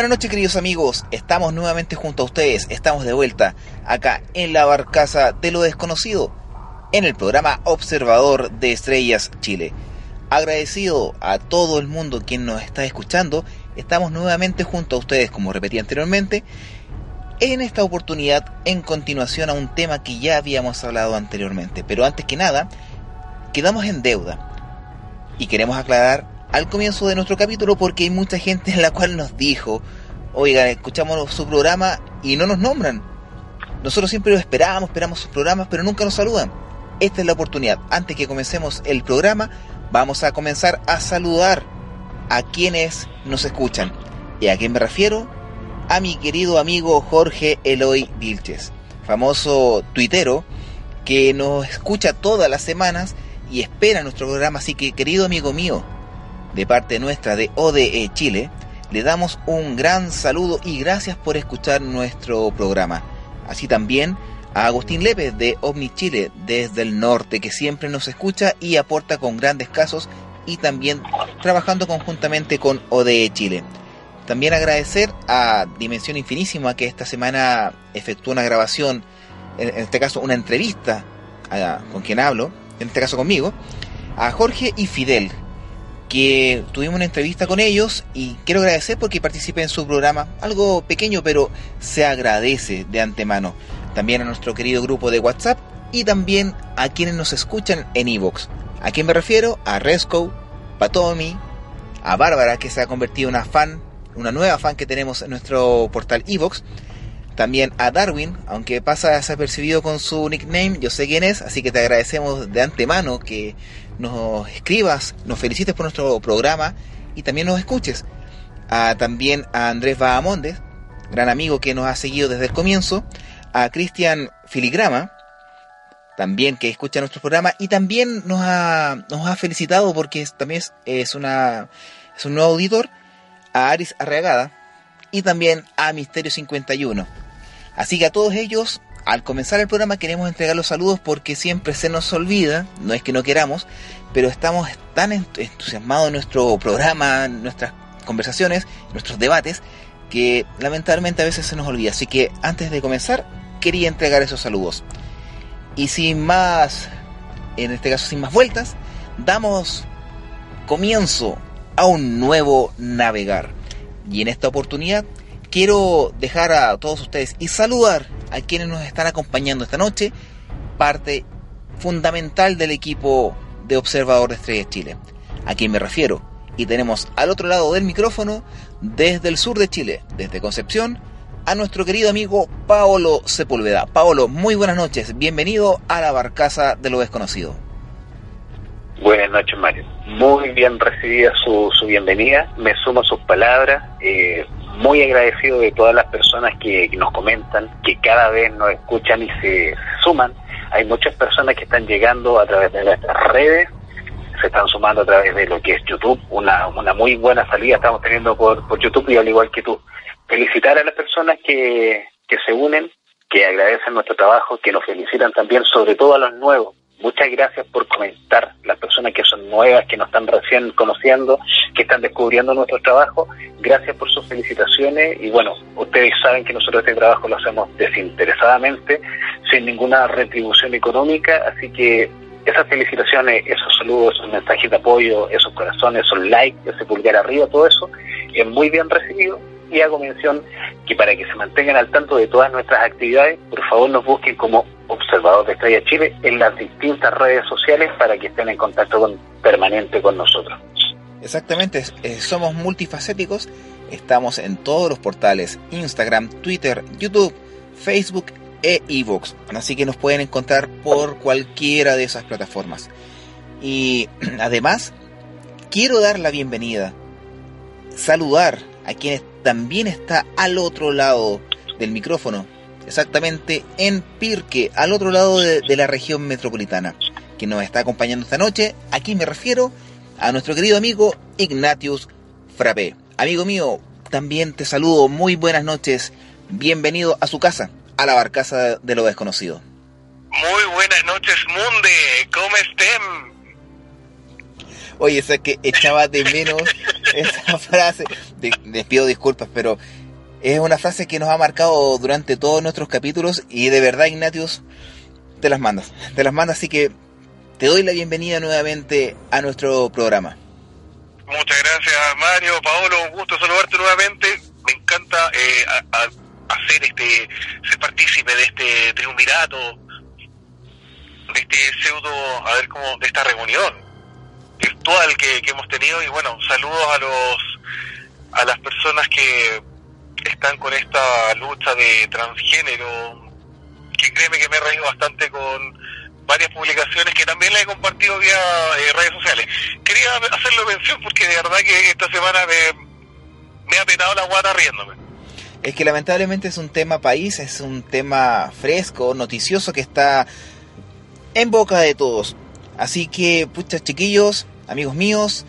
Buenas noches queridos amigos, estamos nuevamente junto a ustedes, estamos de vuelta acá en la barcaza de lo desconocido, en el programa Observador de Estrellas Chile. Agradecido a todo el mundo quien nos está escuchando, estamos nuevamente junto a ustedes, como repetí anteriormente, en esta oportunidad en continuación a un tema que ya habíamos hablado anteriormente. Pero antes que nada, quedamos en deuda y queremos aclarar al comienzo de nuestro capítulo porque hay mucha gente en la cual nos dijo, oigan, escuchamos su programa y no nos nombran. Nosotros siempre lo esperamos, esperamos sus programas, pero nunca nos saludan. Esta es la oportunidad. Antes que comencemos el programa, vamos a comenzar a saludar a quienes nos escuchan. ¿Y a quién me refiero? A mi querido amigo Jorge Eloy Vilches, famoso tuitero que nos escucha todas las semanas y espera nuestro programa. Así que, querido amigo mío, de parte nuestra de ODE Chile, le damos un gran saludo y gracias por escuchar nuestro programa. Así también a Agustín Lépez de OVNI Chile desde el norte, que siempre nos escucha y aporta con grandes casos y también trabajando conjuntamente con ODE Chile. También agradecer a Dimensión Infinísima que esta semana efectuó una grabación, en este caso una entrevista con quien hablo, en este caso conmigo, a Jorge y Fidel, que tuvimos una entrevista con ellos y quiero agradecer porque participé en su programa, algo pequeño pero se agradece de antemano. También a nuestro querido grupo de WhatsApp y también a quienes nos escuchan en Evox. ¿A quién me refiero? A Resco, Patomi, a Bárbara que se ha convertido en una fan, una nueva fan que tenemos en nuestro portal Evox. También a Darwin, aunque pasa desapercibido con su nickname, yo sé quién es, así que te agradecemos de antemano que nos escribas, nos felicites por nuestro programa y también nos escuches. A, también a Andrés Bahamondes, gran amigo que nos ha seguido desde el comienzo. A Cristian Filigrama, también que escucha nuestro programa y también nos ha, nos ha felicitado porque también es, una, es un nuevo auditor. A Aris Arreagada y también a Misterio 51. Así que a todos ellos al comenzar el programa queremos entregar los saludos porque siempre se nos olvida, no es que no queramos, pero estamos tan entusiasmados en nuestro programa, en nuestras conversaciones, en nuestros debates, que lamentablemente a veces se nos olvida. Así que antes de comenzar, quería entregar esos saludos. Y sin más, en este caso sin más vueltas, damos comienzo a un nuevo navegar. Y en esta oportunidad quiero dejar a todos ustedes y saludar a quienes nos están acompañando esta noche, parte fundamental del equipo de Observador de Estrellas Chile. ¿A quién me refiero? Y tenemos al otro lado del micrófono, desde el sur de Chile, desde Concepción, a nuestro querido amigo Paolo Sepúlveda. Paolo, muy buenas noches, bienvenido a la barcaza de lo desconocido. Buenas noches, Mario. Muy bien recibida su, su bienvenida. Me sumo a sus palabras. Eh, muy agradecido de todas las personas que, nos comentan, que cada vez nos escuchan y se, suman. Hay muchas personas que están llegando a través de nuestras redes, se están sumando a través de lo que es YouTube, una, una muy buena salida estamos teniendo por, por YouTube y al igual que tú. Felicitar a las personas que, que se unen, que agradecen nuestro trabajo, que nos felicitan también, sobre todo a los nuevos, Muchas gracias por comentar, las personas que son nuevas, que nos están recién conociendo, que están descubriendo nuestro trabajo. Gracias por sus felicitaciones y bueno, ustedes saben que nosotros este trabajo lo hacemos desinteresadamente, sin ninguna retribución económica, así que esas felicitaciones, esos saludos, esos mensajes de apoyo, esos corazones, esos likes, ese pulgar arriba, todo eso es muy bien recibido y hago mención que para que se mantengan al tanto de todas nuestras actividades, por favor nos busquen como Observador de Estrella Chile en las distintas redes sociales para que estén en contacto con, permanente con nosotros. Exactamente, somos multifacéticos, estamos en todos los portales, Instagram, Twitter, YouTube, Facebook e Evox, así que nos pueden encontrar por cualquiera de esas plataformas. Y además, quiero dar la bienvenida, saludar a quienes también está al otro lado del micrófono, exactamente en Pirque, al otro lado de, la región metropolitana, que nos está acompañando esta noche. Aquí me refiero a nuestro querido amigo Ignatius Frappé. Amigo mío, también te saludo, muy buenas noches, bienvenido a su casa, a la barcaza de lo desconocido. Muy buenas noches, Munde, ¿cómo estén? Oye, sé que echaba de menos esa frase, les pido disculpas, pero es una frase que nos ha marcado durante todos nuestros capítulos y de verdad, Ignatius, te las mandas. Te las mandas, así que te doy la bienvenida nuevamente a nuestro programa. Muchas gracias, Mario, Paolo, un gusto saludarte nuevamente. Me encanta eh, hacer este, ser partícipe de este triunvirato, de este pseudo, a ver cómo, de esta reunión virtual que, que hemos tenido y bueno, saludos a los a las personas que están con esta lucha de transgénero, que créeme que me he reído bastante con varias publicaciones que también las he compartido vía eh, redes sociales. Quería hacerlo mención porque de verdad que esta semana me, me ha petado la guata riéndome. Es que lamentablemente es un tema país, es un tema fresco, noticioso que está en boca de todos. Así que, puchas chiquillos, amigos míos,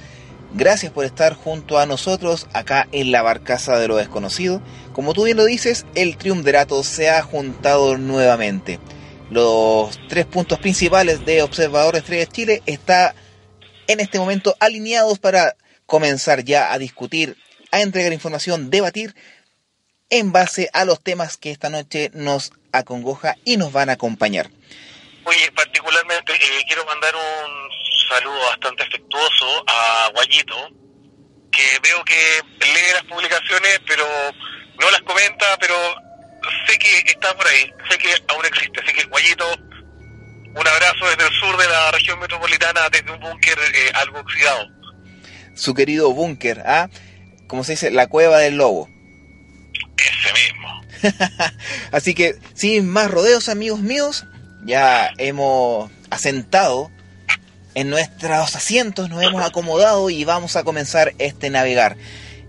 Gracias por estar junto a nosotros acá en la barcaza de lo desconocido. Como tú bien lo dices, el triunvirato se ha juntado nuevamente. Los tres puntos principales de Observador Estrellas Chile está en este momento alineados para comenzar ya a discutir, a entregar información, debatir en base a los temas que esta noche nos acongoja y nos van a acompañar. Oye, particularmente eh, quiero mandar un saludo bastante afectuoso a Guayito, que veo que lee las publicaciones, pero no las comenta, pero sé que está por ahí, sé que aún existe. Así que Guayito, un abrazo desde el sur de la región metropolitana, desde un búnker eh, algo oxidado. Su querido búnker, ¿ah? Como se dice, la cueva del lobo. Ese mismo. Así que, sin más rodeos, amigos míos, ya hemos asentado en nuestros asientos, nos hemos acomodado y vamos a comenzar este navegar.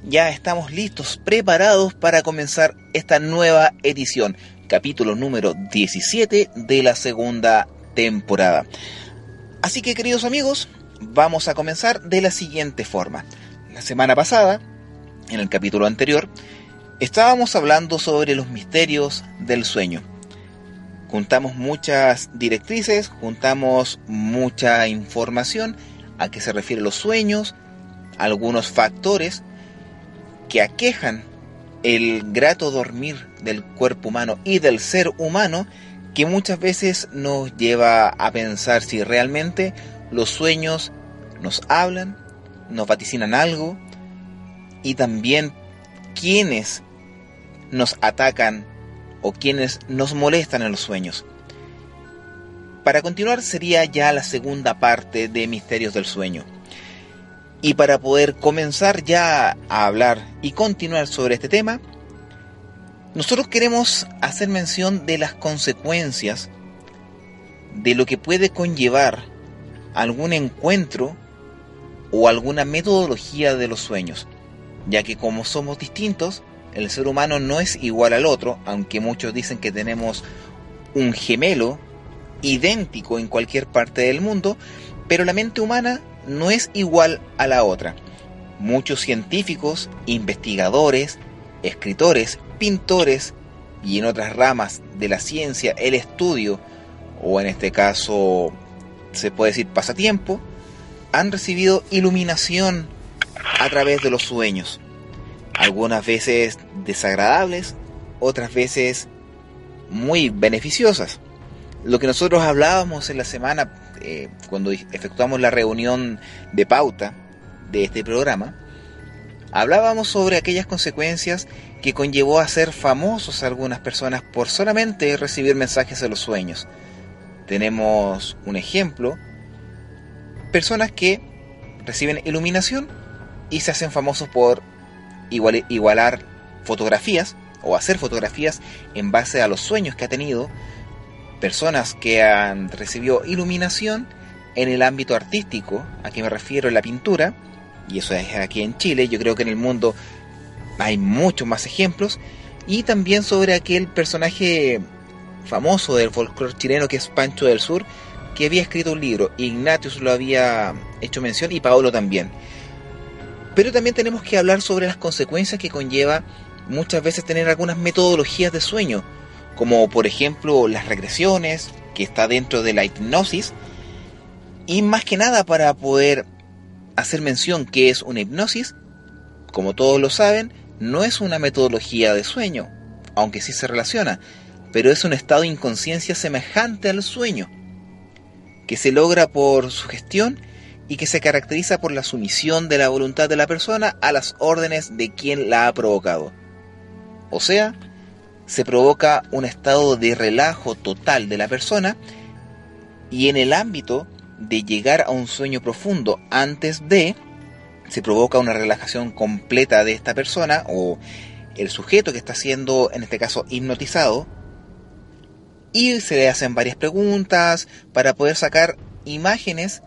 Ya estamos listos, preparados para comenzar esta nueva edición, capítulo número 17 de la segunda temporada. Así que queridos amigos, vamos a comenzar de la siguiente forma. La semana pasada, en el capítulo anterior, estábamos hablando sobre los misterios del sueño juntamos muchas directrices, juntamos mucha información a qué se refieren los sueños, algunos factores que aquejan el grato dormir del cuerpo humano y del ser humano que muchas veces nos lleva a pensar si realmente los sueños nos hablan, nos vaticinan algo y también quienes nos atacan o quienes nos molestan en los sueños. Para continuar sería ya la segunda parte de Misterios del Sueño. Y para poder comenzar ya a hablar y continuar sobre este tema, nosotros queremos hacer mención de las consecuencias de lo que puede conllevar algún encuentro o alguna metodología de los sueños, ya que como somos distintos, el ser humano no es igual al otro, aunque muchos dicen que tenemos un gemelo idéntico en cualquier parte del mundo, pero la mente humana no es igual a la otra. Muchos científicos, investigadores, escritores, pintores y en otras ramas de la ciencia, el estudio, o en este caso se puede decir pasatiempo, han recibido iluminación a través de los sueños algunas veces desagradables, otras veces muy beneficiosas. Lo que nosotros hablábamos en la semana, eh, cuando efectuamos la reunión de pauta de este programa, hablábamos sobre aquellas consecuencias que conllevó a ser famosos algunas personas por solamente recibir mensajes de los sueños. Tenemos un ejemplo, personas que reciben iluminación y se hacen famosos por igualar fotografías o hacer fotografías en base a los sueños que ha tenido personas que han recibido iluminación en el ámbito artístico, a que me refiero en la pintura, y eso es aquí en Chile, yo creo que en el mundo hay muchos más ejemplos, y también sobre aquel personaje famoso del folclore chileno que es Pancho del Sur, que había escrito un libro, Ignatius lo había hecho mención y Paolo también. Pero también tenemos que hablar sobre las consecuencias que conlleva muchas veces tener algunas metodologías de sueño, como por ejemplo las regresiones, que está dentro de la hipnosis, y más que nada para poder hacer mención que es una hipnosis, como todos lo saben, no es una metodología de sueño, aunque sí se relaciona, pero es un estado de inconsciencia semejante al sueño, que se logra por sugestión y que se caracteriza por la sumisión de la voluntad de la persona a las órdenes de quien la ha provocado. O sea, se provoca un estado de relajo total de la persona y en el ámbito de llegar a un sueño profundo antes de, se provoca una relajación completa de esta persona o el sujeto que está siendo, en este caso, hipnotizado, y se le hacen varias preguntas para poder sacar imágenes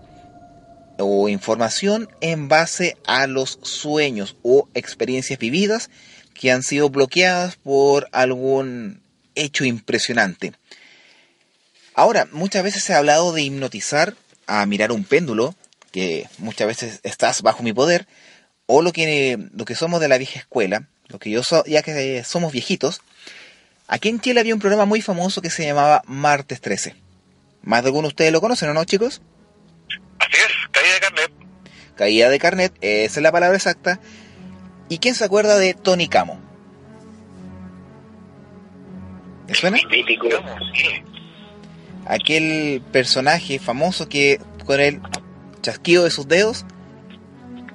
o información en base a los sueños o experiencias vividas que han sido bloqueadas por algún hecho impresionante. Ahora, muchas veces se ha hablado de hipnotizar a mirar un péndulo, que muchas veces estás bajo mi poder, o lo que, lo que somos de la vieja escuela, lo que yo soy, ya que somos viejitos, aquí en Chile había un programa muy famoso que se llamaba Martes 13. Más de algunos de ustedes lo conocen, ¿o no, chicos? Caída de carnet, esa es la palabra exacta. ¿Y quién se acuerda de Tony Camo? ¿Le suena? Aquel personaje famoso que con el chasquido de sus dedos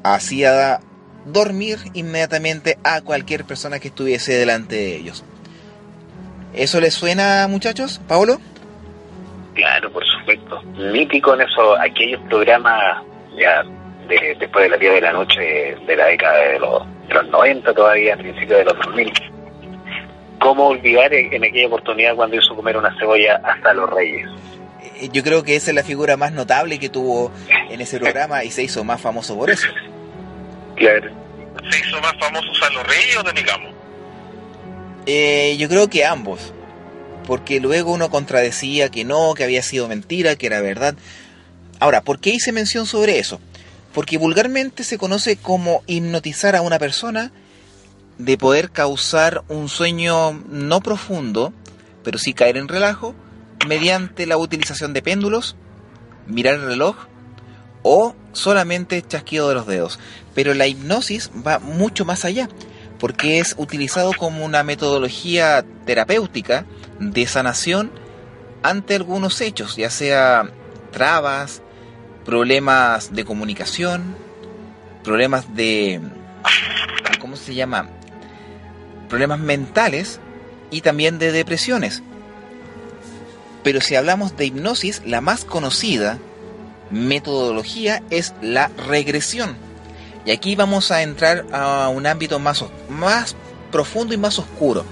hacía dormir inmediatamente a cualquier persona que estuviese delante de ellos. ¿Eso les suena, muchachos? ¿Paolo? Claro, por supuesto. Mítico en eso, aquellos programas ya de, después de la 10 de la noche de la década de los, de los 90 todavía, principios de los 2000. ¿Cómo olvidar en aquella oportunidad cuando hizo comer una cebolla hasta los reyes? Eh, yo creo que esa es la figura más notable que tuvo en ese programa y se hizo más famoso por eso. Claro. ¿Se hizo más famoso los Reyes o Tenicamo? Eh, yo creo que ambos. Porque luego uno contradecía que no, que había sido mentira, que era verdad. Ahora, ¿por qué hice mención sobre eso? Porque vulgarmente se conoce como hipnotizar a una persona de poder causar un sueño no profundo, pero sí caer en relajo, mediante la utilización de péndulos, mirar el reloj o solamente chasquido de los dedos. Pero la hipnosis va mucho más allá, porque es utilizado como una metodología terapéutica de sanación ante algunos hechos, ya sea trabas, problemas de comunicación, problemas de... ¿Cómo se llama? Problemas mentales y también de depresiones. Pero si hablamos de hipnosis, la más conocida metodología es la regresión. Y aquí vamos a entrar a un ámbito más, más profundo y más oscuro.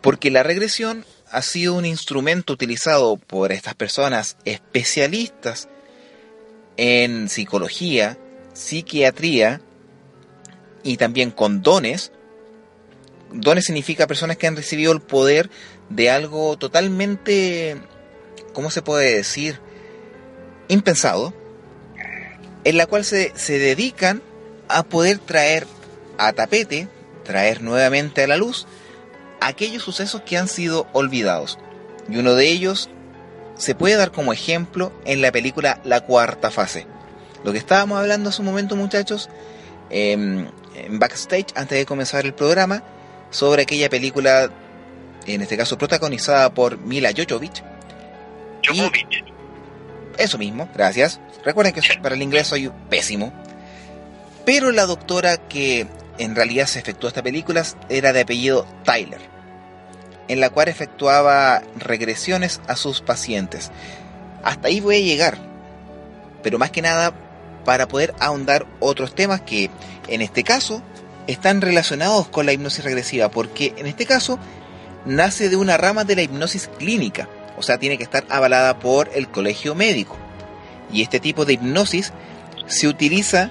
Porque la regresión ha sido un instrumento utilizado por estas personas especialistas en psicología, psiquiatría y también con dones. Dones significa personas que han recibido el poder de algo totalmente, ¿cómo se puede decir? Impensado, en la cual se, se dedican a poder traer a tapete, traer nuevamente a la luz, aquellos sucesos que han sido olvidados. Y uno de ellos se puede dar como ejemplo en la película La Cuarta Fase. Lo que estábamos hablando hace un momento, muchachos, em, en backstage, antes de comenzar el programa, sobre aquella película, en este caso protagonizada por Mila Jovovich. Jovovich. Eso mismo, gracias. Recuerden que para el inglés soy pésimo. Pero la doctora que en realidad se efectuó esta película era de apellido Tyler, en la cual efectuaba regresiones a sus pacientes. Hasta ahí voy a llegar, pero más que nada para poder ahondar otros temas que en este caso están relacionados con la hipnosis regresiva, porque en este caso nace de una rama de la hipnosis clínica, o sea, tiene que estar avalada por el colegio médico. Y este tipo de hipnosis se utiliza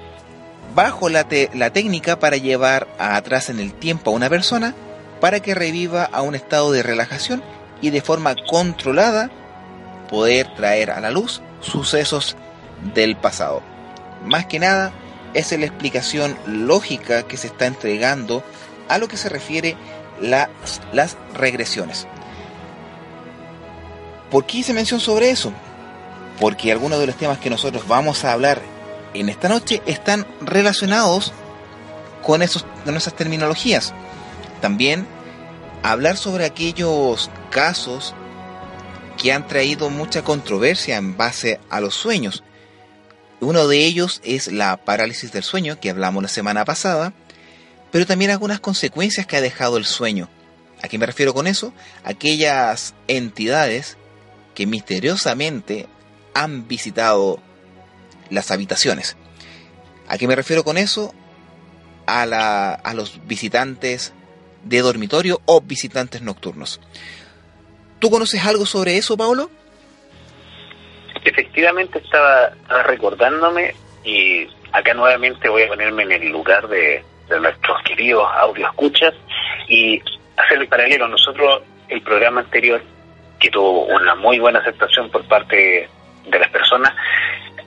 bajo la, la técnica para llevar atrás en el tiempo a una persona para que reviva a un estado de relajación y de forma controlada poder traer a la luz sucesos del pasado. Más que nada, es la explicación lógica que se está entregando a lo que se refiere las, las regresiones. ¿Por qué hice mención sobre eso? Porque algunos de los temas que nosotros vamos a hablar en esta noche están relacionados con, esos, con esas terminologías. También hablar sobre aquellos casos que han traído mucha controversia en base a los sueños. Uno de ellos es la parálisis del sueño, que hablamos la semana pasada, pero también algunas consecuencias que ha dejado el sueño. ¿A qué me refiero con eso? Aquellas entidades que misteriosamente han visitado las habitaciones. ¿A qué me refiero con eso? A, a los visitantes de dormitorio o visitantes nocturnos. ¿Tú conoces algo sobre eso, Paolo? Efectivamente estaba, recordándome y acá nuevamente voy a ponerme en el lugar de, nuestros queridos audio escuchas y hacer el paralelo. Nosotros, el programa anterior, que tuvo una muy buena aceptación por parte de las personas,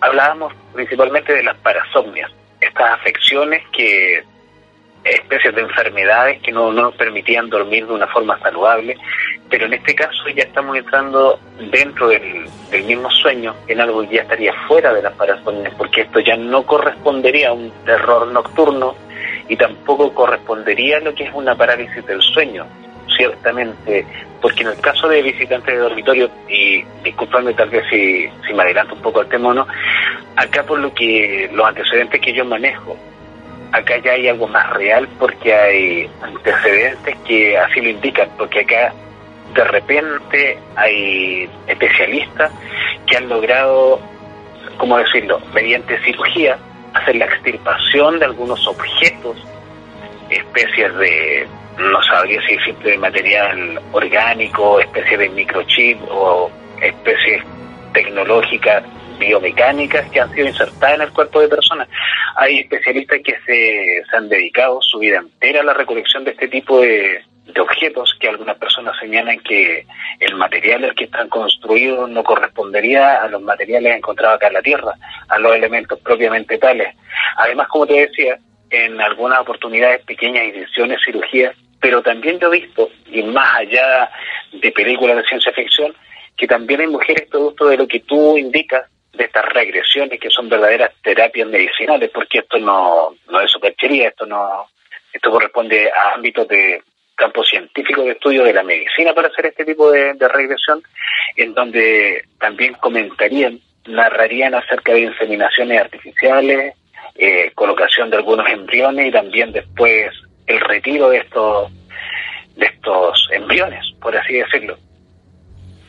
hablábamos principalmente de las parasomnias, estas afecciones que especies de enfermedades que no, nos permitían dormir de una forma saludable, pero en este caso ya estamos entrando dentro del, mismo sueño en algo que ya estaría fuera de las parasomnias, porque esto ya no correspondería a un terror nocturno y tampoco correspondería a lo que es una parálisis del sueño, ciertamente, porque en el caso de visitantes de dormitorio, y disculpadme tal vez si, si me adelanto un poco al tema no, acá por lo que los antecedentes que yo manejo, acá ya hay algo más real porque hay antecedentes que así lo indican, porque acá de repente hay especialistas que han logrado, ¿cómo decirlo?, mediante cirugía, hacer la extirpación de algunos objetos, especies de, no sabría si simple de material orgánico, especies de microchip o especies tecnológicas biomecánicas que han sido insertadas en el cuerpo de personas. Hay especialistas que se, han dedicado su vida entera a la recolección de este tipo de, objetos que algunas personas señalan que el material del que están construidos no correspondería a los materiales encontrados acá en la Tierra, a los elementos propiamente tales. Además, como te decía, en algunas oportunidades pequeñas incisiones, cirugías, pero también yo he visto, y más allá de películas de ciencia ficción, que también hay mujeres producto de lo que tú indicas, de estas regresiones que son verdaderas terapias medicinales, porque esto no, no es superchería, esto no, esto corresponde a ámbitos de campo científico de estudio de la medicina para hacer este tipo de, regresión, en donde también comentarían, narrarían acerca de inseminaciones artificiales, eh, colocación de algunos embriones y también después el retiro de estos de estos embriones, por así decirlo.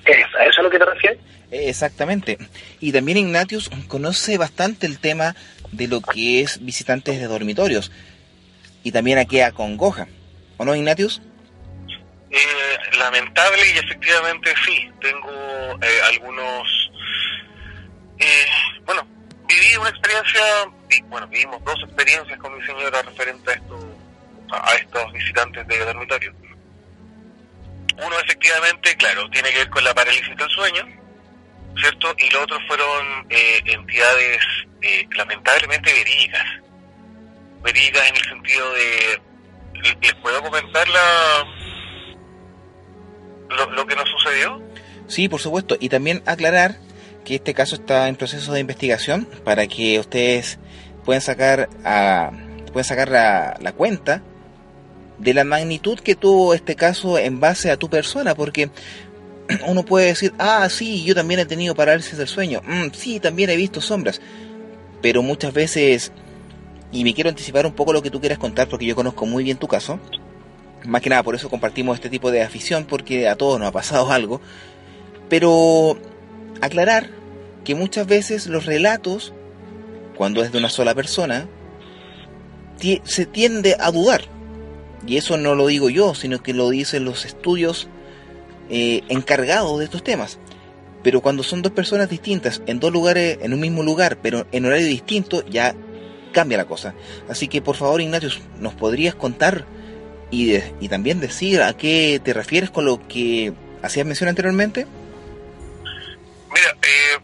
¿A eso es a lo que te refieres? Exactamente. Y también Ignatius conoce bastante el tema de lo que es visitantes de dormitorios. Y también aquí a Congoja. ¿O no, Ignatius? Eh, lamentable y efectivamente sí. Tengo eh, algunos... Eh, bueno, viví una experiencia, bueno, vivimos dos experiencias con mi señora referente a, esto, a estos visitantes de dormitorio. Uno efectivamente, claro, tiene que ver con la parálisis del sueño, ¿cierto? Y los otros fueron eh, entidades eh, lamentablemente verídicas. Verídicas en el sentido de... ¿Les puedo comentar la, lo, que nos sucedió? Sí, por supuesto. Y también aclarar que este caso está en proceso de investigación para que ustedes puedan sacar a, puedan sacar la, la cuenta de la magnitud que tuvo este caso en base a tu persona, porque uno puede decir, ah, sí, yo también he tenido parálisis del sueño, mm, sí, también he visto sombras, pero muchas veces, y me quiero anticipar un poco lo que tú quieras contar porque yo conozco muy bien tu caso, más que nada por eso compartimos este tipo de afición porque a todos nos ha pasado algo, pero aclarar que muchas veces los relatos, cuando es de una sola persona, se tiende a dudar. Y eso no lo digo yo, sino que lo dicen los estudios eh, encargado de estos temas. Pero cuando son dos personas distintas en dos lugares, en un mismo lugar, pero en horario distinto, ya cambia la cosa. Así que por favor, Ignacio, ¿nos podrías contar y, y también decir a qué te refieres con lo que hacías mención anteriormente? Mira, eh,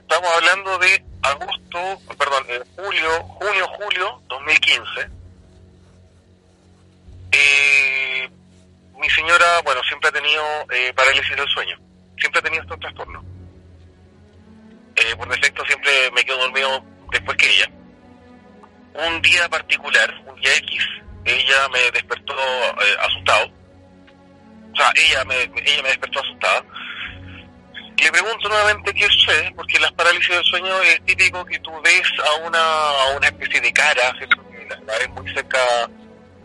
estamos hablando de agosto, perdón, eh, julio, junio, julio 2015. Eh, mi señora, bueno, siempre ha tenido eh, parálisis del sueño, siempre ha tenido estos trastornos. Eh, por defecto siempre me quedo dormido después que ella. Un día particular, un día X, ella me despertó eh, asustado. O sea, ella me, ella me despertó asustada. Le pregunto nuevamente qué sucede, porque las parálisis del sueño es típico que tú ves a una, a una especie de cara, ¿cierto? la, ves muy cerca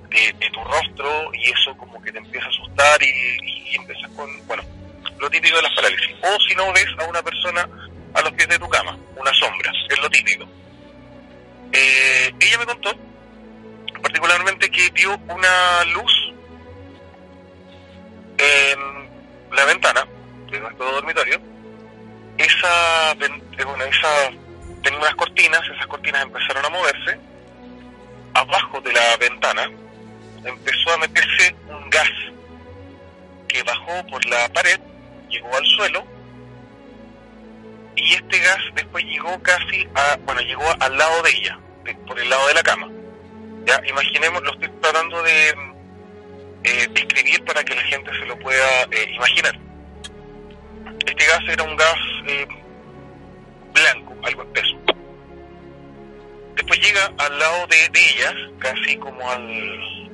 de, tu rostro y eso como que te empieza a asustar y, y empiezas con, bueno, lo típico de las parálisis. O si no ves a una persona a los pies de tu cama, una sombra, es lo típico. Eh, ella me contó particularmente que vio una luz en la ventana de nuestro dormitorio. Esa, eh, bueno, esa tenía unas cortinas, esas cortinas empezaron a moverse. Abajo de la ventana empezó a meterse un gas que bajó por la pared, llegó al suelo y este gas después llegó casi a, bueno, llegó al lado de ella, por el lado de la cama. Ya, imaginemos, lo estoy tratando de eh, describir para que la gente se lo pueda eh, imaginar. Este gas era un gas eh, blanco, algo espeso. Después llega al lado de, ellas, casi como al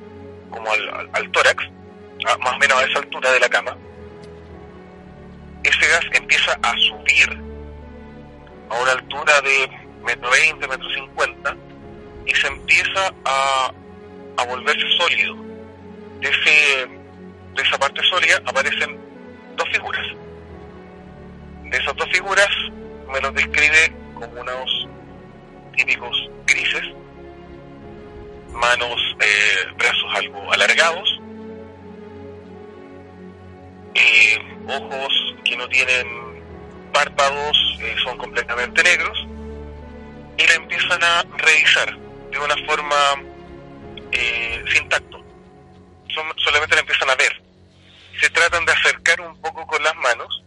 como al, al, tórax, más o menos a esa altura de la cama. Ese gas empieza a subir a una altura de metro veinte, metro cincuenta, y se empieza a, a volverse sólido. De, ese, de esa parte sólida aparecen dos figuras. De esas dos figuras me los describe como unos típicos grises, manos, eh, brazos algo alargados, eh, ojos que no tienen párpados, eh, son completamente negros, y la empiezan a revisar de una forma eh, sin tacto. solamente la empiezan a ver. Se tratan de acercar un poco con las manos,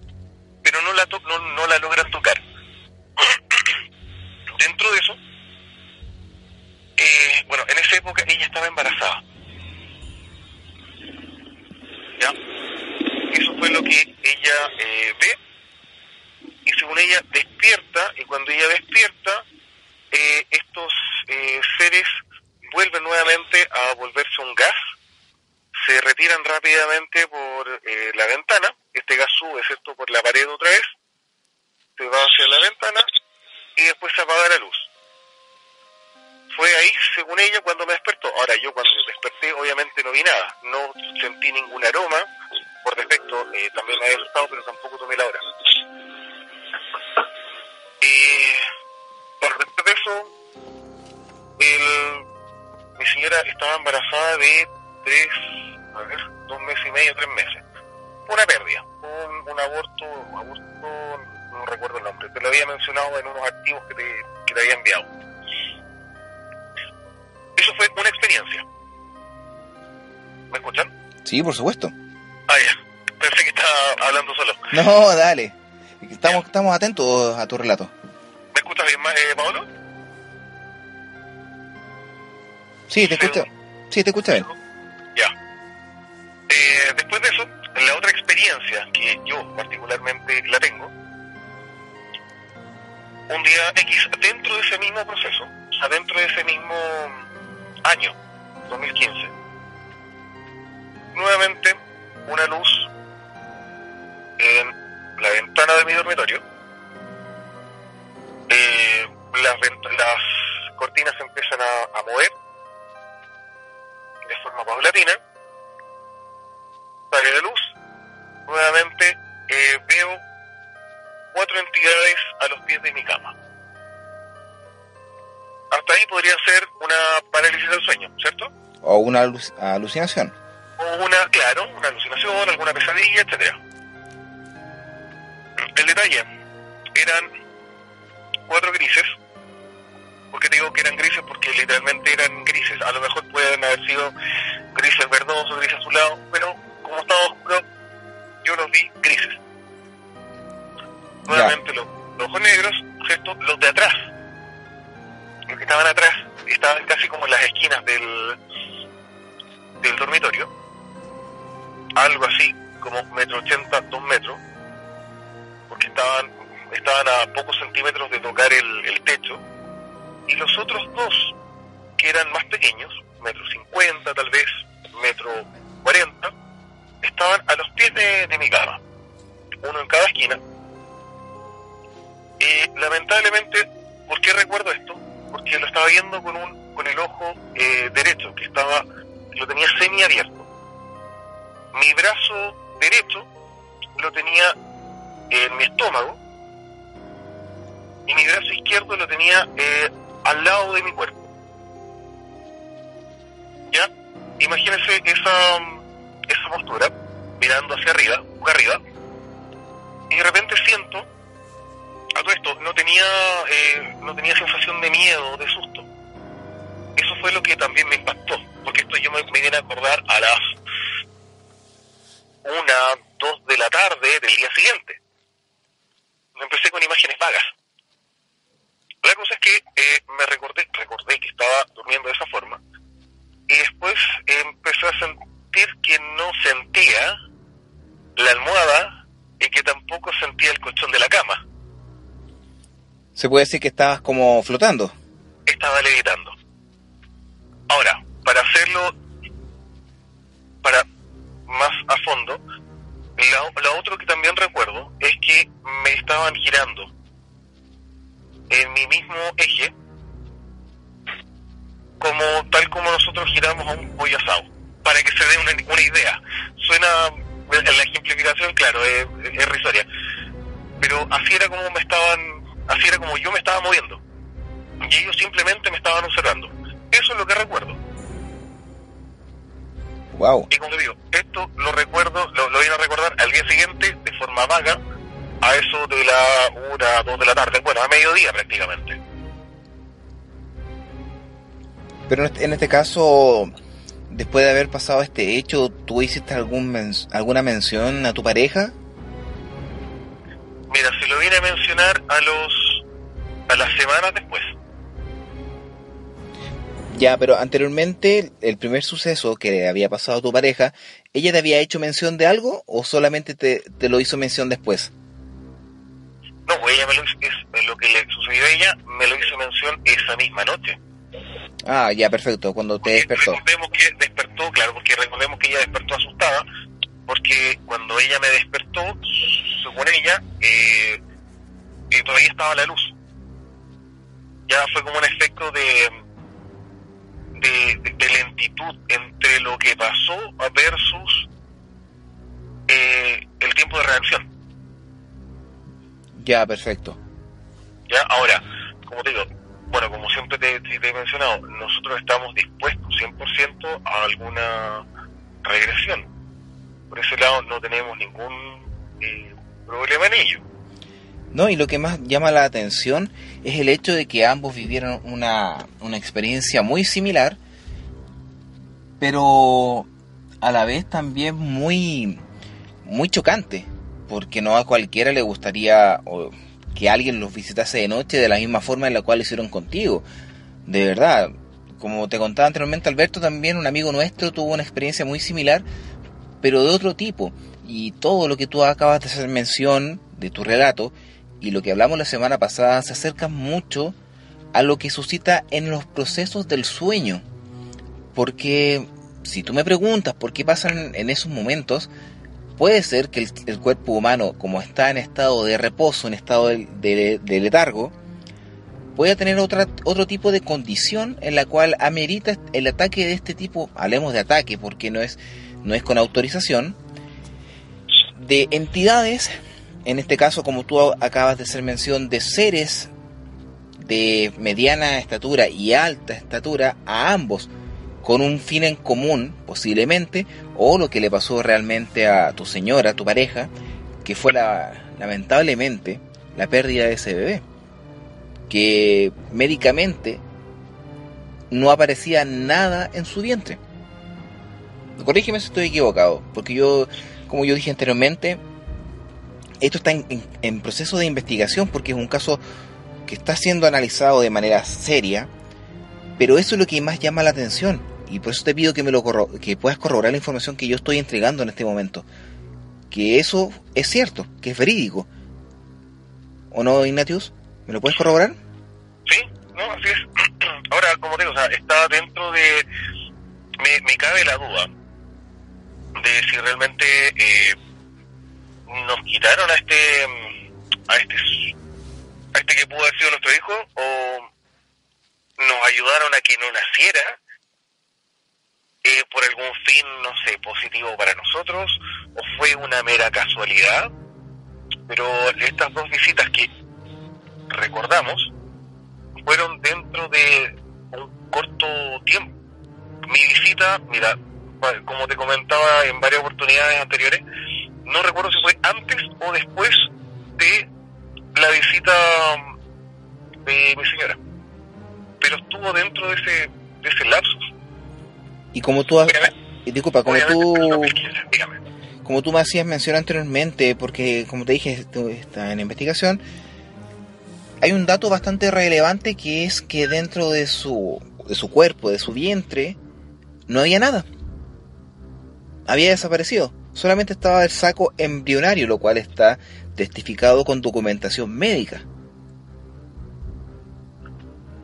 pero no la, no, no la logran tocar. Dentro de eso, eh, bueno, en esa época ella estaba embarazada. ¿Ya? Eso fue lo que ella eh, ve. Y según ella despierta, y cuando ella despierta, eh, estos eh, seres vuelven nuevamente a volverse un gas, se retiran rápidamente por eh, la ventana, este gas sube, ¿cierto?, por la pared otra vez, se va hacia la ventana y después se apaga la luz. Ahí, según ella, cuando me despertó. Ahora, yo cuando desperté, obviamente no vi nada, no sentí ningún aroma, por defecto también me había asustado, pero tampoco tomé la hora. Eh, respecto de eso, el, mi señora estaba embarazada de tres, a ver, dos meses y medio, tres meses. Una pérdida, un, un aborto, aborto, no recuerdo el nombre, te lo había mencionado en unos activos que te, que te había enviado. Fue una experiencia. ¿Me escuchan? Sí, por supuesto. Ah, ya. Pensé que estaba hablando solo. No, dale. Estamos, estamos atentos a tu relato. ¿Me escuchas bien, eh, Paolo? Sí, te escucho. Sí, te escucho bien. Ya. Eh, después de eso, la otra experiencia que yo particularmente la tengo, un día X, dentro de ese mismo proceso, o sea, dentro de ese mismo año, 2015, nuevamente una luz en la ventana de mi dormitorio, eh, las, las cortinas empiezan a, a mover de forma paulatina, sale la luz, nuevamente eh, veo cuatro entidades a los pies de mi cama. Hasta ahí podría ser una parálisis del sueño, ¿cierto? O una alucinación. O una, claro, una alucinación, alguna pesadilla, etcétera. El detalle, eran cuatro grises, ¿Por qué digo que eran grises? Porque literalmente eran grises. A lo mejor pueden haber sido grises verdosos, grises azulados, pero como estaba oscuro, yo los vi grises. Nuevamente los, ojos negros, ¿cierto? Los de atrás. Los que estaban atrás estaban casi como en las esquinas del, del dormitorio. Algo así como metro ochenta, dos metros. Porque estaban, estaban a pocos centímetros de tocar el, techo y los otros dos que eran más pequeños, metro cincuenta tal vez, metro cuarenta, estaban a los pies de, mi cama, uno en cada esquina. Y lamentablemente, ¿por qué recuerdo esto? Porque lo estaba viendo con un con el ojo eh, derecho, que estaba lo tenía semi abierto. Mi brazo derecho lo tenía en mi estómago y mi brazo izquierdo lo tenía eh, al lado de mi cuerpo. ¿Ya? Imagínense esa, esa postura, mirando hacia arriba, arriba, y de repente siento, a todo esto, no tenía, eh, no tenía sensación de miedo, de susto. Eso fue lo que también me impactó, porque esto yo me, me viene a acordar a las una, dos de la tarde del día siguiente. Empecé con imágenes vagas. La cosa es que eh, me recordé, recordé que estaba durmiendo de esa forma y después empecé a sentir que no sentía la almohada y que tampoco sentía el colchón de la cama. ¿Se puede decir que estabas como flotando? Estaba levitando. Ahora, para hacerlo, para más a fondo, lo otro que también recuerdo es que me estaban girando en mi mismo eje, como tal como nosotros giramos a un pollo para que se dé una, una idea. Suena, en la ejemplificación, claro, es risoria, pero así era como me estaban, así era como yo me estaba moviendo, y ellos simplemente me estaban observando. Eso es lo que recuerdo. Wow. Y como te digo, esto lo recuerdo, lo, lo vine a recordar al día siguiente de forma vaga, a eso de la una, dos de la tarde, bueno, a mediodía prácticamente. Pero en este, en este caso, después de haber pasado este hecho, ¿tú hiciste algún alguna mención a tu pareja? Mira, se lo vine a mencionar a los a las semanas después. Ya, pero anteriormente, el primer suceso que había pasado a tu pareja, ¿ella te había hecho mención de algo o solamente te, te lo hizo mención después? No, pues ella me lo hizo, es, lo que le sucedió a ella, me lo hizo mención esa misma noche. Ah, ya, perfecto, cuando te despertó. Recordemos que despertó, claro, porque recordemos que ella despertó asustada, porque cuando ella me despertó, según ella, eh, eh, todavía estaba la luz. Ya fue como un efecto de, de, de lentitud entre lo que pasó versus eh, el tiempo de reacción. Ya, perfecto. Ya, ahora, como te digo, bueno, como siempre te, te he mencionado, nosotros estamos dispuestos 100% a alguna regresión. Por ese lado no tenemos ningún eh, problema en ello. No, y lo que más llama la atención es el hecho de que ambos vivieron una, una experiencia muy similar, pero a la vez también muy, muy chocante porque no a cualquiera le gustaría que alguien los visitase de noche de la misma forma en la cual lo hicieron contigo. De verdad, como te contaba anteriormente Alberto, también un amigo nuestro tuvo una experiencia muy similar, pero de otro tipo. Y todo lo que tú acabas de hacer mención de tu relato y lo que hablamos la semana pasada se acerca mucho a lo que suscita en los procesos del sueño. Porque si tú me preguntas por qué pasan en esos momentos, Puede ser que el, cuerpo humano, como está en estado de reposo, en estado de, letargo, pueda tener otra, otro tipo de condición en la cual amerita el ataque de este tipo, hablemos de ataque porque no es, no es con autorización, de entidades, en este caso como tú acabas de hacer mención, de seres de mediana estatura y alta estatura a ambos, con un fin en común, posiblemente, o lo que le pasó realmente a tu señora, a tu pareja, que fue la, lamentablemente la pérdida de ese bebé, que médicamente no aparecía nada en su vientre. Corrígeme si estoy equivocado, porque yo, como yo dije anteriormente, esto está en, en proceso de investigación porque es un caso que está siendo analizado de manera seria, pero eso es lo que más llama la atención y por eso te pido que me lo que puedas corroborar la información que yo estoy entregando en este momento. Que eso es cierto, que es verídico. ¿O no, Ignatius? ¿Me lo puedes corroborar? Sí, no, así es. Ahora, como digo, o sea, está dentro de... Me cabe la duda de si realmente eh, nos quitaron a este a este a este que pudo haber sido nuestro hijo o nos ayudaron a que no naciera eh, por algún fin, no sé, positivo para nosotros, o fue una mera casualidad. Pero estas dos visitas que recordamos fueron dentro de un corto tiempo. Mi visita, mira, como te comentaba en varias oportunidades anteriores, no recuerdo si fue antes o después de la visita de mi señora, pero estuvo dentro de ese, de ese lapsus y como tú, disculpa, como tú, como tú me hacías mención anteriormente, porque como te dije, está en investigación, hay un dato bastante relevante que es que dentro de su, de su cuerpo, de su vientre, no había nada. Había desaparecido. Solamente estaba el saco embrionario, lo cual está testificado con documentación médica.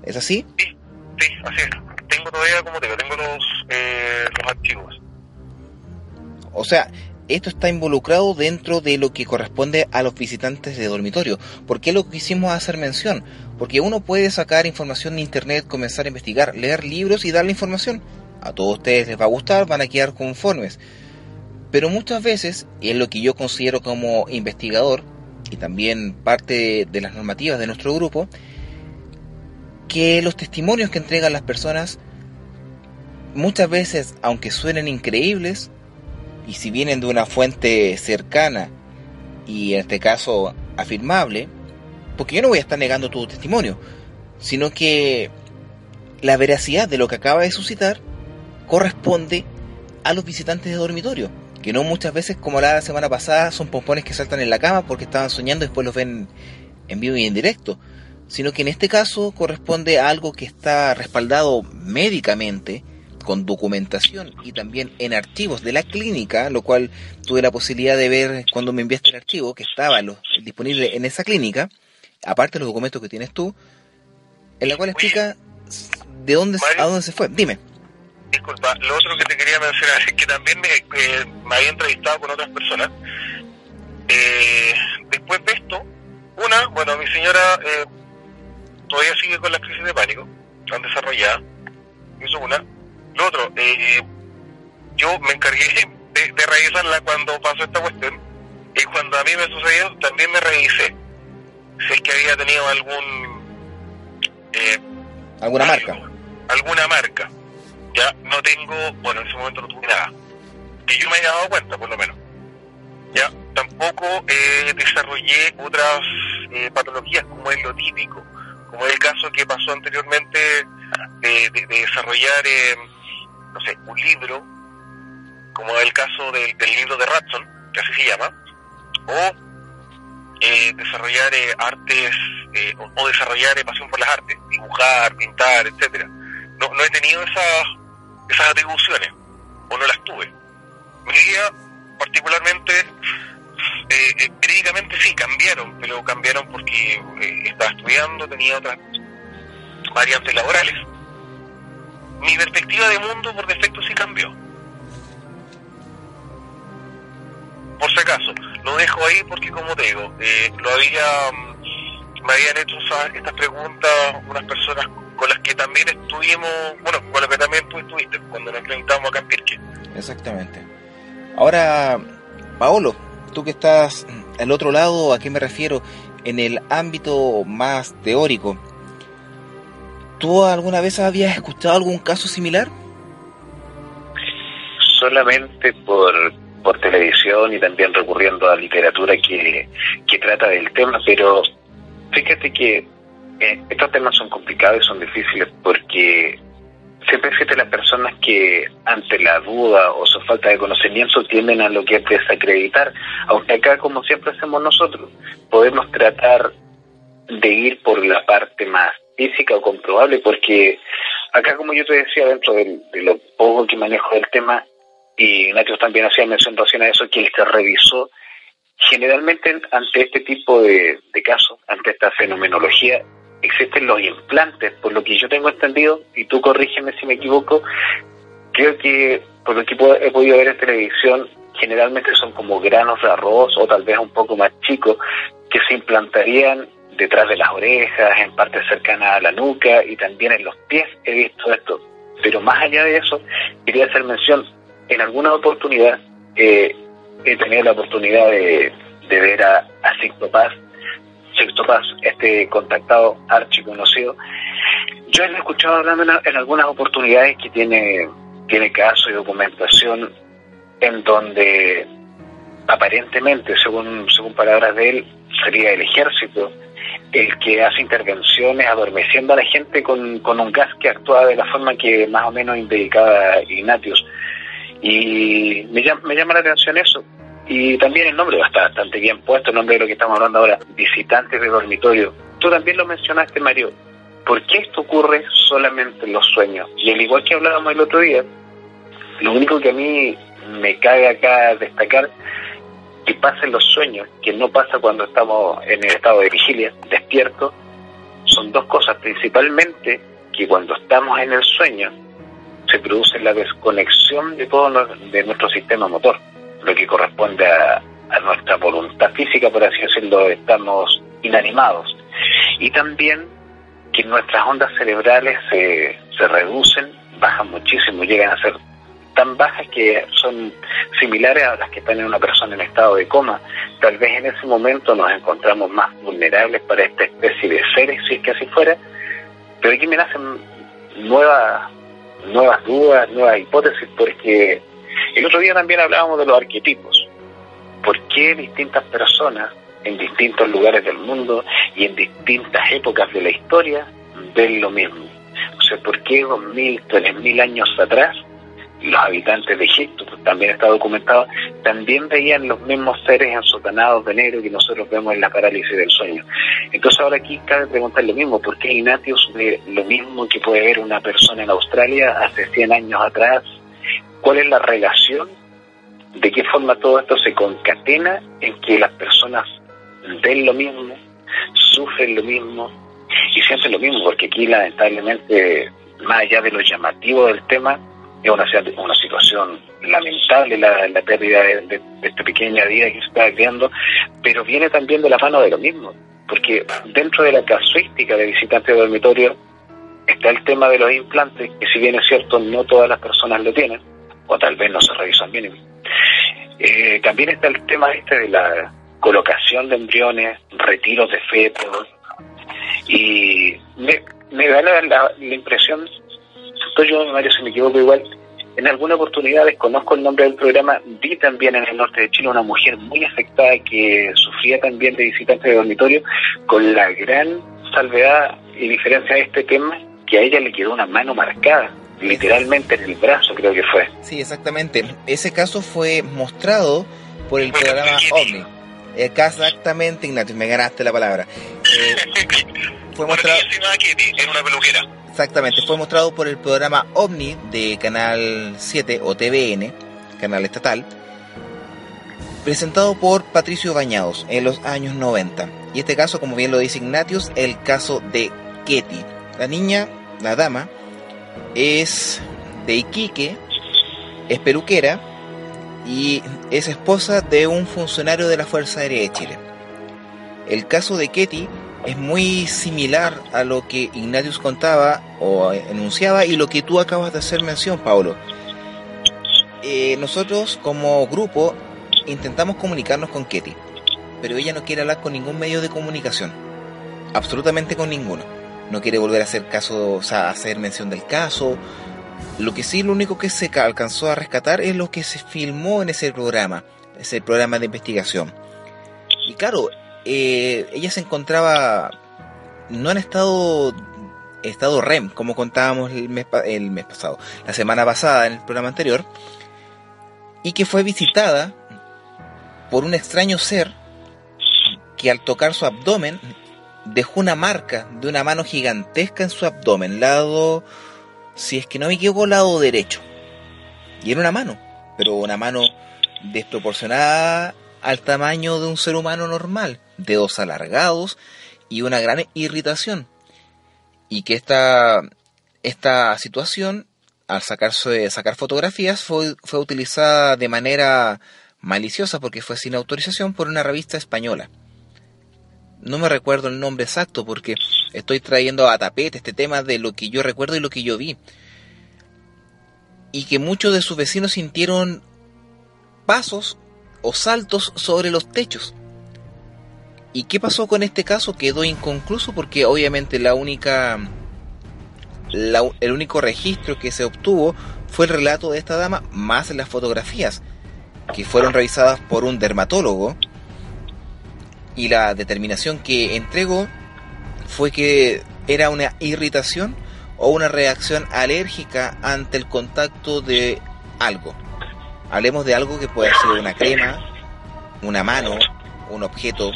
¿Es así? Sí, sí, así es tengo todavía, como te digo, tengo los, eh, los archivos. O sea, esto está involucrado dentro de lo que corresponde a los visitantes de dormitorio. ¿Por qué lo quisimos hacer mención? Porque uno puede sacar información de internet, comenzar a investigar, leer libros y darle información. A todos ustedes les va a gustar, van a quedar conformes. Pero muchas veces, y es lo que yo considero como investigador, y también parte de las normativas de nuestro grupo, que los testimonios que entregan las personas muchas veces, aunque suenen increíbles, y si vienen de una fuente cercana y en este caso afirmable, porque yo no voy a estar negando tu testimonio, sino que la veracidad de lo que acaba de suscitar corresponde a los visitantes de dormitorio, que no muchas veces, como la semana pasada, son pompones que saltan en la cama porque estaban soñando y después los ven en vivo y en directo sino que en este caso corresponde a algo que está respaldado médicamente, con documentación y también en archivos de la clínica, lo cual tuve la posibilidad de ver cuando me enviaste el archivo, que estaba disponible en esa clínica, aparte de los documentos que tienes tú, en la cual explica de dónde a dónde se fue. Dime. Disculpa, lo otro que te quería mencionar es que también me, eh, me había entrevistado con otras personas. Eh, después de esto, una, bueno, mi señora eh, todavía sigue con la crisis de pánico, han desarrollado, eso una. Lo otro, eh, yo me encargué de, revisarla cuando pasó esta cuestión y cuando a mí me sucedió también me revisé si es que había tenido algún... Eh, ¿Alguna marca? Alguna marca. Ya no tengo, bueno, en ese momento no tuve nada. Que yo me haya dado cuenta, por lo menos. Ya, tampoco eh, desarrollé otras eh, patologías como es lo típico como es el caso que pasó anteriormente de, desarrollar, eh, no sé, un libro, como es el caso del, libro de Ratson, que así se llama, o eh, desarrollar eh, artes, o, desarrollar pasión por las artes, dibujar, pintar, etcétera. No, no he tenido esas, esas atribuciones, o no las tuve. Mi vida, particularmente, eh, críticamente sí, cambiaron, pero cambiaron porque eh, estaba estudiando, tenía otras variantes laborales. Mi perspectiva de mundo por defecto sí cambió. Por si acaso, lo dejo ahí porque como te digo, eh, lo había, mm, me habían hecho estas preguntas unas personas con las que también estuvimos, bueno, con las que también tú estuviste cuando nos enfrentamos acá en Pirque. Exactamente. Ahora, Paolo, tú que estás al otro lado, ¿a qué me refiero? En el ámbito más teórico, ¿tú alguna vez habías escuchado algún caso similar? Solamente por, por televisión y también recurriendo a literatura que, que trata del tema, pero fíjate que eh, estos temas son complicados y son difíciles porque siempre existen las personas que ante la duda o su falta de conocimiento tienden a lo que es desacreditar, aunque acá como siempre hacemos nosotros, podemos tratar de ir por la parte más física o comprobable, porque acá como yo te decía dentro de, lo poco que manejo del tema, y Nacho también hacía mención a eso, que él se revisó, generalmente ante este tipo de, de casos, ante esta fenomenología, existen los implantes, por lo que yo tengo entendido, y tú corrígeme si me equivoco, creo que por lo que he podido ver en televisión, generalmente son como granos de arroz o tal vez un poco más chicos que se implantarían detrás de las orejas, en partes cercanas a la nuca y también en los pies he visto esto. Pero más allá de eso, quería hacer mención, en alguna oportunidad eh, he tenido la oportunidad de, ver a, a Paz, Sixto Paz, este contactado archiconocido. Yo he escuchado hablando en, algunas oportunidades que tiene, tiene casos y documentación en donde aparentemente, según, según palabras de él, sería el ejército el que hace intervenciones adormeciendo a la gente con, con un gas que actúa de la forma que más o menos indicaba Ignatius. Y me me llama la atención eso. Y también el nombre está bastante bien puesto, el nombre de lo que estamos hablando ahora, visitantes de dormitorio. Tú también lo mencionaste, Mario. ¿Por qué esto ocurre solamente en los sueños? Y al igual que hablábamos el otro día, lo único que a mí me cae acá destacar que pasa en los sueños, que no pasa cuando estamos en el estado de vigilia, despierto, son dos cosas, principalmente que cuando estamos en el sueño se produce la desconexión de todo de nuestro sistema motor, lo que corresponde a, nuestra voluntad física, por así decirlo, estamos inanimados. Y también que nuestras ondas cerebrales se, se reducen, bajan muchísimo, llegan a ser tan bajas que son similares a las que están en una persona en estado de coma. Tal vez en ese momento nos encontramos más vulnerables para esta especie de seres, si es que así fuera, pero aquí me nacen nuevas, nuevas dudas, nuevas hipótesis, porque el otro día también hablábamos de los arquetipos. ¿Por qué distintas personas en distintos lugares del mundo y en distintas épocas de la historia ven lo mismo? O sea, ¿por qué dos mil, tres mil años atrás los habitantes de Egipto, pues, también está documentado, también veían los mismos seres ensotanados de negro que nosotros vemos en la parálisis del sueño. Entonces ahora aquí cabe preguntar lo mismo, ¿por qué Ignatius ve lo mismo que puede ver una persona en Australia hace 100 años atrás? ¿Cuál es la relación? ¿De qué forma todo esto se concatena en que las personas ven lo mismo, sufren lo mismo y sienten lo mismo? Porque aquí lamentablemente, más allá de lo llamativo del tema, es una, una situación lamentable la, la pérdida de, esta pequeña vida que se está creando, pero viene también de la mano de lo mismo, porque dentro de la casuística de visitantes de dormitorio está el tema de los implantes, que si bien es cierto, no todas las personas lo tienen, o tal vez no se revisan bien. Eh, también está el tema este de la colocación de embriones, retiros de fetos, y me, me da la, la, la impresión estoy yo, Mario, si me equivoco igual, en alguna oportunidad desconozco el nombre del programa, vi también en el norte de Chile una mujer muy afectada que sufría también de visitantes de dormitorio, con la gran salvedad y diferencia de este tema, que a ella le quedó una mano marcada, literalmente en el brazo creo que fue. Sí, exactamente. Ese caso fue mostrado por el programa OVNI. Exactamente, Ignacio, me ganaste la palabra. Eh, fue mostrado... en una peluquera. Exactamente, fue mostrado por el programa OVNI de Canal 7 o TVN, canal estatal, presentado por Patricio Bañados en los años 90. Y este caso, como bien lo dice Ignatius, el caso de Ketty. La niña, la dama, es de Iquique, es peluquera y es esposa de un funcionario de la Fuerza Aérea de Chile. El caso de Ketty es muy similar a lo que Ignatius contaba o enunciaba y lo que tú acabas de hacer mención, Pablo. Eh, nosotros como grupo intentamos comunicarnos con Ketty, pero ella no quiere hablar con ningún medio de comunicación, absolutamente con ninguno. No quiere volver a hacer caso, o sea, hacer mención del caso. Lo que sí, lo único que se alcanzó a rescatar es lo que se filmó en ese programa, ese programa de investigación. Y claro, eh, ella se encontraba no en estado estado REM, como contábamos el mes, el mes pasado, la semana pasada en el programa anterior, y que fue visitada por un extraño ser que al tocar su abdomen dejó una marca de una mano gigantesca en su abdomen, lado, si es que no me equivoco, lado derecho. Y era una mano, pero una mano desproporcionada al tamaño de un ser humano normal, dedos alargados y una gran irritación. y que esta, esta situación, al sacarse, sacar fotografías, fue, fue utilizada de manera maliciosa porque fue sin autorización por una revista española. No me recuerdo el nombre exacto porque estoy trayendo a tapete este tema de lo que yo recuerdo y lo que yo vi. Y que muchos de sus vecinos sintieron pasos o saltos sobre los techos. ¿Y qué pasó con este caso? Quedó inconcluso porque obviamente la única el único registro que se obtuvo fue el relato de esta dama más las fotografías que fueron revisadas por un dermatólogo y la determinación que entregó fue que era una irritación o una reacción alérgica ante el contacto de algo. Hablemos de algo que puede ser una crema, una mano, un objeto.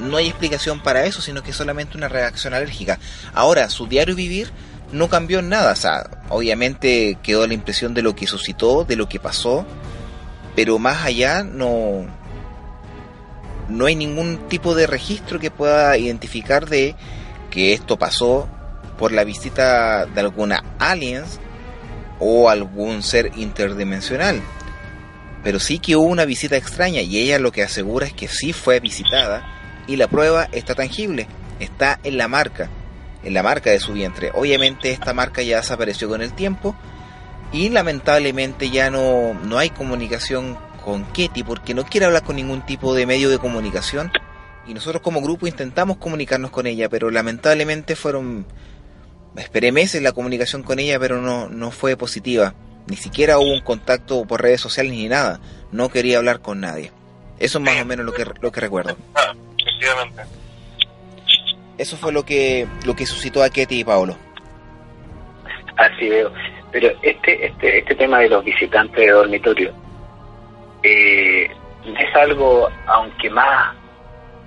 No hay explicación para eso, sino que es solamente una reacción alérgica. Ahora, su diario vivir no cambió en nada. O sea, obviamente quedó la impresión de lo que suscitó, de lo que pasó, pero más allá no, no hay ningún tipo de registro que pueda identificar de que esto pasó por la visita de alguna aliens o algún ser interdimensional. Pero sí que hubo una visita extraña y ella lo que asegura es que sí fue visitada y la prueba está tangible, está en la marca, en la marca de su vientre. Obviamente esta marca ya desapareció con el tiempo y lamentablemente ya no, no hay comunicación con Ketty porque no quiere hablar con ningún tipo de medio de comunicación y nosotros como grupo intentamos comunicarnos con ella, pero lamentablemente fueron esperé meses la comunicación con ella, pero no no fue positiva. Ni siquiera hubo un contacto por redes sociales ni nada. No quería hablar con nadie. Eso es más o menos lo que lo que recuerdo. Ah, efectivamente. Eso fue lo que lo que suscitó a Ketty y Paolo. Así veo. Pero este este este tema de los visitantes de dormitorio eh, es algo, aunque más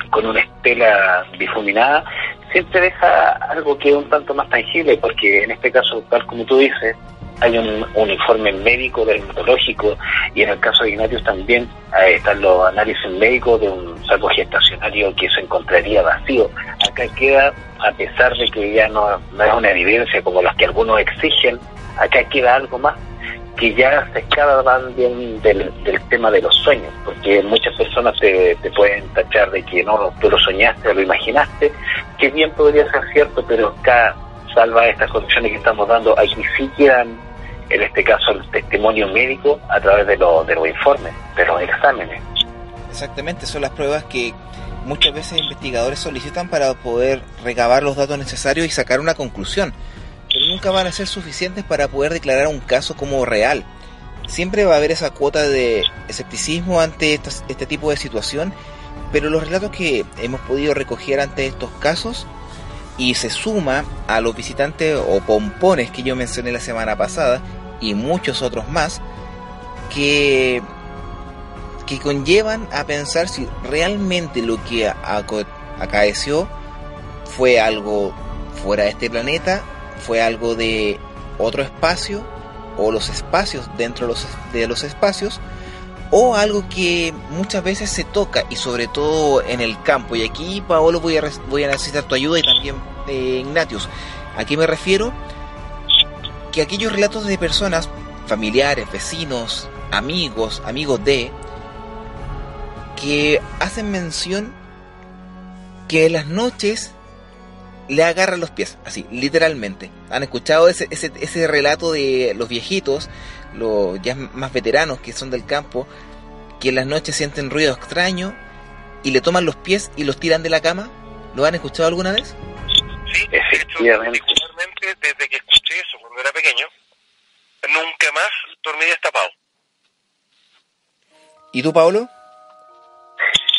con una estela difuminada, siempre deja algo que es un tanto más tangible, porque en este caso, tal como tú dices, hay un, informe médico dermatológico y en el caso de Ignatius también están los análisis médicos de un saco gestacionario que se encontraría vacío. Acá queda, a pesar de que ya no, no es una evidencia como las que algunos exigen, acá queda algo más que ya se escapan bien del, tema de los sueños, porque muchas personas te, pueden tachar de que no, tú lo soñaste lo imaginaste, que bien podría ser cierto, pero acá, salva estas condiciones que estamos dando, aquí sí quedan, en este caso, el testimonio médico a través de, de los informes, de los exámenes. Exactamente, son las pruebas que muchas veces investigadores solicitan para poder recabar los datos necesarios y sacar una conclusión pero nunca van a ser suficientes para poder declarar un caso como real. Siempre va a haber esa cuota de escepticismo ante este tipo de situación, pero los relatos que hemos podido recoger ante estos casos y se suma a los visitantes o pompones que yo mencioné la semana pasada y muchos otros más que que conllevan a pensar si realmente lo que acaeció fue algo fuera de este planeta fue algo de otro espacio o los espacios dentro de los, espacios o algo que muchas veces se toca y sobre todo en el campo. Y aquí, Paolo, voy a, necesitar tu ayuda y también eh, Ignatius. ¿A qué me refiero? Que aquellos relatos de personas, familiares, vecinos, amigos, amigos de, que hacen mención que en las noches le agarra los pies, así, literalmente. ¿Han escuchado ese, ese, ese relato de los viejitos, los ya más veteranos que son del campo, que en las noches sienten ruido extraño y le toman los pies y los tiran de la cama? ¿Lo han escuchado alguna vez? Sí, efectivamente. desde que escuché eso cuando era pequeño, nunca más dormí destapado. ¿Y tú, Pablo?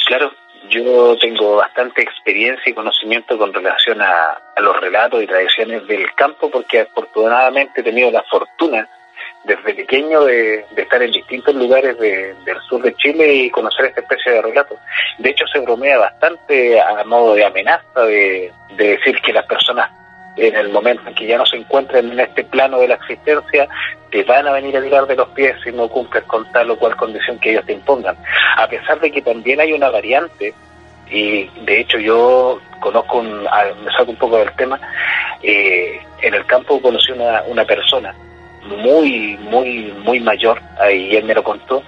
Claro, yo tengo bastante experiencia y conocimiento con relación a, los relatos y tradiciones del campo porque afortunadamente he tenido la fortuna desde pequeño de, estar en distintos lugares del sur de Chile y conocer esta especie de relatos. De hecho se bromea bastante a modo de amenaza de, de decir que las personas en el momento en que ya no se encuentren en este plano de la existencia, te van a venir a tirar de los pies si no cumples con tal o cual condición que ellos te impongan. A pesar de que también hay una variante Y de hecho yo conozco, un, me saco un poco del tema, eh, en el campo conocí una, una persona muy, muy, muy mayor, ahí él me lo contó,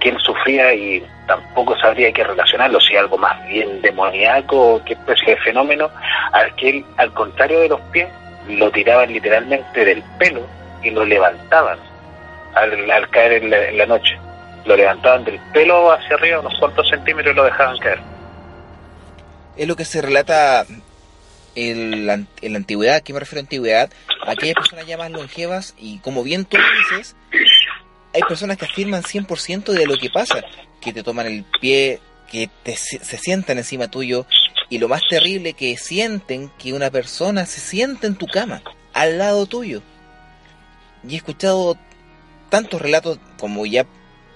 que él sufría y tampoco sabría qué relacionarlo, si algo más bien demoníaco qué especie de fenómeno, al que él, al contrario de los pies, lo tiraban literalmente del pelo y lo levantaban al, caer en la, noche. Lo levantaban del pelo hacia arriba unos cuantos centímetros y lo dejaban caer. Es lo que se relata en la, en la antigüedad, ¿a qué me refiero a antigüedad? Aquellas personas ya más longevas y como bien tú dices, hay personas que afirman 100% de lo que pasa, que te toman el pie, que te, se sientan encima tuyo y lo más terrible que sienten que una persona se sienta en tu cama, al lado tuyo. Y he escuchado tantos relatos como ya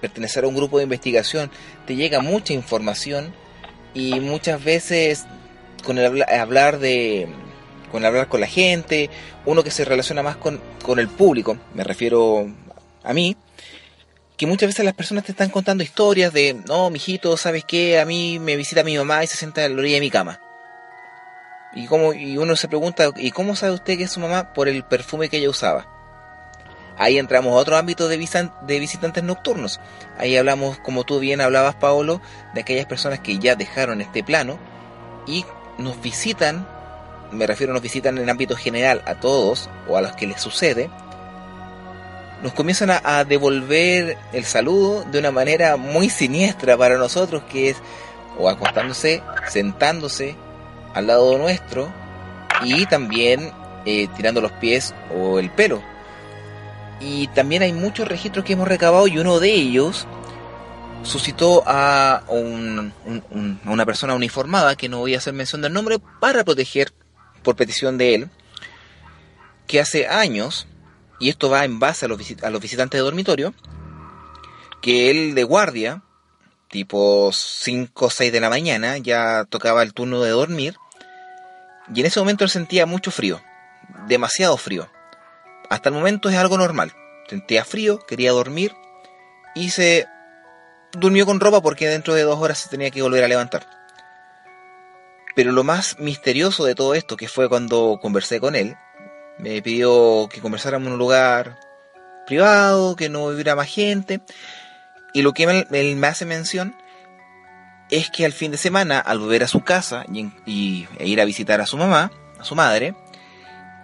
pertenecer a un grupo de investigación, te llega mucha información y muchas veces con el hablar de con hablar con la gente, uno que se relaciona más con, con el público, me refiero a mí, que muchas veces las personas te están contando historias de, no, mijito, ¿sabes qué? A mí me visita mi mamá y se sienta en la orilla de mi cama. Y, como, y uno se pregunta, ¿y cómo sabe usted que es su mamá? Por el perfume que ella usaba. Ahí entramos a otro ámbito de, de visitantes nocturnos. Ahí hablamos, como tú bien hablabas, Paolo, de aquellas personas que ya dejaron este plano y nos visitan, me refiero nos visitan en ámbito general a todos o a los que les sucede, nos comienzan a, a, devolver el saludo de una manera muy siniestra para nosotros, que es o acostándose, sentándose al lado nuestro y también eh, tirando los pies o el pelo. Y también hay muchos registros que hemos recabado y uno de ellos suscitó a, una persona uniformada, que no voy a hacer mención del nombre, para proteger, por petición de él, que hace años, y esto va en base a los, a los visitantes de dormitorio, que él de guardia, tipo 5 o 6 de la mañana, ya tocaba el turno de dormir, y en ese momento él sentía mucho frío, demasiado frío. Hasta el momento es algo normal. Sentía frío, quería dormir y se durmió con ropa porque dentro de dos horas se tenía que volver a levantar. Pero lo más misterioso de todo esto, que fue cuando conversé con él, me pidió que conversáramos en un lugar privado, que no hubiera más gente. Y lo que él, me hace mención es que al fin de semana, al volver a su casa y, e ir a visitar a su mamá, a su madre,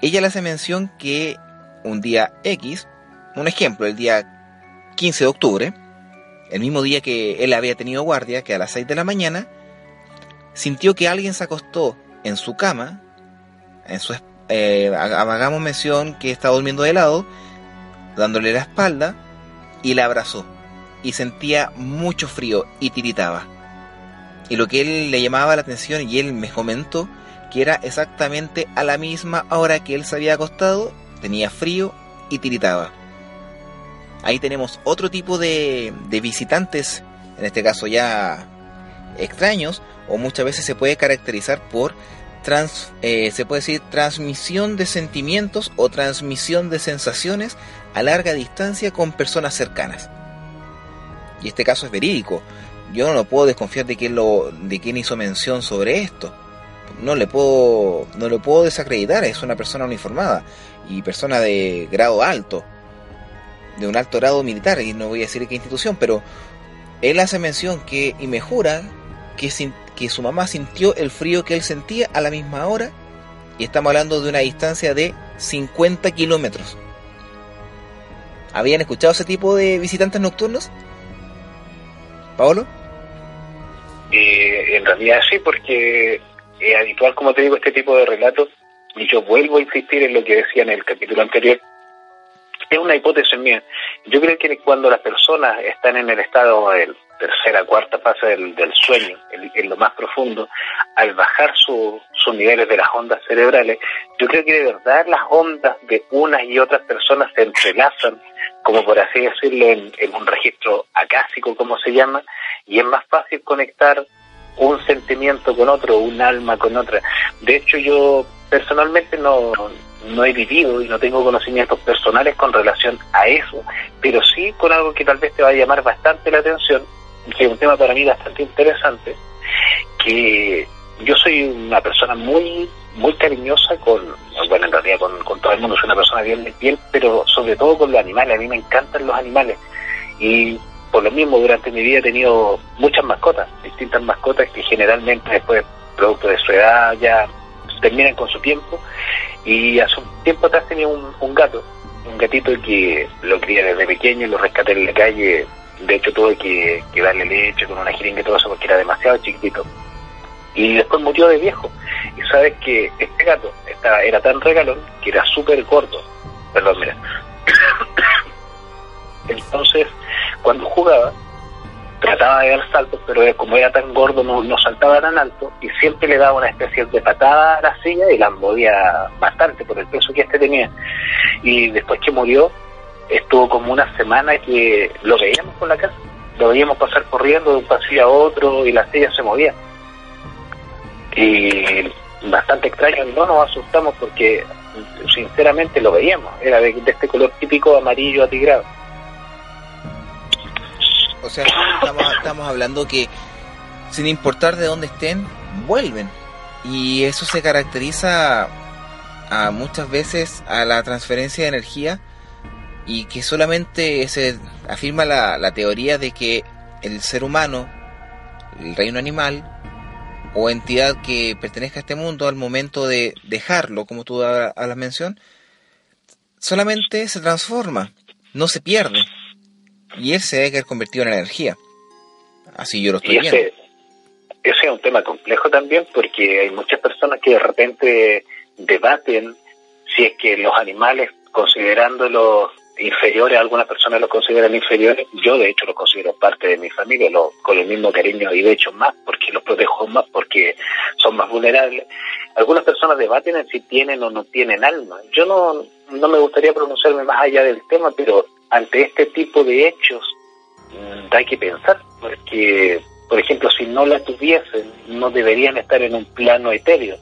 ella le hace mención que un día X, un ejemplo, el día 15 de octubre, el mismo día que él había tenido guardia, que a las 6 de la mañana, sintió que alguien se acostó en su cama, en su, eh, hagamos mención que estaba durmiendo de lado, dándole la espalda, y la abrazó. Y sentía mucho frío y tiritaba. Y lo que él le llamaba la atención, y él me comentó, que era exactamente a la misma hora que él se había acostado, tenía frío y tiritaba. Ahí tenemos otro tipo de, visitantes, en este caso ya extraños, o muchas veces se puede caracterizar por trans, eh, se puede decir transmisión de sentimientos o transmisión de sensaciones a larga distancia con personas cercanas. Y este caso es verídico. Yo no lo puedo desconfiar de quién lo, de quién hizo mención sobre esto. No le puedo, no lo puedo desacreditar. Es una persona uniformada y persona de grado alto de un alto grado militar, y no voy a decir qué institución, pero él hace mención que, y me jura, que, que su mamá sintió el frío que él sentía a la misma hora, y estamos hablando de una distancia de 50 kilómetros. ¿Habían escuchado ese tipo de visitantes nocturnos? ¿Paolo? Eh, en realidad sí, porque es habitual, como te digo, este tipo de relatos, y yo vuelvo a insistir en lo que decía en el capítulo anterior, es una hipótesis mía. Yo creo que cuando las personas están en el estado de tercera, cuarta fase del, sueño, en, lo más profundo, al bajar sus niveles de las ondas cerebrales, yo creo que de verdad las ondas de unas y otras personas se entrelazan, como por así decirlo, en, en un registro acásico, como se llama, y es más fácil conectar un sentimiento con otro, un alma con otra. De hecho, yo personalmente no, no he vivido y no tengo conocimientos personales con relación a eso, pero sí con algo que tal vez te va a llamar bastante la atención, que es un tema para mí bastante interesante, que yo soy una persona muy muy cariñosa con, bueno, en realidad con, todo el mundo soy una persona bien de piel, pero sobre todo con los animales. A mí me encantan los animales. Y por lo mismo, durante mi vida he tenido muchas mascotas, distintas mascotas que generalmente después, producto de su edad, ya terminan con su tiempo. Y hace un tiempo atrás tenía un, gato, un gatito que lo crié desde pequeño, lo rescaté en la calle. De hecho, tuve que, que darle leche con una jeringa y todo eso porque era demasiado chiquitito y después murió de viejo. Y sabes que este gato estaba, era tan regalón que era súper corto. Perdón, mira. Entonces, cuando jugaba, trataba de dar saltos, pero como era tan gordo no, no saltaba tan alto y siempre le daba una especie de patada a la silla y la movía bastante por el peso que este tenía. Y después que murió, estuvo como una semana que lo veíamos por la casa, lo veíamos pasar corriendo de un pasillo a otro y la silla se movía y bastante extraño, no nos asustamos porque sinceramente lo veíamos, era de, este color típico amarillo atigrado. O sea, estamos, hablando que sin importar de dónde estén, vuelven. Y eso se caracteriza a muchas veces a la transferencia de energía y que solamente se afirma la, teoría de que el ser humano, el reino animal, o entidad que pertenezca a este mundo al momento de dejarlo, como tú a la mención, solamente se transforma, no se pierde. Y él se debe quedar convertido en energía. Así yo lo estoy viendo. Ese, ese es un tema complejo también porque hay muchas personas que de repente debaten si es que los animales, considerándolos inferiores, algunas personas los consideran inferiores, yo de hecho los considero parte de mi familia, lo, con el mismo cariño y de hecho más porque los protejo más, porque son más vulnerables. Algunas personas debaten en si tienen o no tienen alma. Yo no, no me gustaría pronunciarme más allá del tema, pero ante este tipo de hechos mm, hay que pensar, porque, por ejemplo, si no la tuviesen, no deberían estar en un plano etéreo.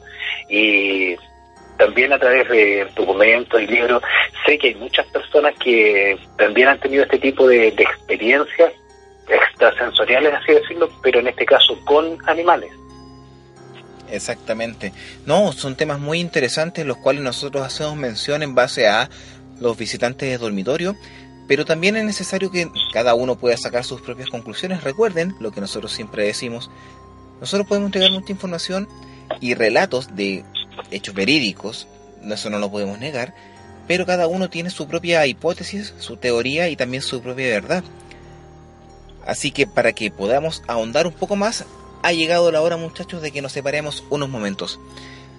Y también a través de documentos y libros, sé que hay muchas personas que también han tenido este tipo de, experiencias extrasensoriales, así decirlo, pero en este caso con animales. Exactamente. No, son temas muy interesantes los cuales nosotros hacemos mención en base a los visitantes de dormitorio, pero también es necesario que cada uno pueda sacar sus propias conclusiones. Recuerden lo que nosotros siempre decimos, nosotros podemos entregar mucha información y relatos de hechos verídicos, eso no lo podemos negar, pero cada uno tiene su propia hipótesis, su teoría y también su propia verdad. Así que para que podamos ahondar un poco más, ha llegado la hora muchachos de que nos separemos unos momentos.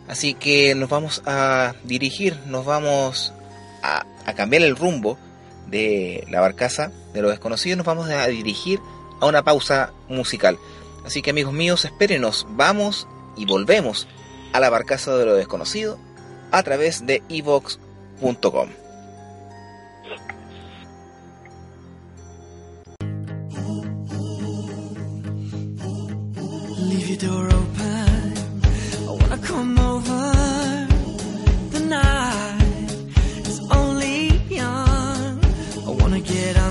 Así que nos vamos a dirigir, nos vamos a, cambiar el rumbo de la barcaza de lo desconocido, nos vamos a dirigir a una pausa musical. Así que amigos míos, espérenos, vamos y volvemos a la barcaza de lo desconocido a través de evox.com. Over. I wanna get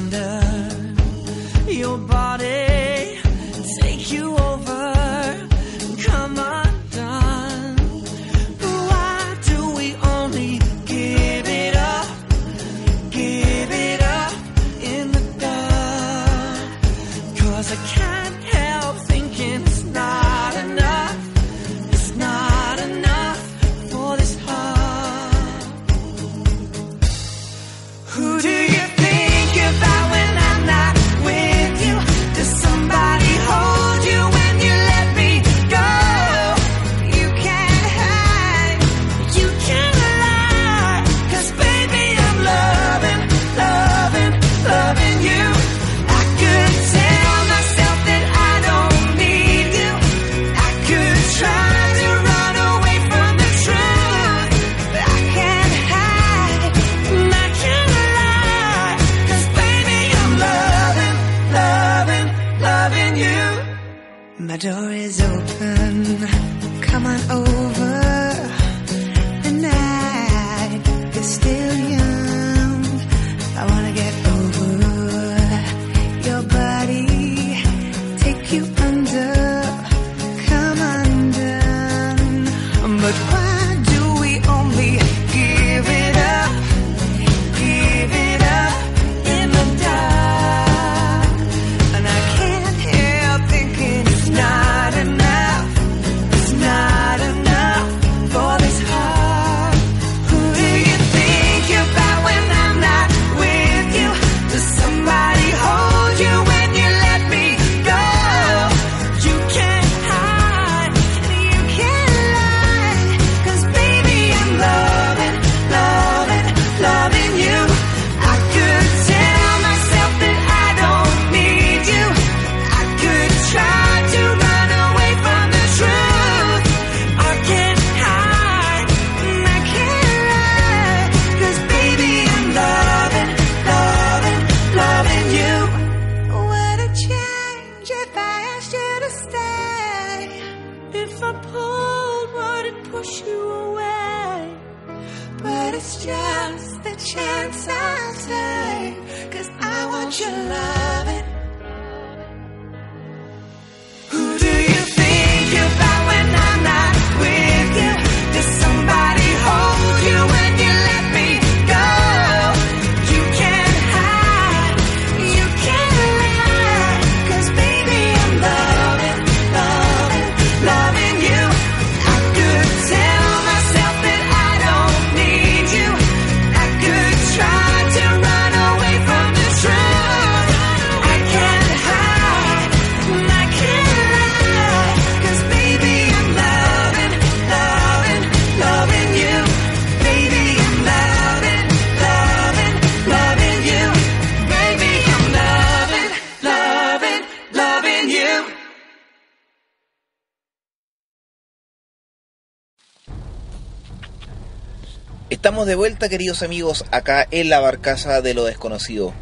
De vuelta, queridos amigos, acá en la barcaza de lo desconocido,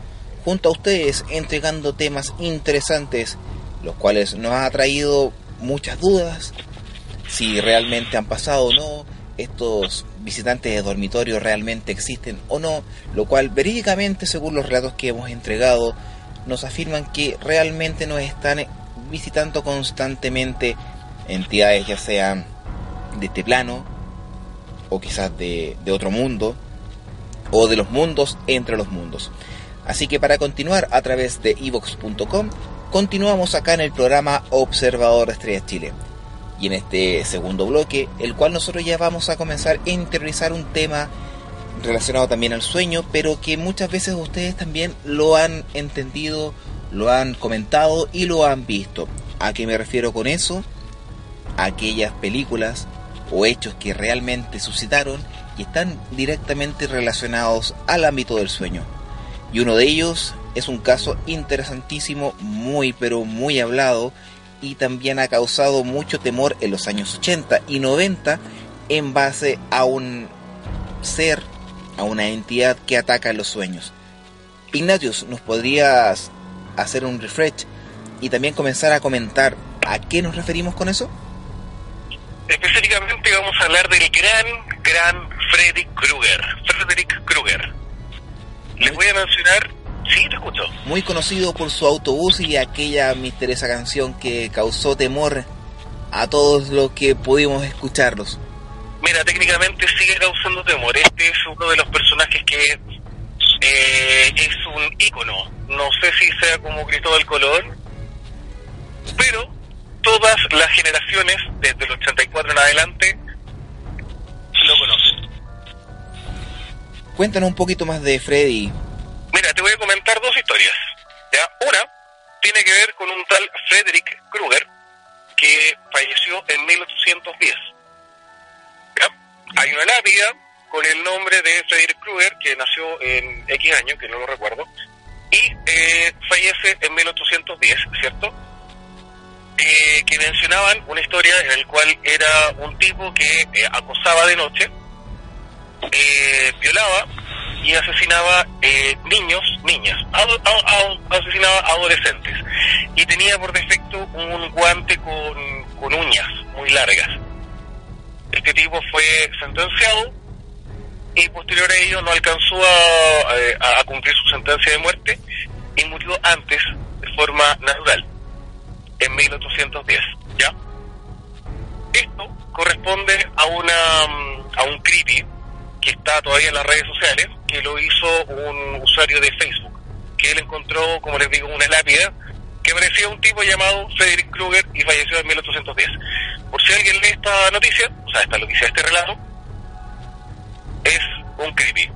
junto a ustedes entregando temas interesantes, los cuales nos ha traído muchas dudas, si realmente han pasado o no, estos visitantes de dormitorio realmente existen o no, lo cual verídicamente, según los relatos que hemos entregado, nos afirman que realmente nos están visitando constantemente entidades ya sean de este plano o quizás de, otro mundo o de los mundos entre los mundos. Así que para continuar a través de evox.com, continuamos acá en el programa Observador de Estrellas Chile. Y en este segundo bloque, el cual nosotros ya vamos a comenzar a interiorizar un tema relacionado también al sueño, pero que muchas veces ustedes también lo han entendido, lo han comentado y lo han visto. ¿A qué me refiero con eso? Aquellas películas o hechos que realmente suscitaron y están directamente relacionados al ámbito del sueño. Y uno de ellos es un caso interesantísimo, muy pero muy hablado y también ha causado mucho temor en los años 80 y 90 en base a un ser, a una entidad que ataca los sueños. Ignatius, ¿nos podrías hacer un refresh y también comenzar a comentar a qué nos referimos con eso? Específicamente vamos a hablar del gran, gran Freddy Krueger. Frederick Krueger. Les voy a mencionar... Sí, te escucho. Muy conocido por su autobús y aquella misteriosa canción que causó temor a todos los que pudimos escucharlos. Mira, técnicamente sigue causando temor. Este es uno de los personajes que eh, es un ícono. No sé si sea como Cristóbal Colón, pero todas las generaciones, desde el 84 en adelante, lo conocen. Cuéntanos un poquito más de Freddy. Mira, te voy a comentar dos historias. ¿ya? Una tiene que ver con un tal Frederick Krueger que falleció en 1810. ¿ya? Hay una lápida con el nombre de Frederick Krueger que nació en X año, que no lo recuerdo, y eh, fallece en 1810, ¿cierto? Eh, que mencionaban una historia en la cual era un tipo que eh, acosaba de noche, eh, violaba y asesinaba eh, niños, niñas, ado- a- a- asesinaba adolescentes y tenía por defecto un guante con, con uñas muy largas. Este tipo fue sentenciado y posterior a ello no alcanzó a, cumplir su sentencia de muerte y murió antes de forma todavía en las redes sociales, que lo hizo un usuario de Facebook, que él encontró, como les digo, una lápida que parecía un tipo llamado Frederick Krueger y falleció en 1810. Por si alguien lee esta noticia, o sea, esta noticia, este relato, es un creepy.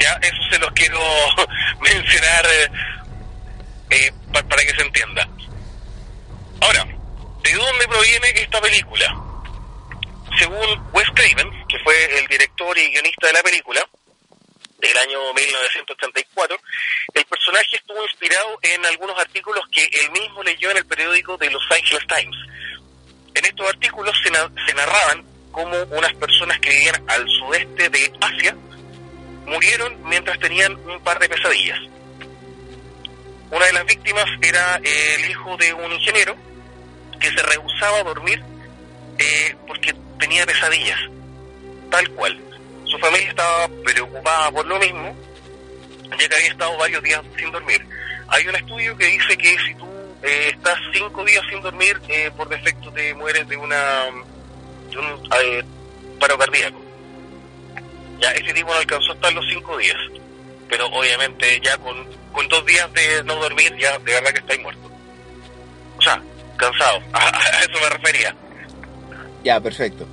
Ya, eso se los quiero mencionar eh, eh, pa- para que se entienda. Ahora, ¿de dónde proviene esta película? Según Wes Craven, que fue el director y guionista de la película, del año 1984, el personaje estuvo inspirado en algunos artículos que él mismo leyó en el periódico de Los Angeles Times. En estos artículos se, na- se narraban cómo unas personas que vivían al sudeste de Asia murieron mientras tenían un par de pesadillas. Una de las víctimas era el hijo de un ingeniero que se rehusaba a dormir eh, porque tenía pesadillas, tal cual. su familia estaba preocupada por lo mismo, ya que había estado varios días sin dormir. Hay un estudio que dice que si tú eh, estás cinco días sin dormir, eh, por defecto te mueres de una de un eh, paro cardíaco. Ya, ese tipo no alcanzó a estar los cinco días, pero obviamente ya con, con dos días de no dormir, ya de verdad que estáis muerto. O sea, cansado, a eso me refería. Ya, perfecto.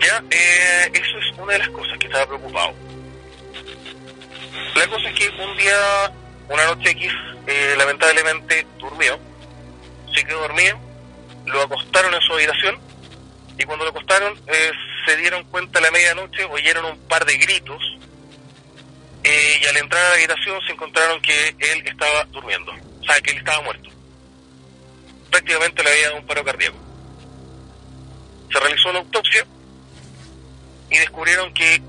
Ya, eh, eso es una de las cosas que estaba preocupado. La cosa es que un día, una noche X, eh, lamentablemente durmió, se quedó dormido, lo acostaron en su habitación y cuando lo acostaron eh, se dieron cuenta a la medianoche, oyeron un par de gritos eh, y al entrar a la habitación se encontraron que él estaba durmiendo, o sea, que él estaba muerto. Prácticamente le había dado un paro cardíaco. Se realizó una autopsia y descubrieron que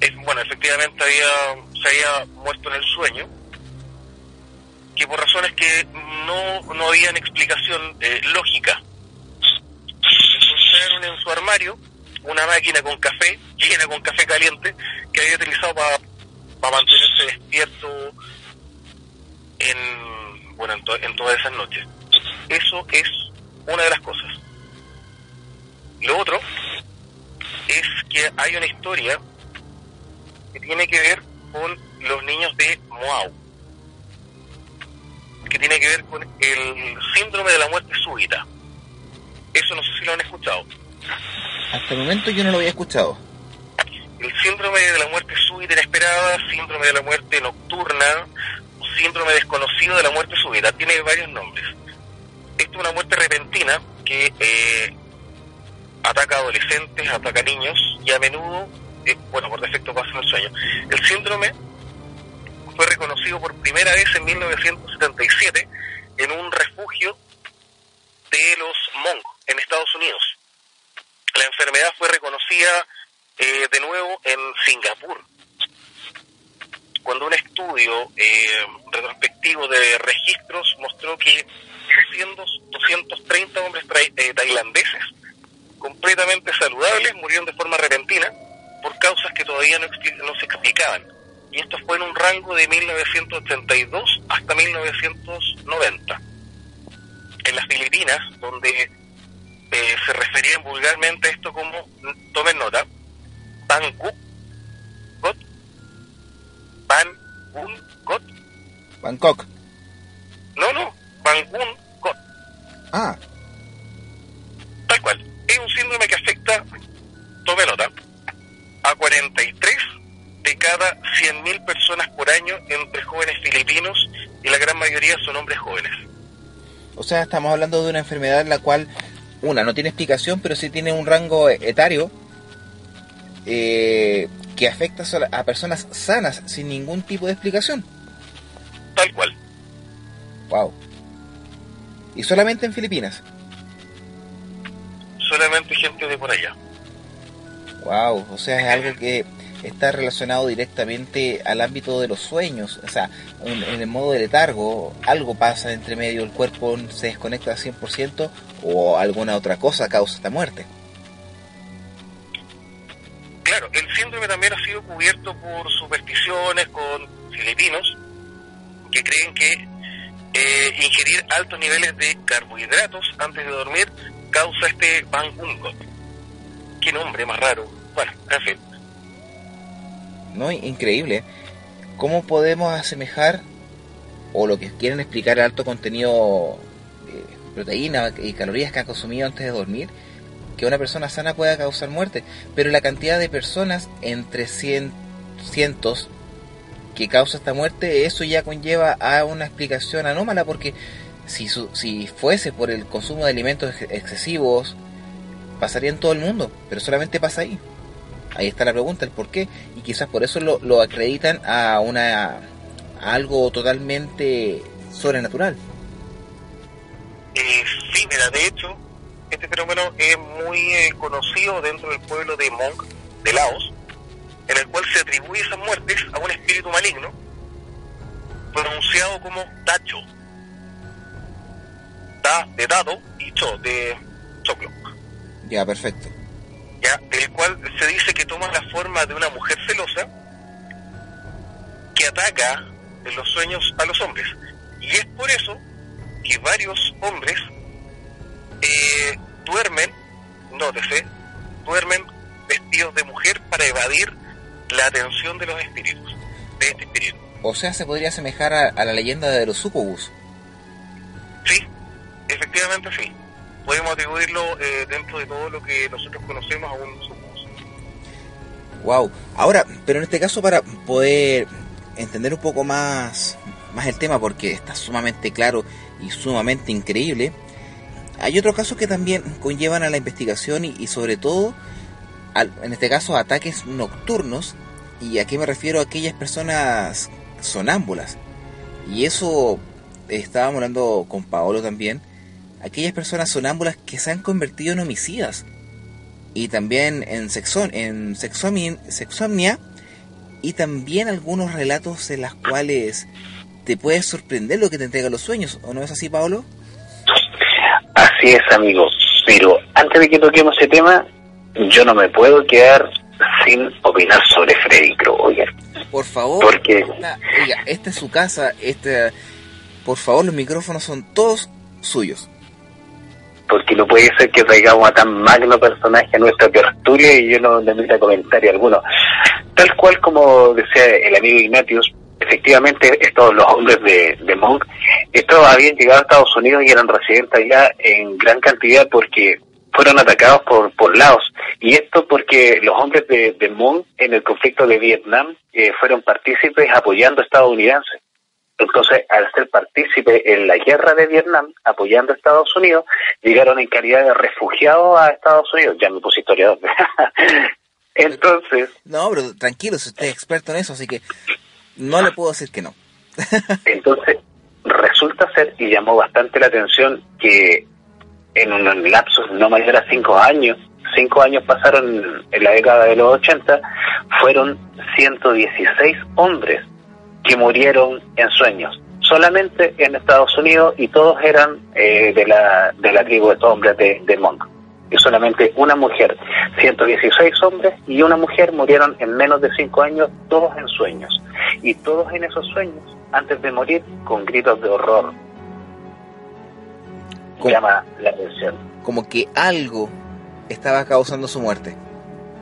es, bueno efectivamente había se había muerto en el sueño que por razones que no, no habían explicación eh, lógica encontraron en su armario una máquina con café llena con café caliente que había utilizado para mantenerse despierto en bueno en, to- en todas esas noches. Eso es una de las cosas lo otro es que hay una historia que tiene que ver con los niños de Moau, que tiene que ver con el síndrome de la muerte súbita. Eso no sé si lo han escuchado. Hasta el momento yo no lo había escuchado. El síndrome de la muerte súbita inesperada, síndrome de la muerte nocturna, síndrome desconocido de la muerte súbita, tiene varios nombres. Esta es una muerte repentina que eh, ataca adolescentes, ataca niños y a menudo, eh, bueno, por defecto pasa en el sueño. El síndrome fue reconocido por primera vez en 1977 en un refugio de los Hmong en Estados Unidos. La enfermedad fue reconocida eh, de nuevo en Singapur, cuando un estudio eh, retrospectivo de registros mostró que 200, 230 hombres eh, tailandeses completamente saludables murieron de forma repentina por causas que todavía no, no se explicaban. Y esto fue en un rango de 1982 hasta 1990. En las Filipinas, donde eh, se referían vulgarmente a esto como, mm, tomen nota, Bangkok, Got, Got, Bangkok. no, no, Got, Ah, tal cual. Es un síndrome que afecta, tome nota, a 43 de cada 100.000 personas por año entre jóvenes filipinos y la gran mayoría son hombres jóvenes. o sea, estamos hablando de una enfermedad en la cual, una, no tiene explicación, pero sí tiene un rango etario eh, que afecta a personas sanas sin ningún tipo de explicación. Tal cual. Wow. Y solamente en Filipinas. Solamente gente de por allá. Wow, o sea, es algo que está relacionado directamente al ámbito de los sueños. O sea, en, en el modo de letargo, algo pasa entre medio, el cuerpo se desconecta al 100% o alguna otra cosa causa esta muerte. Claro, el síndrome también ha sido cubierto por supersticiones con filipinos que creen que eh, ingerir altos niveles de carbohidratos antes de dormir causa este bangungot. Qué nombre más raro. Bueno, en fin. ¿No? Increíble. ¿Cómo podemos asemejar o lo que quieren explicar el alto contenido de proteína y calorías que ha consumido antes de dormir? Que una persona sana pueda causar muerte, pero la cantidad de personas entre cien- cientos que causa esta muerte, eso ya conlleva a una explicación anómala, porque si, su- si fuese por el consumo de alimentos ex- excesivos, pasaría en todo el mundo, pero solamente pasa ahí. Ahí está la pregunta, el por qué, y quizás por eso lo, lo acreditan a una algo totalmente sobrenatural. Eh, sí, mira, de hecho, este fenómeno es muy eh, conocido dentro del pueblo de Hmong, de Laos, en el cual se atribuye esas muertes a un espíritu maligno, pronunciado como Dacho. Da de dado y Cho de choclo. Ya, perfecto. ¿ya? ¿ya? el cual se dice que toma la forma de una mujer celosa que ataca en los sueños a los hombres. Y es por eso que varios hombres eh, duermen, nótese, duermen vestidos de mujer para evadir la atención de los espíritus, de este espíritu. O sea, se podría asemejar a, a la leyenda de los sucubus. Sí, efectivamente sí. Podemos atribuirlo eh, dentro de todo lo que nosotros conocemos a un sucubus. Wow. Ahora, pero en este caso para poder entender un poco más, más el tema, porque está sumamente claro y sumamente increíble, hay otros casos que también conllevan a la investigación y, y sobre todo, en este caso, ataques nocturnos. ¿Y a qué me refiero? A aquellas personas sonámbulas. Y eso estábamos hablando con Paolo también. Aquellas personas sonámbulas que se han convertido en homicidas. Y también en, sexo, en sexomnia. Y también algunos relatos en los cuales te puede sorprender lo que te entregan los sueños. ¿O no es así, Paolo? Así es, amigo. Pero antes de que toquemos ese tema, yo no me puedo quedar sin opinar sobre Freddy Krueger. Por favor. Porque Esta, oiga, esta es su casa. Este, por favor, los micrófonos son todos suyos. porque no puede ser que traigamos a tan magno personaje a nuestra tertulia y yo no le meta comentario alguno. Tal cual como decía el amigo Ignatius, efectivamente estos los hombres de, de Monk, estos habían llegado a Estados Unidos y eran residentes allá en gran cantidad porque fueron atacados por, por Laos. Y esto porque los hombres de, de Monk en el conflicto de Vietnam eh, fueron partícipes apoyando a estadounidenses. Entonces, al ser partícipes en la guerra de Vietnam, apoyando a Estados Unidos, llegaron en calidad de refugiados a Estados Unidos. Ya me puse historiador. Entonces, No, pero tranquilo, si usted es experto en eso, así que no le puedo decir que no. entonces resulta ser y llamó bastante la atención que en un lapso no mayor a cinco años, cinco años pasaron en la década de los 80, fueron 116 hombres que murieron en sueños, solamente en Estados Unidos y todos eran eh, de, la, de la tribu de hombres de, de Monk. Y solamente una mujer, 116 hombres y una mujer murieron en menos de cinco años, todos en sueños. Y todos en esos sueños, antes de morir, con gritos de horror. Llama la atención. Como que algo estaba causando su muerte.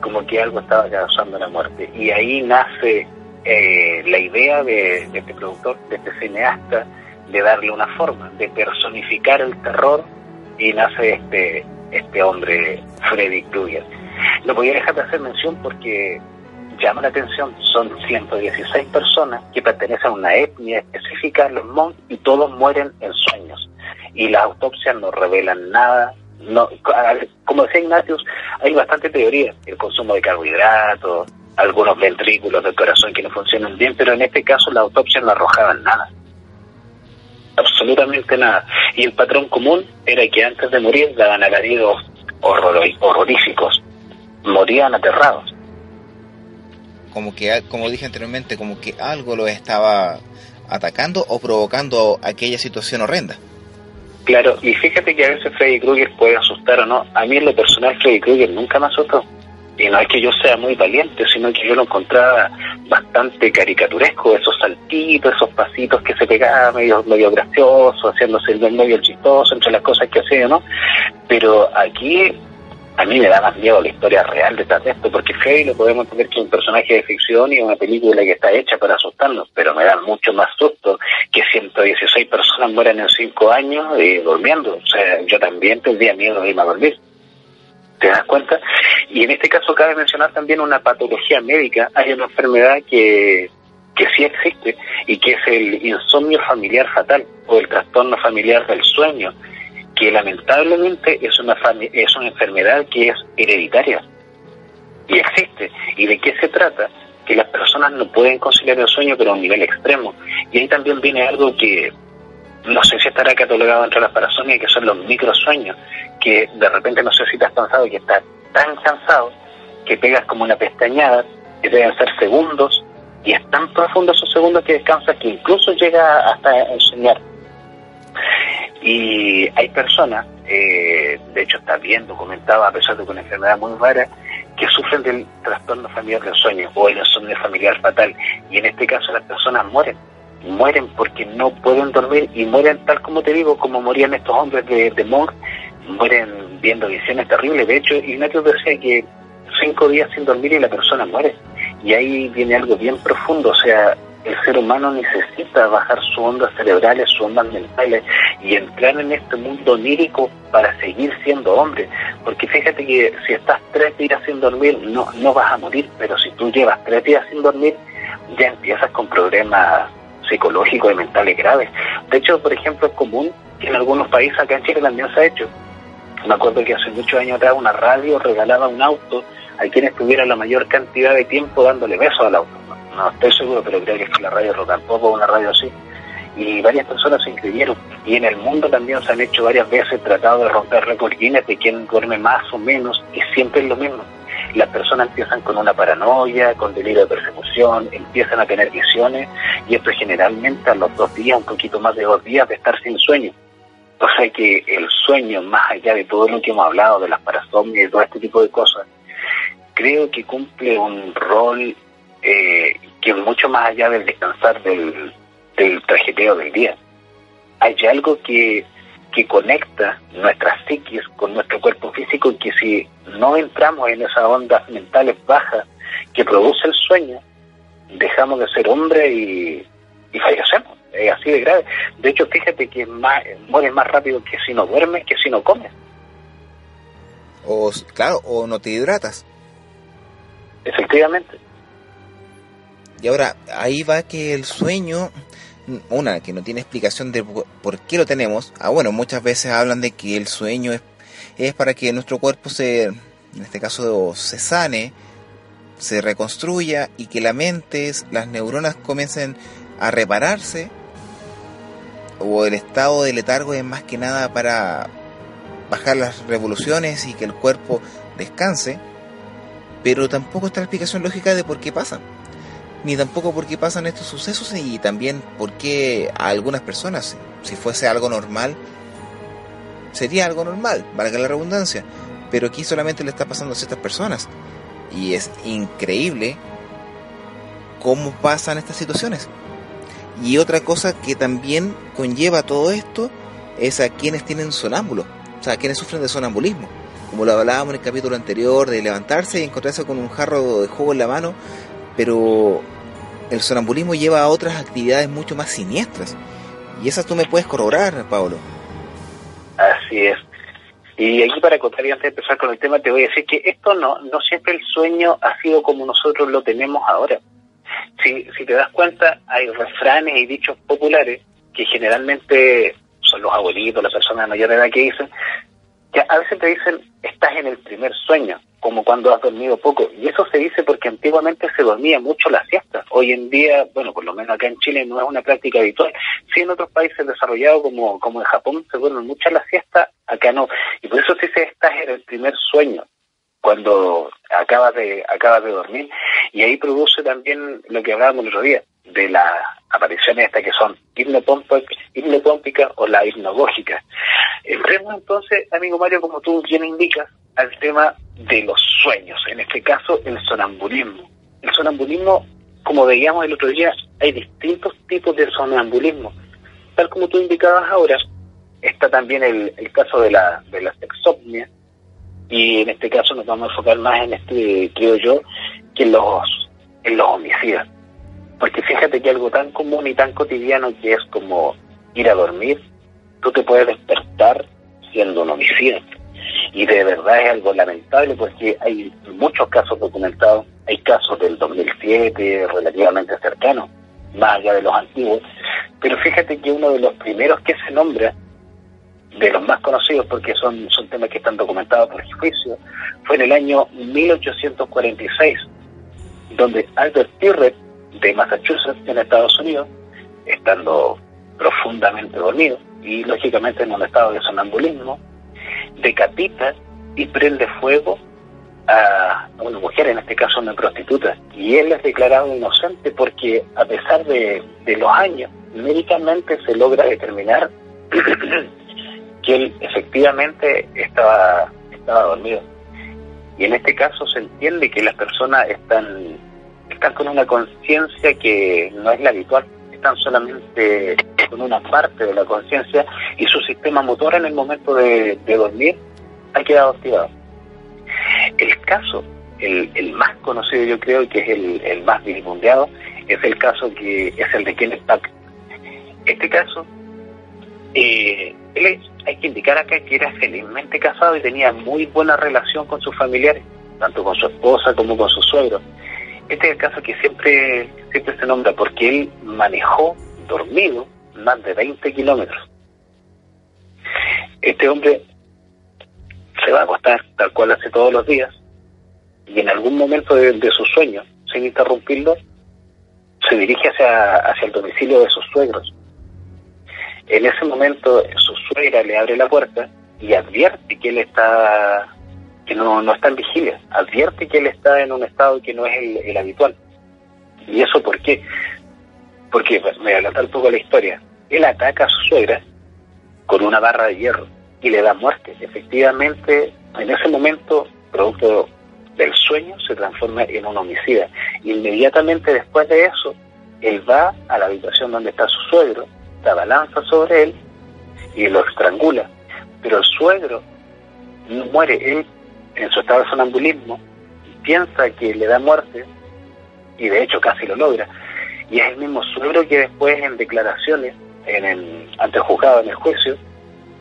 como que algo estaba causando la muerte. Y ahí nace eh, la idea de, de este productor, de este cineasta, de darle una forma, de personificar el terror y nace este, este hombre, Freddy Krueger. No podía dejar de hacer mención porque llama la atención, son 116 personas que pertenecen a una etnia específica, los Hmong, y todos mueren en sueños. Y las autopsias no revelan nada. No, como decía Ignatius, hay bastante teoría, el consumo de carbohidratos, algunos ventrículos del corazón que no funcionan bien, pero en este caso las autopsias no arrojaban nada. Absolutamente nada. Y el patrón común era que antes de morir daban alaridos horror, horroríficos. Morían aterrados. Como que, como dije anteriormente, como que algo lo estaba atacando o provocando aquella situación horrenda. Claro, y fíjate que a veces Freddy Krueger puede asustar o no. A mí en lo personal Freddy Krueger nunca me asustó. Y no es que yo sea muy valiente, sino que yo lo encontraba bastante caricaturesco, esos saltitos, esos pasitos que se pegaba medio, medio gracioso, haciéndose el medio chistoso entre las cosas que hacía, ¿no? Pero aquí a mí me da más miedo la historia real detrás de esto, porque Freddy lo podemos entender que es un personaje de ficción y una película que está hecha para asustarnos, pero me da mucho más susto que 116 personas mueran en 5 años eh, durmiendo. O sea, yo también tendría miedo de irme a dormir. ¿Te das cuenta? Y en este caso cabe mencionar también una patología médica. Hay una enfermedad que, que sí existe y que es el insomnio familiar fatal o el trastorno familiar del sueño, que lamentablemente es una, es una enfermedad que es hereditaria y existe. ¿Y de qué se trata? Que las personas no pueden conciliar el sueño, pero a un nivel extremo. Y ahí también viene algo que no sé si estará catalogado entre las parasomnias, que son los microsueños, que de repente no sé si te has pensado que estás tan cansado que pegas como una pestañada, que deben ser segundos, y es tan profundo esos segundos que descansas que incluso llega hasta enseñar. Y hay personas, eh, de hecho está bien documentado, a pesar de que una enfermedad muy rara, que sufren del trastorno familiar del sueño o el insomnio familiar fatal. Y en este caso las personas mueren. Mueren porque no pueden dormir y mueren tal como te digo, como morían estos hombres de, de mueren viendo visiones terribles. De hecho, Ignacio decía que cinco días sin dormir y la persona muere. Y ahí viene algo bien profundo, o sea, el ser humano necesita bajar sus ondas cerebrales, sus ondas mentales y entrar en este mundo onírico para seguir siendo hombre. Porque fíjate que si estás tres días sin dormir, no, no vas a morir, pero si tú llevas tres días sin dormir, ya empiezas con problemas psicológicos y mentales graves. De hecho, por ejemplo, es común que en algunos países, acá en Chile también se ha hecho. Me acuerdo que hace muchos años atrás una radio regalaba un auto a quienes tuvieran la mayor cantidad de tiempo dándole besos al auto. No, estoy seguro, pero creo que es que la radio Rock and Pop una radio así. Y varias personas se inscribieron. Y en el mundo también se han hecho varias veces tratado de romper récord Guinness de quién duerme más o menos, y siempre es lo mismo. Las personas empiezan con una paranoia, con delirio de persecución, empiezan a tener visiones, y esto es generalmente a los dos días, un poquito más de dos días de estar sin sueño. O sea que el sueño, más allá de todo lo que hemos hablado, de las parasomnias y todo este tipo de cosas, creo que cumple un rol eh, que es mucho más allá del descansar del, del trajeteo del día. Hay algo que, que conecta nuestra psiquis con nuestro cuerpo físico y que si no entramos en esas ondas mentales bajas que produce el sueño, dejamos de ser hombre y, y fallecemos. Es así de grave. De hecho, fíjate que más, mueres más rápido que si no duermes, que si no comes. O, claro, o no te hidratas. Efectivamente. Y ahora, ahí va que el sueño, una, que no tiene explicación de por qué lo tenemos. Ah, bueno, muchas veces hablan de que el sueño es, es para que nuestro cuerpo se, en este caso, se sane, se reconstruya y que la mente, las neuronas comiencen a repararse. O el estado de letargo es más que nada para bajar las revoluciones y que el cuerpo descanse. Pero tampoco está la explicación lógica de por qué pasan ni tampoco por qué pasan estos sucesos y también por qué a algunas personas, si fuese algo normal, sería algo normal, valga la redundancia, pero aquí solamente le está pasando a ciertas personas y es increíble cómo pasan estas situaciones. Y otra cosa que también conlleva todo esto es a quienes tienen sonámbulos, o sea, a quienes sufren de sonambulismo. Como lo hablábamos en el capítulo anterior, de levantarse y encontrarse con un jarro de jugo en la mano pero el sonambulismo lleva a otras actividades mucho más siniestras. Y esas tú me puedes corroborar, Pablo. Así es. Y aquí para contar y antes de empezar con el tema, te voy a decir que esto no, no siempre el sueño ha sido como nosotros lo tenemos ahora. Si, si te das cuenta, hay refranes y dichos populares que generalmente son los abuelitos, las personas de mayor edad que dicen, que a veces te dicen, estás en el primer sueño como cuando has dormido poco. Y eso se dice porque antiguamente se dormía mucho la siesta. Hoy en día, bueno, por lo menos acá en Chile no es una práctica habitual. Sí en otros países desarrollados como, como en Japón se duermen mucho la siesta, acá no. Y por eso se estás en el primer sueño cuando acabas de acabas de dormir y ahí produce también lo que hablábamos el otro día de las apariciones estas que son hipnopómpicas o la hipnogógica. Entremos entonces, amigo Mario, como tú bien indicas, al tema de los sueños, en este caso el sonambulismo. El sonambulismo, como veíamos el otro día, hay distintos tipos de sonambulismo. Tal como tú indicabas ahora, está también el, caso de la, de la sexopnia, y en este caso nos vamos a enfocar más en este, creo yo, que en los, en los homicidios. Porque fíjate que algo tan común y tan cotidiano que es como ir a dormir, tú te puedes despertar siendo un homicida. Y de verdad es algo lamentable porque hay muchos casos documentados, hay casos del 2007 relativamente cercanos, más allá de los antiguos, pero fíjate que uno de los primeros que se nombra, de los más conocidos porque son, son temas que están documentados por juicio, fue en el año 1846, donde Albert Tirret de Massachusetts en Estados Unidos, estando profundamente dormido y lógicamente en un estado de sonambulismo, decapita y prende fuego a una mujer, en este caso una prostituta, y él es declarado inocente porque a pesar de, de los años, médicamente se logra determinar que él efectivamente estaba, estaba dormido. Y en este caso se entiende que las personas están, están con una conciencia que no es la habitual, están solamente con una parte de la conciencia y su sistema motor en el momento de, dormir ha quedado activado. El caso, el, el más conocido yo creo y que es el, más difundiado, es el caso que es el de Kenneth Pack. Este caso, eh, él hay que indicar acá que era felizmente casado y tenía muy buena relación con sus familiares, tanto con su esposa como con su suegro. Este es el caso que siempre, siempre se nombra porque él manejó dormido más de 20 kilómetros. Este hombre se va a acostar tal cual hace todos los días y en algún momento de, de su sueño, sin interrumpirlo, se dirige hacia, hacia el domicilio de sus suegros. En ese momento su suegra le abre la puerta y advierte que él está, que no, no está en vigilia, advierte que él está en un estado que no es el, habitual. ¿Y eso por qué? Porque, pues, me voy a un poco la historia, él ataca a su suegra con una barra de hierro y le da muerte. Efectivamente, en ese momento, producto del sueño, se transforma en un homicida. Inmediatamente después de eso, él va a la habitación donde está su suegro, se abalanza sobre él y lo estrangula. Pero el suegro muere, él en su estado de sonambulismo piensa que le da muerte y de hecho casi lo logra. Y es el mismo suegro que después en declaraciones en el, ante el juzgado en el juicio,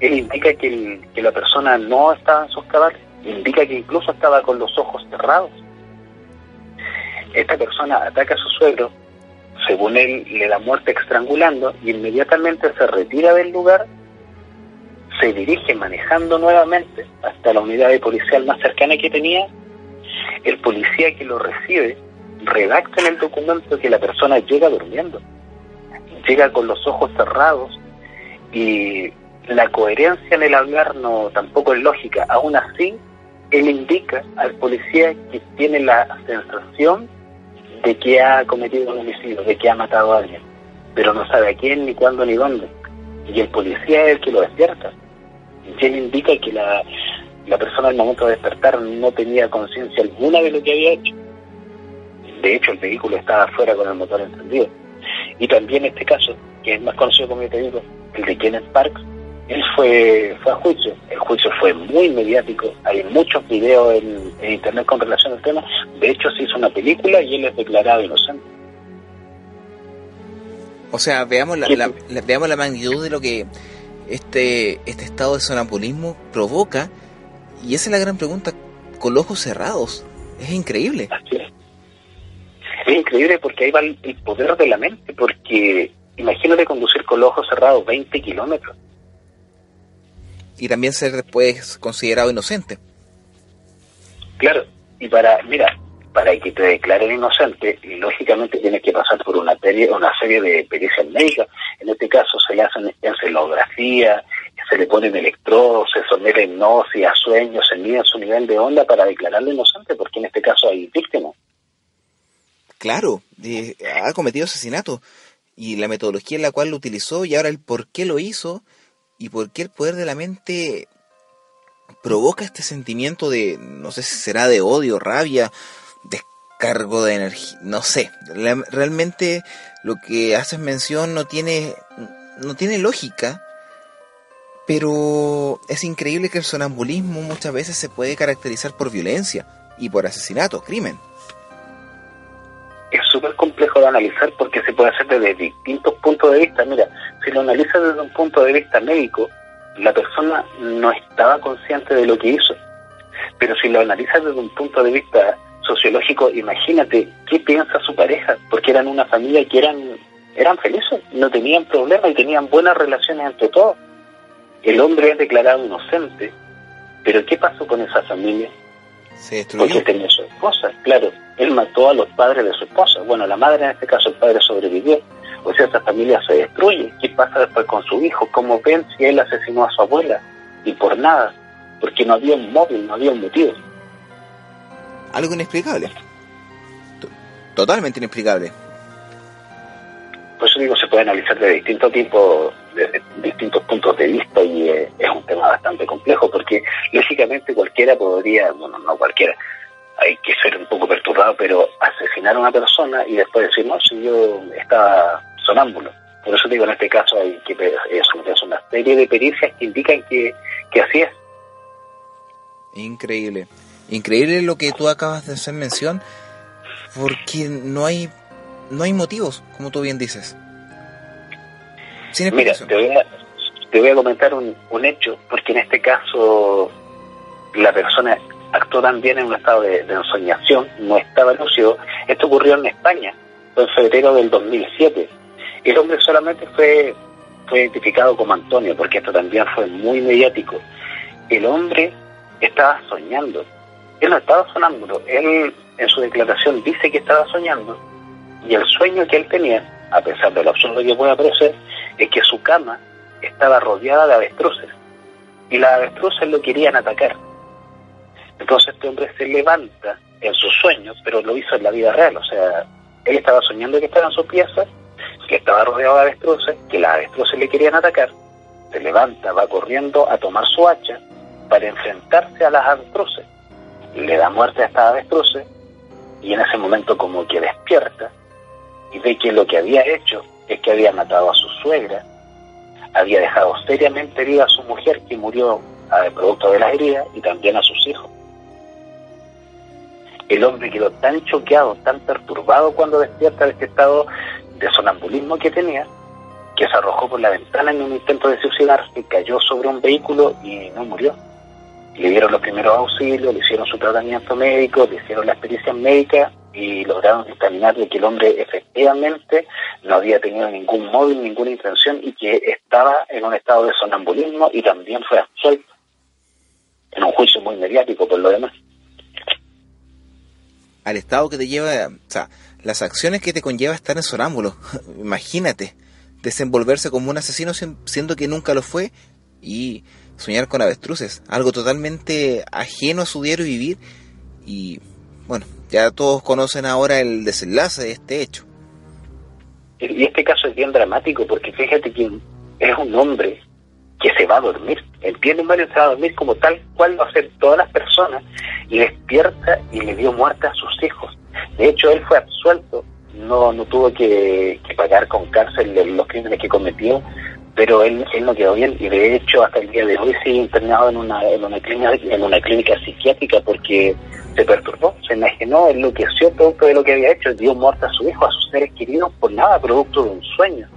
él indica que, el- que la persona no estaba en sus cabales, indica que incluso estaba con los ojos cerrados. Esta persona ataca a su suegro, según él le da muerte estrangulando, y inmediatamente se retira del lugar, se dirige manejando nuevamente hasta la unidad de policial más cercana que tenía. El policía que lo recibe redacta en el documento que la persona llega durmiendo, llega con los ojos cerrados y la coherencia en el hablar no tampoco es lógica. Aún así, él indica al policía que tiene la sensación de que ha cometido un homicidio, de que ha matado a alguien, pero no sabe a quién, ni cuándo, ni dónde. Y el policía es el que lo despierta. Él indica que la, la persona al momento de despertar no tenía conciencia alguna de lo que había hecho. De hecho, el vehículo estaba afuera con el motor encendido. Y también este caso, que es más conocido como yo te digo, el de Kenneth Parks, él fue, fue a juicio. El juicio fue muy mediático. Hay muchos videos en, en internet con relación al tema. De hecho, se hizo una película y él es declarado inocente. O sea, veamos la, Sí. la- la- veamos la magnitud de lo que este, este estado de sonambulismo provoca. Y esa es la gran pregunta, con los ojos cerrados. Es increíble. Así es. Es increíble porque ahí va el, el poder de la mente, porque imagínate conducir con los ojos cerrados 20 kilómetros. Y también ser después considerado inocente. Claro, y para, mira, para que te declaren inocente, lógicamente tienes que pasar por una serie, una serie de pericias médicas. En este caso se le hacen encelografía, se le ponen electrodos, se somete a hipnosis, a sueños, se mide su nivel de onda para declararlo inocente, porque en este caso hay víctimas. Claro, ha cometido asesinato. Y la metodología en la cual lo utilizó y ahora el por qué lo hizo y por qué el poder de la mente provoca este sentimiento de, no sé si será de odio, rabia, descargo de energía, no sé. La- realmente lo que haces mención no tiene, no tiene lógica, pero es increíble que el sonambulismo muchas veces se puede caracterizar por violencia y por asesinato, crimen. es súper complejo de analizar porque se puede hacer desde distintos puntos de vista. Mira, si lo analizas desde un punto de vista médico, la persona no estaba consciente de lo que hizo. Pero si lo analizas desde un punto de vista sociológico, imagínate qué piensa su pareja, porque eran una familia que eran, eran felices, no tenían problemas y tenían buenas relaciones entre todos. El hombre es declarado inocente, pero ¿qué pasó con esa familia? Se porque destruyó. tenía su esposa, claro. Él mató a los padres de su esposa. Bueno, la madre en este caso, el padre sobrevivió. O sea, esa familia se destruye. ¿Qué pasa después con su hijo? ¿Cómo ven si él asesinó a su abuela? Y por nada, porque no había un móvil, no había un motivo. Algo inexplicable. To- Totalmente inexplicable. Por eso digo, se puede analizar de distintos tipos, desde distintos puntos de vista y eh, es un tema bastante complejo porque lógicamente cualquiera podría, bueno, no cualquiera, hay que ser un poco perturbado, pero asesinar a una persona y después decir, no, si yo estaba sonámbulo. Por eso digo, en este caso hay que es una serie de pericias que indican que, que así es. Increíble. Increíble lo que tú acabas de hacer mención, porque no hay no hay motivos, como tú bien dices. Sin Mira, te voy, a, te voy a comentar un, un hecho, porque en este caso la persona actuó también en un estado de, de ensoñación, no estaba lúcido. Esto ocurrió en España, en febrero del 2007. El hombre solamente fue, fue identificado como Antonio, porque esto también fue muy mediático. El hombre estaba soñando. Él no estaba sonámbulo. Él en su declaración dice que estaba soñando y el sueño que él tenía, a pesar de lo absurdo que pueda parecer, es que su cama estaba rodeada de avestruces y las avestruces lo querían atacar. Entonces este hombre se levanta en sus sueños, pero lo hizo en la vida real, o sea, él estaba soñando que estaba en su pieza, que estaba rodeado de avestruces, que las avestruces le querían atacar, se levanta, va corriendo a tomar su hacha para enfrentarse a las avestruces, le da muerte a estas avestruces y en ese momento como que despierta y ve que lo que había hecho es que había matado a su suegra, había dejado seriamente herida a su mujer que murió a producto de las heridas y también a sus hijos. El hombre quedó tan choqueado, tan perturbado cuando despierta de este estado de sonambulismo que tenía, que se arrojó por la ventana en un intento de suicidarse, cayó sobre un vehículo y no murió. Le dieron los primeros auxilios, le hicieron su tratamiento médico, le hicieron la experiencia médica y lograron determinar de que el hombre efectivamente no había tenido ningún móvil, ninguna intención y que estaba en un estado de sonambulismo y también fue absuelto en un juicio muy mediático por lo demás. Al estado que te lleva, o sea, las acciones que te conlleva estar en sonámbulo, imagínate, desenvolverse como un asesino siendo que nunca lo fue y soñar con avestruces, algo totalmente ajeno a su diario vivir y bueno, ya todos conocen ahora el desenlace de este hecho. Y este caso es bien dramático porque fíjate que es un hombre que se va a dormir. Entiende Mario, se va a dormir como tal cual lo hacen todas las personas y despierta y le dio muerte a sus hijos. De hecho, él fue absuelto, no, no tuvo que, que pagar con cárcel los crímenes que cometió, pero él, él no quedó bien y de hecho hasta el día de hoy sigue internado en una, en una, clínica, en una clínica psiquiátrica porque se perturbó, se enajenó, enloqueció producto de lo que había hecho, dio muerte a su hijo, a sus seres queridos por nada, producto de un sueño.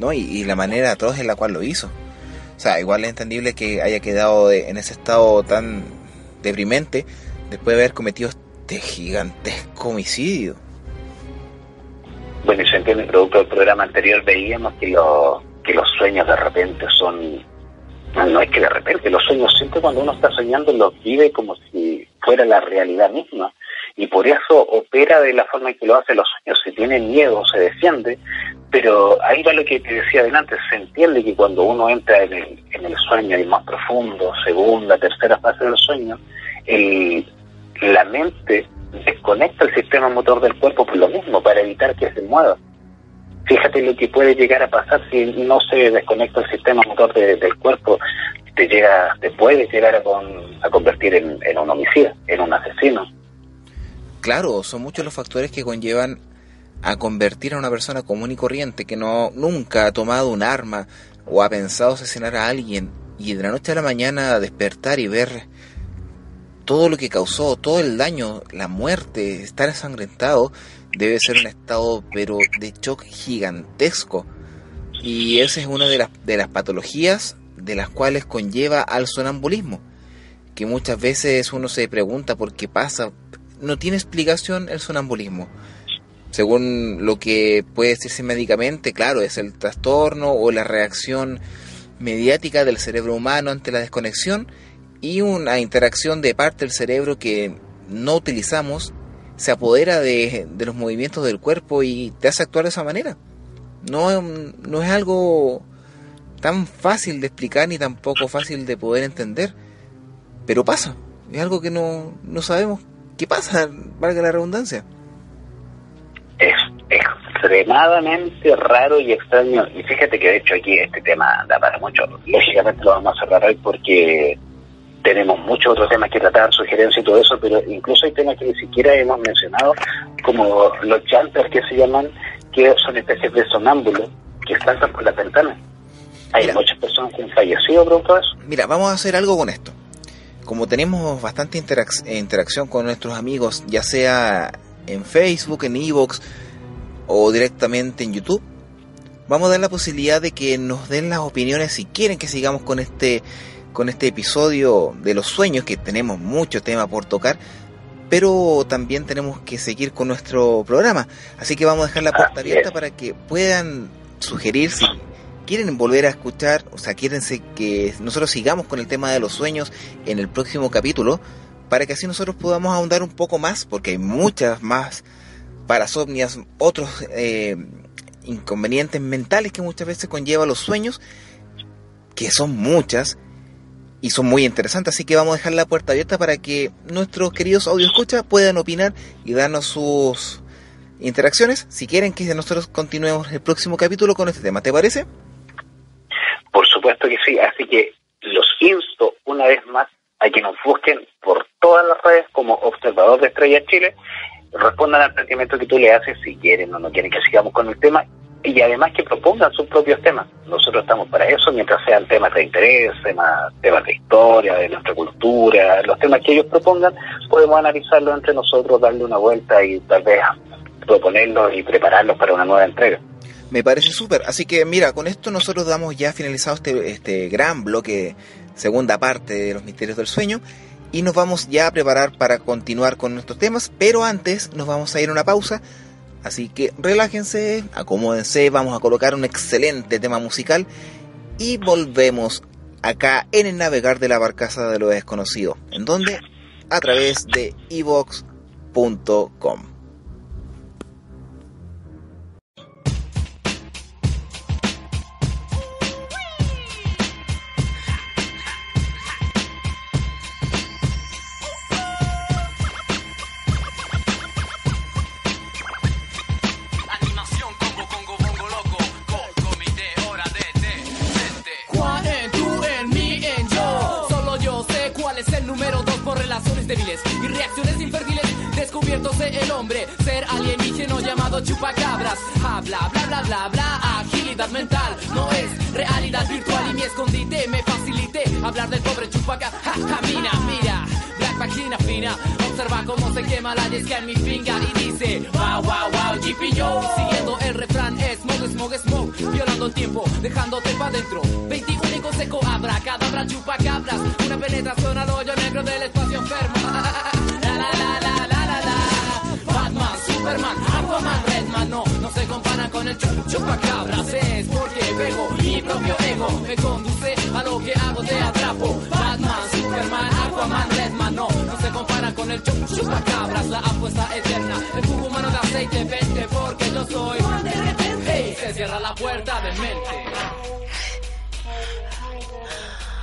No, y, y la manera atroz en la cual lo hizo. O sea, igual es entendible que haya quedado de, en ese estado tan deprimente después de haber cometido este gigantesco homicidio. Bueno, y se entiende, producto del programa anterior veíamos que, lo, que los sueños de repente son... No, es que de repente, los sueños siempre cuando uno está soñando los vive como si fuera la realidad misma. Y por eso opera de la forma en que lo hace los sueños. Si tiene miedo, se defiende. Pero ahí va lo que te decía adelante. Se entiende que cuando uno entra en el, en el sueño, el más profundo, segunda, tercera fase del sueño, el, la mente desconecta el sistema motor del cuerpo por lo mismo, para evitar que se mueva. Fíjate lo que puede llegar a pasar si no se desconecta el sistema motor de, del cuerpo, te llega, te puede llegar a, con, a convertir en, en un homicida, en un asesino. Claro, son muchos los factores que conllevan a convertir a una persona común y corriente que no nunca ha tomado un arma o ha pensado asesinar a alguien y de la noche a la mañana despertar y ver todo lo que causó, todo el daño, la muerte, estar ensangrentado, debe ser un estado pero de shock gigantesco. Y esa es una de las, de las patologías de las cuales conlleva al sonambulismo, que muchas veces uno se pregunta por qué pasa, no tiene explicación el sonambulismo. Según lo que puede decirse médicamente, claro, es el trastorno o la reacción mediática del cerebro humano ante la desconexión y una interacción de parte del cerebro que no utilizamos se apodera de, de, los movimientos del cuerpo y te hace actuar de esa manera. No, no es algo tan fácil de explicar ni tampoco fácil de poder entender, pero pasa. Es algo que no, no sabemos qué pasa, valga la redundancia. Es, extremadamente raro y extraño. Y fíjate que de hecho aquí este tema da para mucho. Lógicamente lo vamos a cerrar hoy porque tenemos muchos otros temas que tratar, sugerencias y todo eso, pero incluso hay temas que ni siquiera hemos mencionado, como los jumpers que se llaman, que son especies de sonámbulos que saltan por las ventanas. Hay Mira. muchas personas que han fallecido producto de eso. Mira, vamos a hacer algo con esto. Como tenemos bastante interac- interacción con nuestros amigos, ya sea en Facebook, en Evox o directamente en YouTube, vamos a dar la posibilidad de que nos den las opiniones si quieren que sigamos con este con este episodio de los sueños, que tenemos mucho tema por tocar, pero también tenemos que seguir con nuestro programa. Así que vamos a dejar la puerta abierta para que puedan sugerir si quieren volver a escuchar, o sea, quieren que nosotros sigamos con el tema de los sueños en el próximo capítulo, para que así nosotros podamos ahondar un poco más, porque hay muchas más parasomnias, otros eh, inconvenientes mentales que muchas veces conlleva los sueños, que son muchas y son muy interesantes, así que vamos a dejar la puerta abierta para que nuestros queridos audio escucha puedan opinar y darnos sus interacciones si quieren que nosotros continuemos el próximo capítulo con este tema, ¿te parece? Por supuesto que sí, así que los insto una vez más a que nos busquen por todas las redes como Observador de Estrellas Chile, respondan al planteamiento que tú le haces si quieren o no quieren que sigamos con el tema y además que propongan sus propios temas. Nosotros estamos para eso mientras sean temas de interés, temas, temas de historia, de nuestra cultura, los temas que ellos propongan, podemos analizarlos entre nosotros, darle una vuelta y tal vez proponerlos y prepararlos para una nueva entrega. Me parece súper. Así que mira, con esto nosotros damos ya finalizado este, este gran bloque, segunda parte de los misterios del sueño. Y nos vamos ya a preparar para continuar con nuestros temas. Pero antes nos vamos a ir a una pausa. Así que relájense, acomódense, vamos a colocar un excelente tema musical. Y volvemos acá en el navegar de la barcaza de lo desconocido. ¿En donde A través de evox.com. disca en mi finga y dice, wow, wow, wow, yo. Siguiendo el refrán, smoke, smoke, smoke. Violando el tiempo, dejándote pa' dentro. 21 seco, abra, cadabra, chupacabras. Una penetración al hoyo negro del espacio enfermo. La, la, la, la, la, la, la. Batman, Superman, Aquaman, Redman, no, no se comparan con el chup chupacabras. Es porque pego mi propio ego, me conduce a lo que hago, te atrapo. Batman, Superman, Aquaman, Redman, con el chup chupacabras. La apuesta eterna, el cubo humano de aceite, vente porque yo soy. Hey, se cierra la puerta de mente.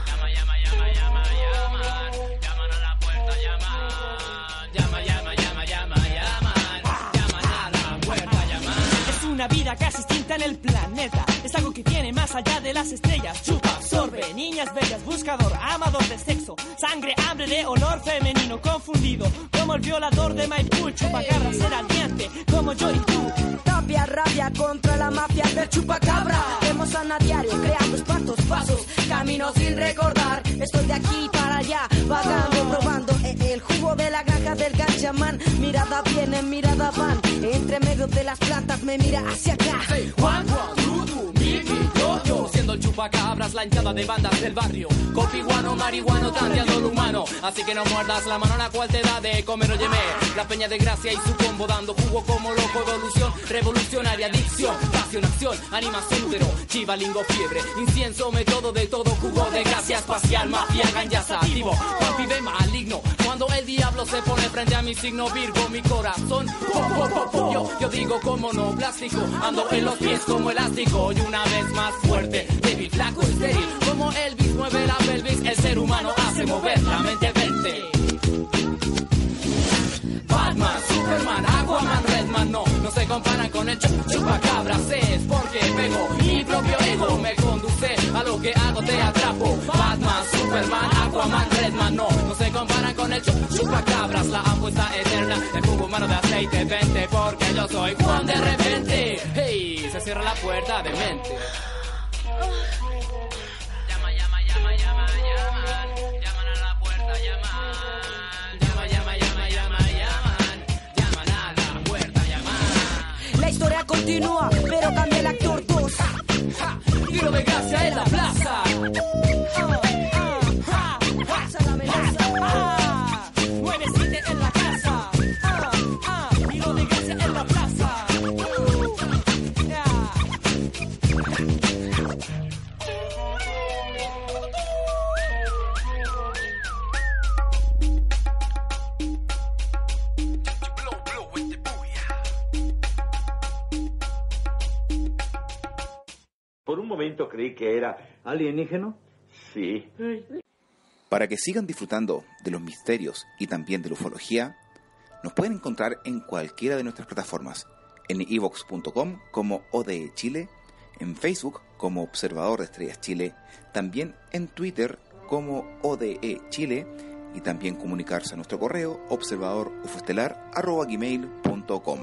Llama, llama, llama, llama, llaman. Llaman a la puerta, llaman. Llama, llama, llama, llama, llaman. Llaman a la puerta, llaman. Es una vida casi extinta en el planeta. Es algo que viene más allá de las estrellas. Chupa, absorbe, niñas bellas, buscador, amador de sexo. Sangre, hambre de olor femenino, confundido. Como el violador de Maipú, chupacabra será diente, como yo y tú. Tapia, rabia contra la mafia del chupacabra. Vemos a diario creando espantos, pasos, caminos sin recordar. Estoy de aquí para allá, vagando, probando eh, el jugo de la granja del ganchamán. Mirada viene, mirada van. Entre medio de las plantas me mira hacia acá. Juan, Juan, Siendo el chupacabras, la hinchada de bandas del barrio. Copiguano, marihuano, tanteando lo humano. Así que no muerdas la mano a la cual te da de comer, óyeme. La peña de gracia y su combo dando jugo como loco. Evolución, revolucionaria, adicción, pasión, acción, animación, útero, chivalingo, fiebre. Incienso, método de todo, jugo de gracia espacial, mafia, ganjas activo. Papi de maligno, cuando el diablo se pone frente a mi signo Virgo, mi corazón. po, po. Yo, yo digo como no plástico, ando en los pies como elástico y una vez más fuerte, débil, flaco, estéril. Como Elvis mueve la pelvis, el ser humano hace mover la mente vente. Batman, Superman, Aquaman, Redman, no, no se comparan con el chu- chupacabras es porque pego mi propio ego me conduce a lo que hago te atrapo Batman, Superman, Aquaman, Redman no, no se comparan con el chu- chupacabras la apuesta eterna el cubo humano de aceite vente porque yo soy Juan de repente continúa, pero cambia el actor 2. Ja, Tiro de gracia en la un momento creí que era alienígeno. Sí. Para que sigan disfrutando de los misterios y también de la ufología, nos pueden encontrar en cualquiera de nuestras plataformas, en evox.com como ODE Chile, en Facebook como Observador de Estrellas Chile, también en Twitter como ODE Chile y también comunicarse a nuestro correo observadorufoestelar.com.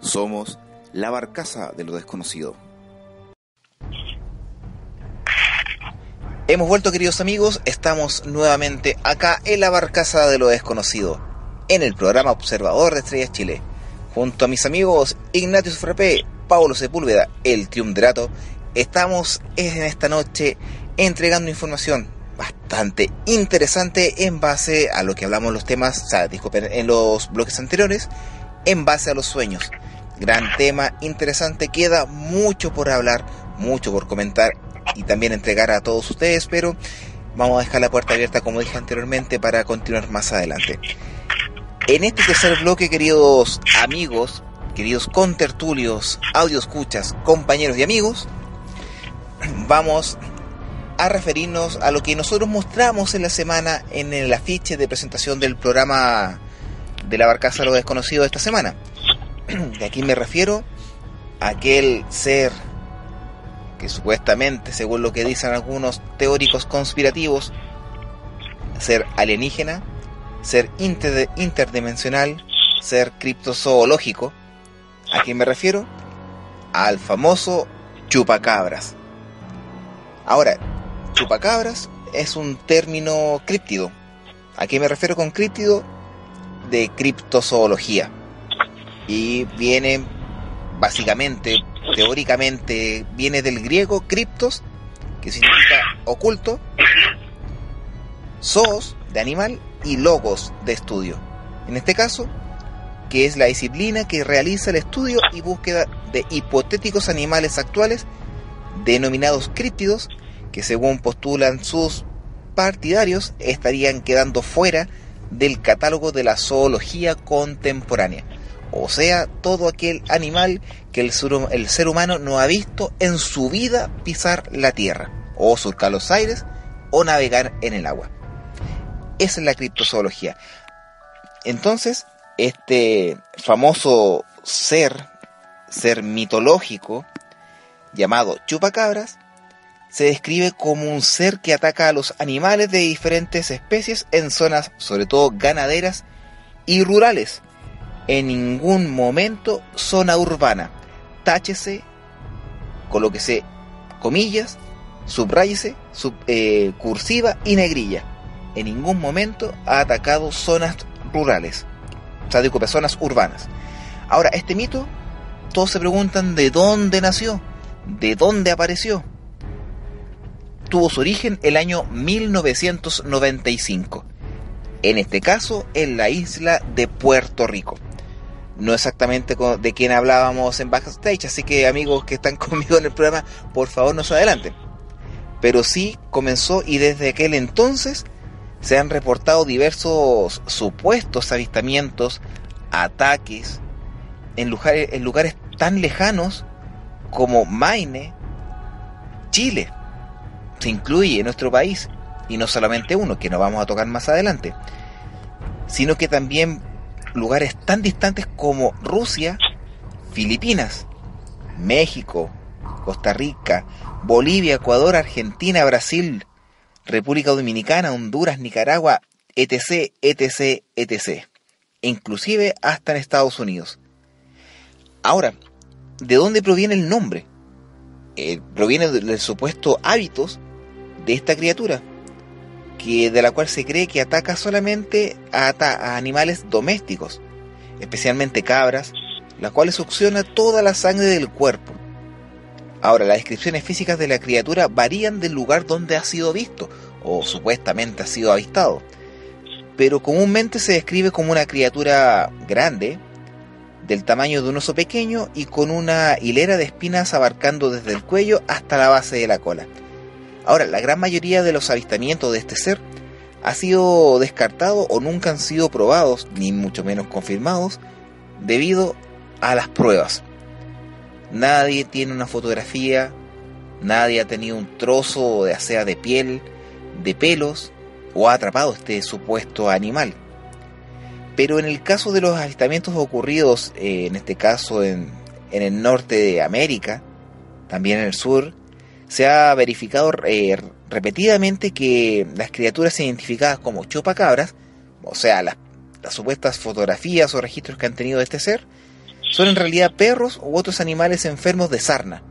Somos la barcaza de lo desconocido. Hemos vuelto queridos amigos, estamos nuevamente acá en la barcaza de lo desconocido, en el programa Observador de Estrellas Chile, junto a mis amigos Ignatius Frappé, Paulo Sepúlveda, el Triumvirato, estamos en esta noche entregando información bastante interesante en base a lo que hablamos los temas, o sea, en los bloques anteriores, en base a los sueños. Gran tema, interesante, queda mucho por hablar, mucho por comentar y también entregar a todos ustedes, pero vamos a dejar la puerta abierta, como dije anteriormente, para continuar más adelante. En este tercer bloque, queridos amigos, queridos contertulios, audio escuchas, compañeros y amigos, vamos a referirnos a lo que nosotros mostramos en la semana en el afiche de presentación del programa de la barcaza lo desconocido de esta semana. De aquí me refiero a aquel ser que supuestamente, según lo que dicen algunos teóricos conspirativos, ser alienígena, ser inter- interdimensional, ser criptozoológico. ¿A quién me refiero? Al famoso chupacabras. Ahora, chupacabras es un término críptido. ¿A qué me refiero con críptido? De criptozoología. Y viene básicamente, teóricamente, viene del griego criptos, que significa oculto, zoos de animal y logos de estudio. En este caso, que es la disciplina que realiza el estudio y búsqueda de hipotéticos animales actuales denominados críptidos que según postulan sus partidarios estarían quedando fuera del catálogo de la zoología contemporánea. O sea, todo aquel animal que el ser, humano no ha visto en su vida pisar la tierra, o surcar los aires, o navegar en el agua. Esa es la criptozoología. Entonces, este famoso ser, ser mitológico, llamado chupacabras, se describe como un ser que ataca a los animales de diferentes especies en zonas, sobre todo ganaderas y rurales. En ningún momento zona urbana. Táchese, colóquese comillas, subráyese, sub- eh, cursiva y negrilla. En ningún momento ha atacado zonas rurales. O sea, disculpe, zonas urbanas. Ahora, este mito, todos se preguntan de dónde nació, de dónde apareció. Tuvo su origen el año 1995. En este caso, en la isla de Puerto Rico. No exactamente de quien hablábamos en backstage, así que amigos que están conmigo en el programa, por favor no se adelanten. Pero sí comenzó y desde aquel entonces se han reportado diversos supuestos avistamientos, ataques en en lugares tan lejanos como Maine, Chile. Se incluye en nuestro país, y no solamente uno, que nos vamos a tocar más adelante, sino que también lugares tan distantes como Rusia, Filipinas, México, Costa Rica, Bolivia, Ecuador, Argentina, Brasil, República Dominicana, Honduras, Nicaragua, etc., etc., etc. Inclusive hasta en Estados Unidos. Ahora, ¿de dónde proviene el nombre? Eh, proviene del, supuesto hábitos de esta criatura, que de la cual se cree que ataca solamente a, a animales domésticos, especialmente cabras, las cuales succiona toda la sangre del cuerpo. Ahora, las descripciones físicas de la criatura varían del lugar donde ha sido visto, o supuestamente ha sido avistado, pero comúnmente se describe como una criatura grande, del tamaño de un oso pequeño y con una hilera de espinas abarcando desde el cuello hasta la base de la cola. Ahora, la gran mayoría de los avistamientos de este ser ha sido descartado o nunca han sido probados, ni mucho menos confirmados, debido a las pruebas. Nadie tiene una fotografía, nadie ha tenido un trozo de sea de piel, de pelos o ha atrapado este supuesto animal. Pero en el caso de los avistamientos ocurridos, eh, en este caso en, en el norte de América, también en el sur, se ha verificado eh, repetidamente que las criaturas identificadas como chupacabras, o sea, las, supuestas fotografías o registros que han tenido de este ser, son en realidad perros u otros animales enfermos de sarna.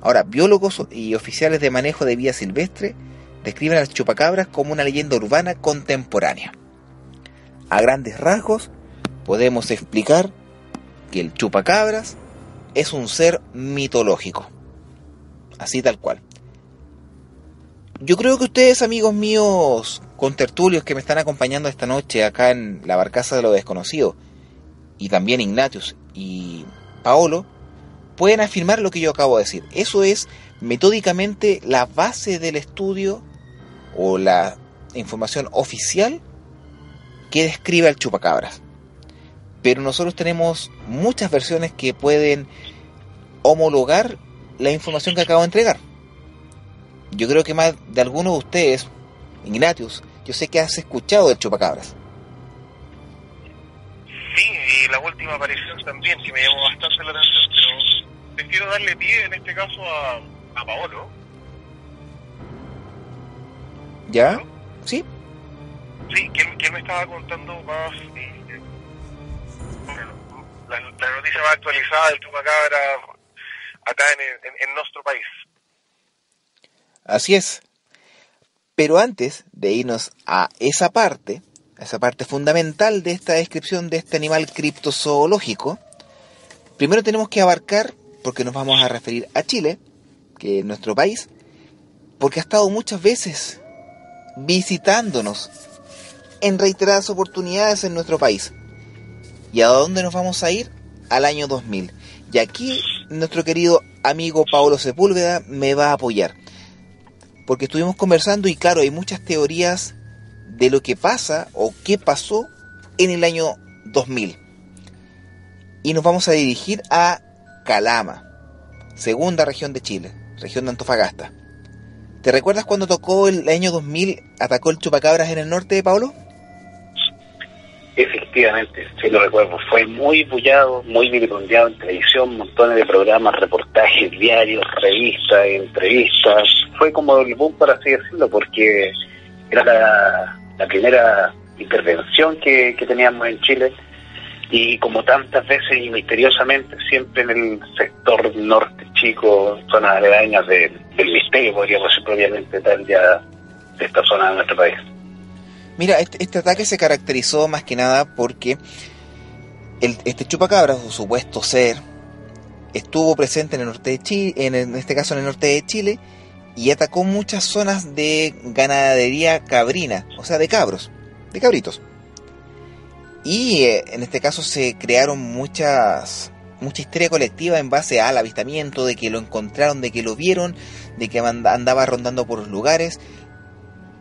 Ahora, biólogos y oficiales de manejo de vida silvestre describen a las chupacabras como una leyenda urbana contemporánea. A grandes rasgos, podemos explicar que el chupacabras es un ser mitológico. Así tal cual. Yo creo que ustedes, amigos míos, contertulios que me están acompañando esta noche acá en la barcaza de lo desconocido, y también Ignatius y Paolo, pueden afirmar lo que yo acabo de decir. Eso es metódicamente la base del estudio o la información oficial que describe al chupacabras. Pero nosotros tenemos muchas versiones que pueden homologar la información que acabo de entregar. Yo creo que más de algunos de ustedes, Ignatius, yo sé que has escuchado del chupacabras. Sí, y la última aparición también, que me llamó bastante la atención, pero prefiero darle pie en este caso a, a Paolo. ¿Ya? ¿Sí? Sí, que él me estaba contando más eh, bueno, la, la noticia más actualizada del chupacabra acá en, en, en nuestro país. Así es. Pero antes de irnos a esa parte, a esa parte fundamental de esta descripción de este animal criptozoológico, primero tenemos que abarcar, porque nos vamos a referir a Chile, que es nuestro país, porque ha estado muchas veces visitándonos en reiteradas oportunidades en nuestro país. ¿Y a dónde nos vamos a ir? Al año 2000. Y aquí nuestro querido amigo Paulo Sepúlveda me va a apoyar. Porque estuvimos conversando y claro, hay muchas teorías de lo que pasa o qué pasó en el año 2000. Y nos vamos a dirigir a Calama, segunda región de Chile, región de Antofagasta. ¿Te recuerdas cuando tocó el año 2000, atacó el chupacabras en el norte Pablo? Efectivamente, sí lo recuerdo. Fue muy bullado, muy vilipendiado en televisión, montones de programas, reportajes, diarios, revistas, entrevistas. Fue como el boom, por así decirlo, porque era la, la primera intervención que, que teníamos en Chile y como tantas veces y misteriosamente siempre en el sector norte chico, zonas aledañas de- del misterio, podríamos decir propiamente tal ya de esta zona de nuestro país. Mira, este, este ataque se caracterizó más que nada porque el, este chupacabras, o supuesto ser, estuvo presente en el norte de Chile, en, este caso en el norte de Chile, y atacó muchas zonas de ganadería cabrina, o sea, de cabros, de cabritos. Y eh, en este caso se crearon muchas mucha histeria colectiva en base al avistamiento, de que lo encontraron, de que lo vieron, de que and- andaba rondando por los lugares.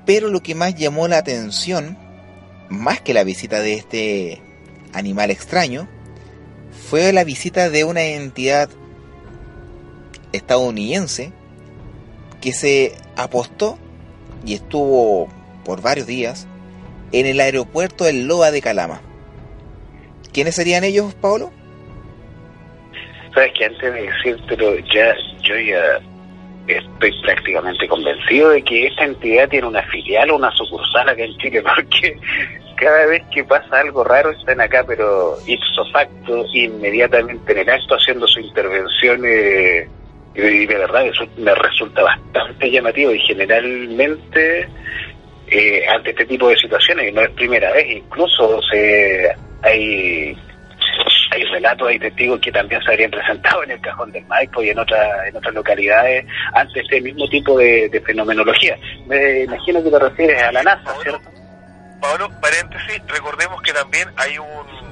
Pero lo que más llamó la atención, más que la visita de este animal extraño, fue la visita de una entidad estadounidense que se apostó y estuvo por varios días en el aeropuerto del Loa de Calama. ¿Quiénes serían ellos, Paolo? Sabes que antes de decírtelo, ya, yo ya estoy prácticamente convencido de que esta entidad tiene una filial o una sucursal acá en Chile, porque cada vez que pasa algo raro están acá, pero ipso facto, inmediatamente en el acto haciendo su intervención. eh, y de, verdad eso me resulta bastante llamativo y generalmente eh, ante este tipo de situaciones, y no es primera vez, incluso se, hay hay relatos, hay testigos que también se habrían presentado en el cajón del Maipo y en otras en otras localidades ante este mismo tipo de, de fenomenología. Me imagino que te refieres a la NASA, ¿cierto? Pablo, paréntesis, recordemos que también hay un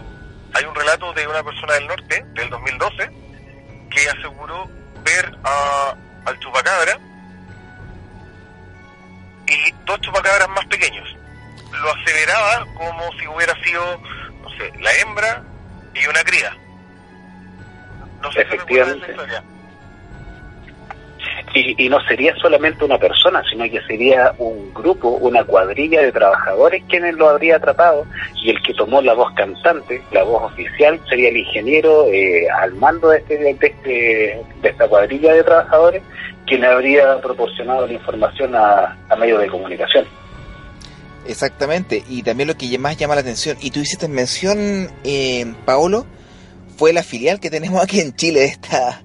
hay un relato de una persona del norte, del 2012, que aseguró ver a, al chupacabra y dos chupacabras más pequeños. Lo aseveraba como si hubiera sido, no sé, la hembra y una cría. No sé si Efectivamente. historia. Y, y no sería solamente una persona, sino que sería un grupo, una cuadrilla de trabajadores quienes lo habría atrapado y el que tomó la voz cantante, la voz oficial, sería el ingeniero eh, al mando de, este, de, este- de esta cuadrilla de trabajadores quien habría proporcionado la información a, a medios de comunicación. Exactamente, y también lo que más llama la atención, y tú hiciste mención, eh, Paolo, fue la filial que tenemos aquí en Chile esta...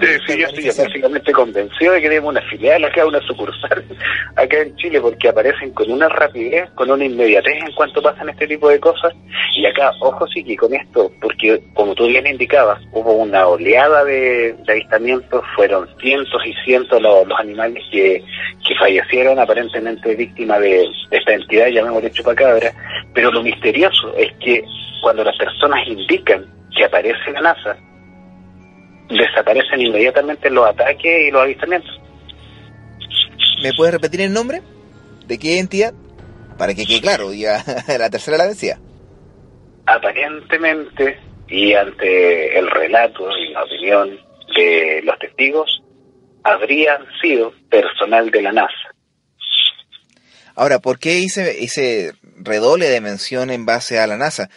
Sí, yo estoy básicamente convencido de que tenemos una filial acá, una sucursal acá en Chile, porque aparecen con una rapidez, con una inmediatez en cuanto pasan este tipo de cosas. Y acá, ojo sí que con esto, porque como tú bien indicabas, hubo una oleada de, de avistamientos, fueron cientos y cientos los, los animales que, que fallecieron aparentemente víctimas de, de esta entidad, llamémosle chupacabra. Pero lo misterioso es que cuando las personas indican que aparece la NASA, desaparecen inmediatamente los ataques y los avistamientos. ¿Me puedes repetir el nombre? ¿De qué entidad? Para que quede claro, ya la tercera la vencía. Aparentemente, y ante el relato y la opinión de los testigos, habrían sido personal de la NASA. Ahora, ¿por qué hice ese redoble de mención en base a la NASA?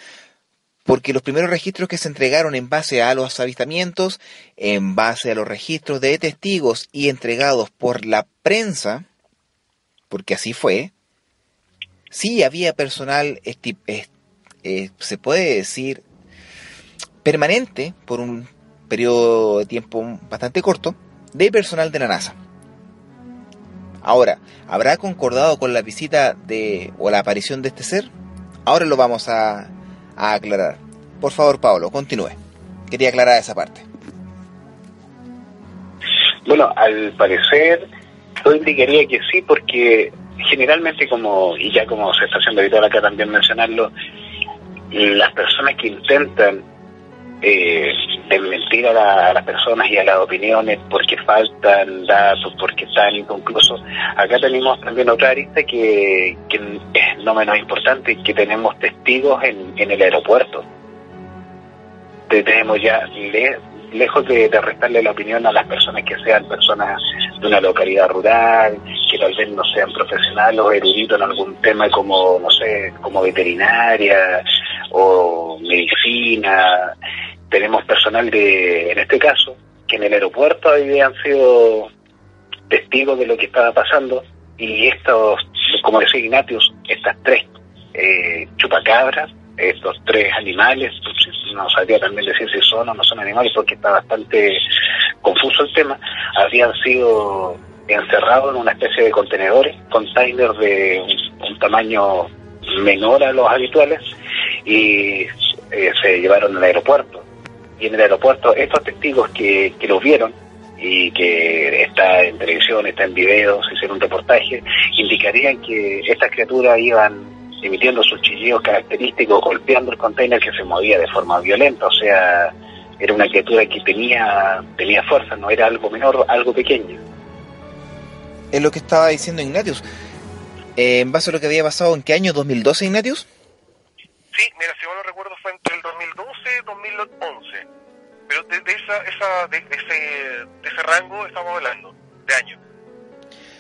Porque los primeros registros que se entregaron en base a los avistamientos, en base a los registros de testigos y entregados por la prensa, porque así fue, sí había personal, eh, se puede decir, permanente por un periodo de tiempo bastante corto, de personal de la NASA. Ahora, ¿habrá concordado con la visita de o la aparición de este ser? Ahora lo vamos a, a aclarar. Por favor, Pablo, continúe. Quería aclarar esa parte. Bueno, al parecer, yo indicaría que sí, porque generalmente, como y ya como se está haciendo habitual acá también mencionarlo, las personas que intentan eh, desmentir a, la- a las personas y a las opiniones porque faltan datos, porque están inconclusos. Acá tenemos también otra arista que, que es no menos importante, que tenemos testigos en, en el aeropuerto. Te- Tenemos ya, le- lejos de, de restarle la opinión a las personas que sean personas de una localidad rural, que tal vez no sean profesionales o eruditos en algún tema como, no sé, como veterinaria o medicina. Tenemos personal de, en este caso, que en el aeropuerto habían sido testigos de lo que estaba pasando y estos, como decía Ignatius, estas tres eh, chupacabras, estos tres animales, no sabría también decir si son o no son animales porque está bastante confuso el tema, habían sido encerrados en una especie de contenedores, containers de un, un tamaño menor a los habituales y eh, se llevaron al aeropuerto. Y en el aeropuerto estos testigos que, que los vieron y que está en televisión, está en videos, hicieron un reportaje, indicarían que estas criaturas iban emitiendo sus chillidos característicos, golpeando el container que se movía de forma violenta, o sea, era una criatura que tenía, tenía fuerza, no era algo menor, algo pequeño. Es lo que estaba diciendo Ignatius. Eh, en base a lo que había pasado, ¿en qué año? ¿2012, Ignatius? Sí, mira, si no recuerdo fue entre el 2012 y 2011. Pero de, de esa, esa, de, de ese, de ese rango estamos hablando, de año.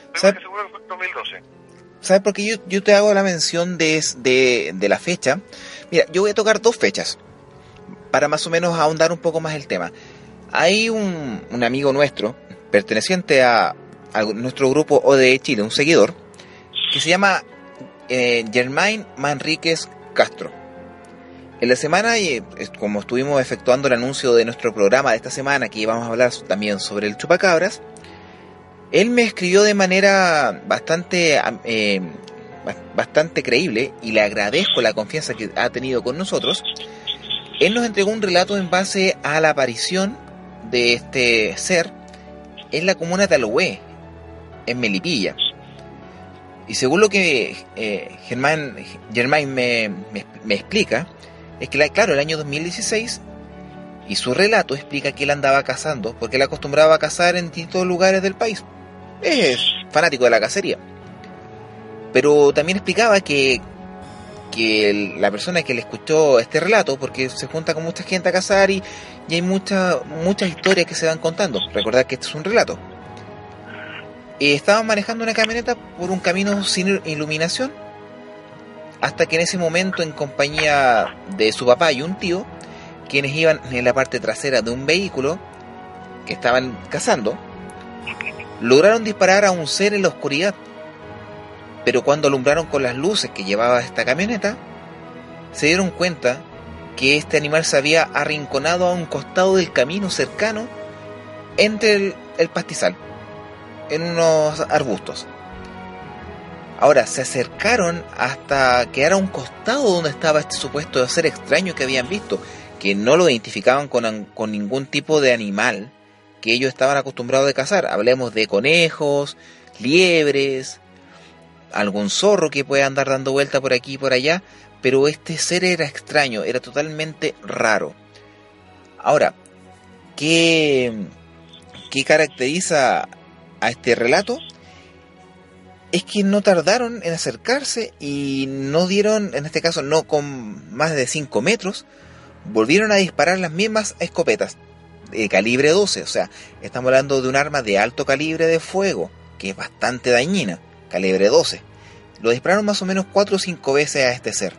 Estoy ¿Sabe- casi seguro que fue 2012. ¿Sabes por qué yo, yo te hago la mención de, de, de la fecha? Mira, yo voy a tocar dos fechas. para más o menos ahondar un poco más el tema. Hay un, un amigo nuestro, perteneciente a, a nuestro grupo ODE Chile, un seguidor, que se llama eh, Germain Manríquez Castro. En la semana, es- como estuvimos efectuando el anuncio de nuestro programa de esta semana, que íbamos a hablar también sobre el chupacabras, él me escribió de manera bastante, eh, ba- bastante creíble y le agradezco la confianza que ha tenido con nosotros. Él nos entregó un relato en base a la aparición de este ser en la comuna de en Melipilla. Y según lo que eh, Germán, me- me explica, es que, la- claro, el año 2016, y su relato explica que él andaba cazando, porque él acostumbraba a cazar en distintos lugares del país. Es fanático de la cacería. Pero también explicaba que, que la persona que le escuchó este relato, porque se junta con mucha gente a cazar y, y hay mucha- muchas historias que se van contando. Recordad que este es un relato. Eh, estaban manejando una camioneta por un camino sin iluminación hasta que en ese momento en compañía de su papá y un tío quienes iban en la parte trasera de un vehículo que estaban cazando lograron disparar a un ser en la oscuridad pero cuando alumbraron con las luces que llevaba esta camioneta se dieron cuenta que este animal se había arrinconado a un costado del camino cercano entre el, el pastizal en unos arbustos. Ahora, se acercaron hasta quedar a un costado donde estaba este supuesto ser extraño que habían visto, que no lo identificaban con, con ningún tipo de animal que ellos estaban acostumbrados de cazar. Hablemos de conejos, liebres, algún zorro que pueda andar dando vuelta por aquí y por allá, pero este ser era extraño, era totalmente raro. Ahora, ¿qué, qué caracteriza a este relato? Es que no tardaron en acercarse y no dieron, en este caso no con más de 5 metros, volvieron a disparar las mismas escopetas de calibre 12, o sea, estamos hablando de un arma de alto calibre de fuego, que es bastante dañina, calibre 12. Lo dispararon más o menos 4 o 5 veces a este ser.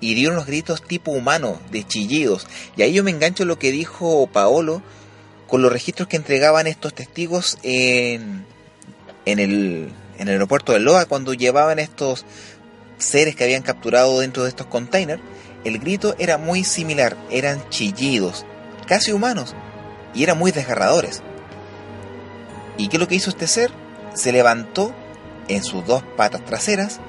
Y dieron unos gritos tipo humano, de chillidos. Y ahí yo me engancho en lo que dijo Paolo con los registros que entregaban estos testigos en, en, el, en el aeropuerto de Loa cuando llevaban estos seres que habían capturado dentro de estos containers. El grito era muy similar, eran chillidos, casi humanos, y eran muy desgarradores. ¿Y qué es lo que hizo este ser? Se levantó en sus dos patas traseras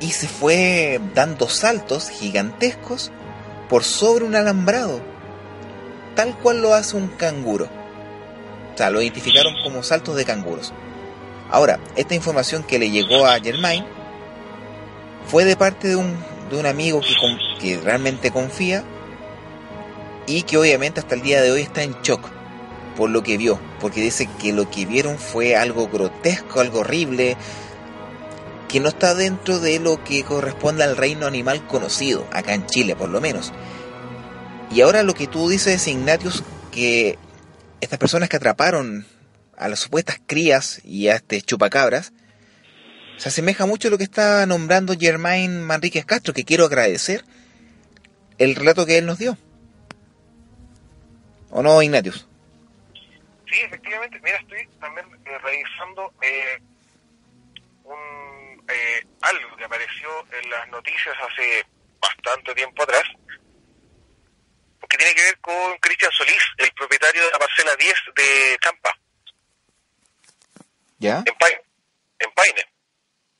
y se fue dando saltos gigantescos por sobre un alambrado, tal cual lo hace un canguro. O sea, lo identificaron como saltos de canguros. Ahora, esta información que le llegó a Germain fue de parte de un, de un amigo que, que realmente confía y que obviamente hasta el día de hoy está en shock por lo que vio, porque dice que lo que vieron fue algo grotesco, algo horrible, que no está dentro de lo que corresponde al reino animal conocido, acá en Chile por lo menos. Y ahora lo que tú dices, Ignatius, que estas personas que atraparon a las supuestas crías y a este chupacabras, se asemeja mucho a lo que está nombrando Germain Manríquez Castro, que quiero agradecer el relato que él nos dio. ¿O no, Ignatius? Sí, efectivamente. Mira, estoy también eh, revisando eh, un, eh, algo que apareció en las noticias hace bastante tiempo atrás, que tiene que ver con Cristian Solís, el propietario de la parcela 10 de Champa, ¿Ya? en Paine. En Paine.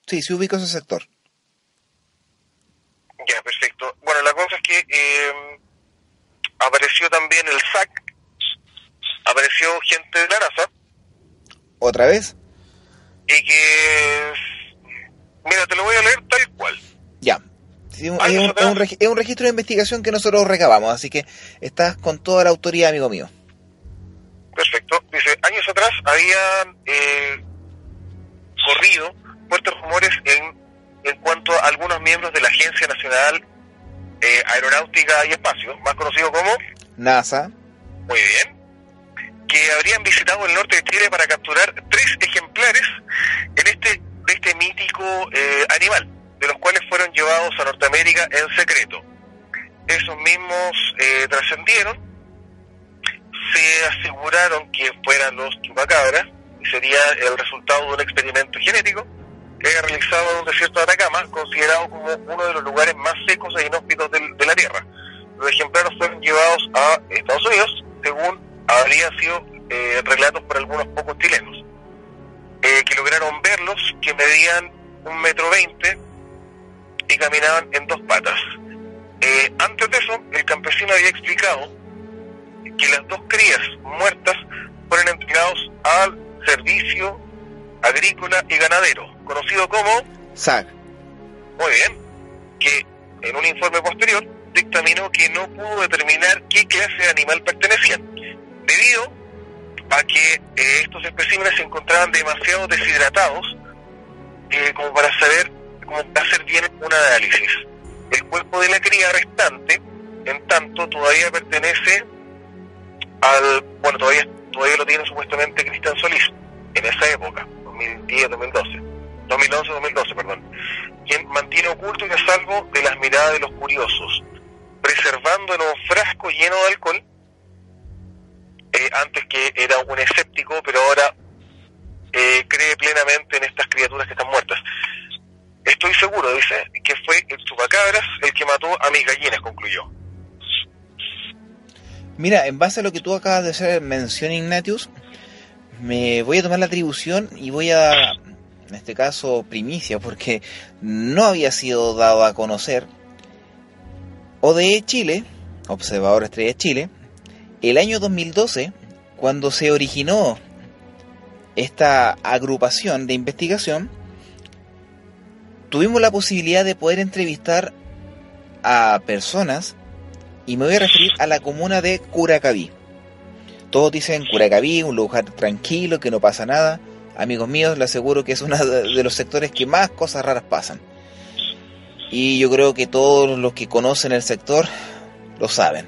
Sí, sí ubico ese sector. Ya, perfecto. Bueno, la cosa es que eh, apareció también el SAC, apareció gente de la NASA, ¿Otra vez? y que... Mira, te lo voy a leer tal cual. Ya. Sí, un- Ay, es, un, nosotros- es un regi- es un registro de investigación que nosotros recabamos, así que estás con toda la autoridad, amigo mío. Perfecto. Dice, años atrás habían eh, corrido fuertes rumores en, en cuanto a algunos miembros de la Agencia Nacional eh, Aeronáutica y Espacio, más conocido como, NASA, muy bien, que habrían visitado el norte de Chile para capturar tres ejemplares en este de este mítico eh, animal, de los cuales fueron llevados a Norteamérica en secreto. esos mismos eh, trascendieron, se aseguraron que fueran los chupacabras y sería el resultado de un experimento genético que haya realizado en un desierto de Atacama, considerado como uno de los lugares más secos e inhóspitos del- de la Tierra. Los ejemplares fueron llevados a Estados Unidos, según habrían sido eh, relatos por algunos pocos chilenos, eh, que lograron verlos, que medían un metro veinte y caminaban en dos patas. Eh, antes de eso, el campesino había explicado que las dos crías muertas fueron entregados al servicio agrícola y ganadero, conocido como, SAG. muy bien, que en un informe posterior dictaminó que no pudo determinar qué clase de animal pertenecían, debido a que eh, estos especímenes se encontraban demasiado deshidratados eh, como para saber, para hacer bien un análisis. El cuerpo de la cría restante, en tanto, todavía pertenece al, bueno, todavía, todavía lo tiene supuestamente Cristian Solís, en esa época, 2010-2012, 2011-2012, perdón, quien mantiene oculto y a salvo de las miradas de los curiosos, preservando en un frasco lleno de alcohol, eh, antes que era un escéptico, pero ahora eh, cree plenamente en estas criaturas que están muertas. Estoy seguro, dice, que fue el chupacabras el que mató a mis gallinas, concluyó. Mira, en base a lo que tú acabas de hacer mención, Ignatius, me voy a tomar la atribución y voy a, en este caso, primicia, porque no había sido dado a conocer. ODE Chile, Observador Estrella Chile, el año 2012, cuando se originó esta agrupación de investigación, tuvimos la posibilidad de poder entrevistar a personas y me voy a referir a la comuna de Curacaví. Todos dicen Curacaví, un lugar tranquilo, que no pasa nada. Amigos míos, les aseguro que es uno de los sectores que más cosas raras pasan. Y yo creo que todos los que conocen el sector lo saben.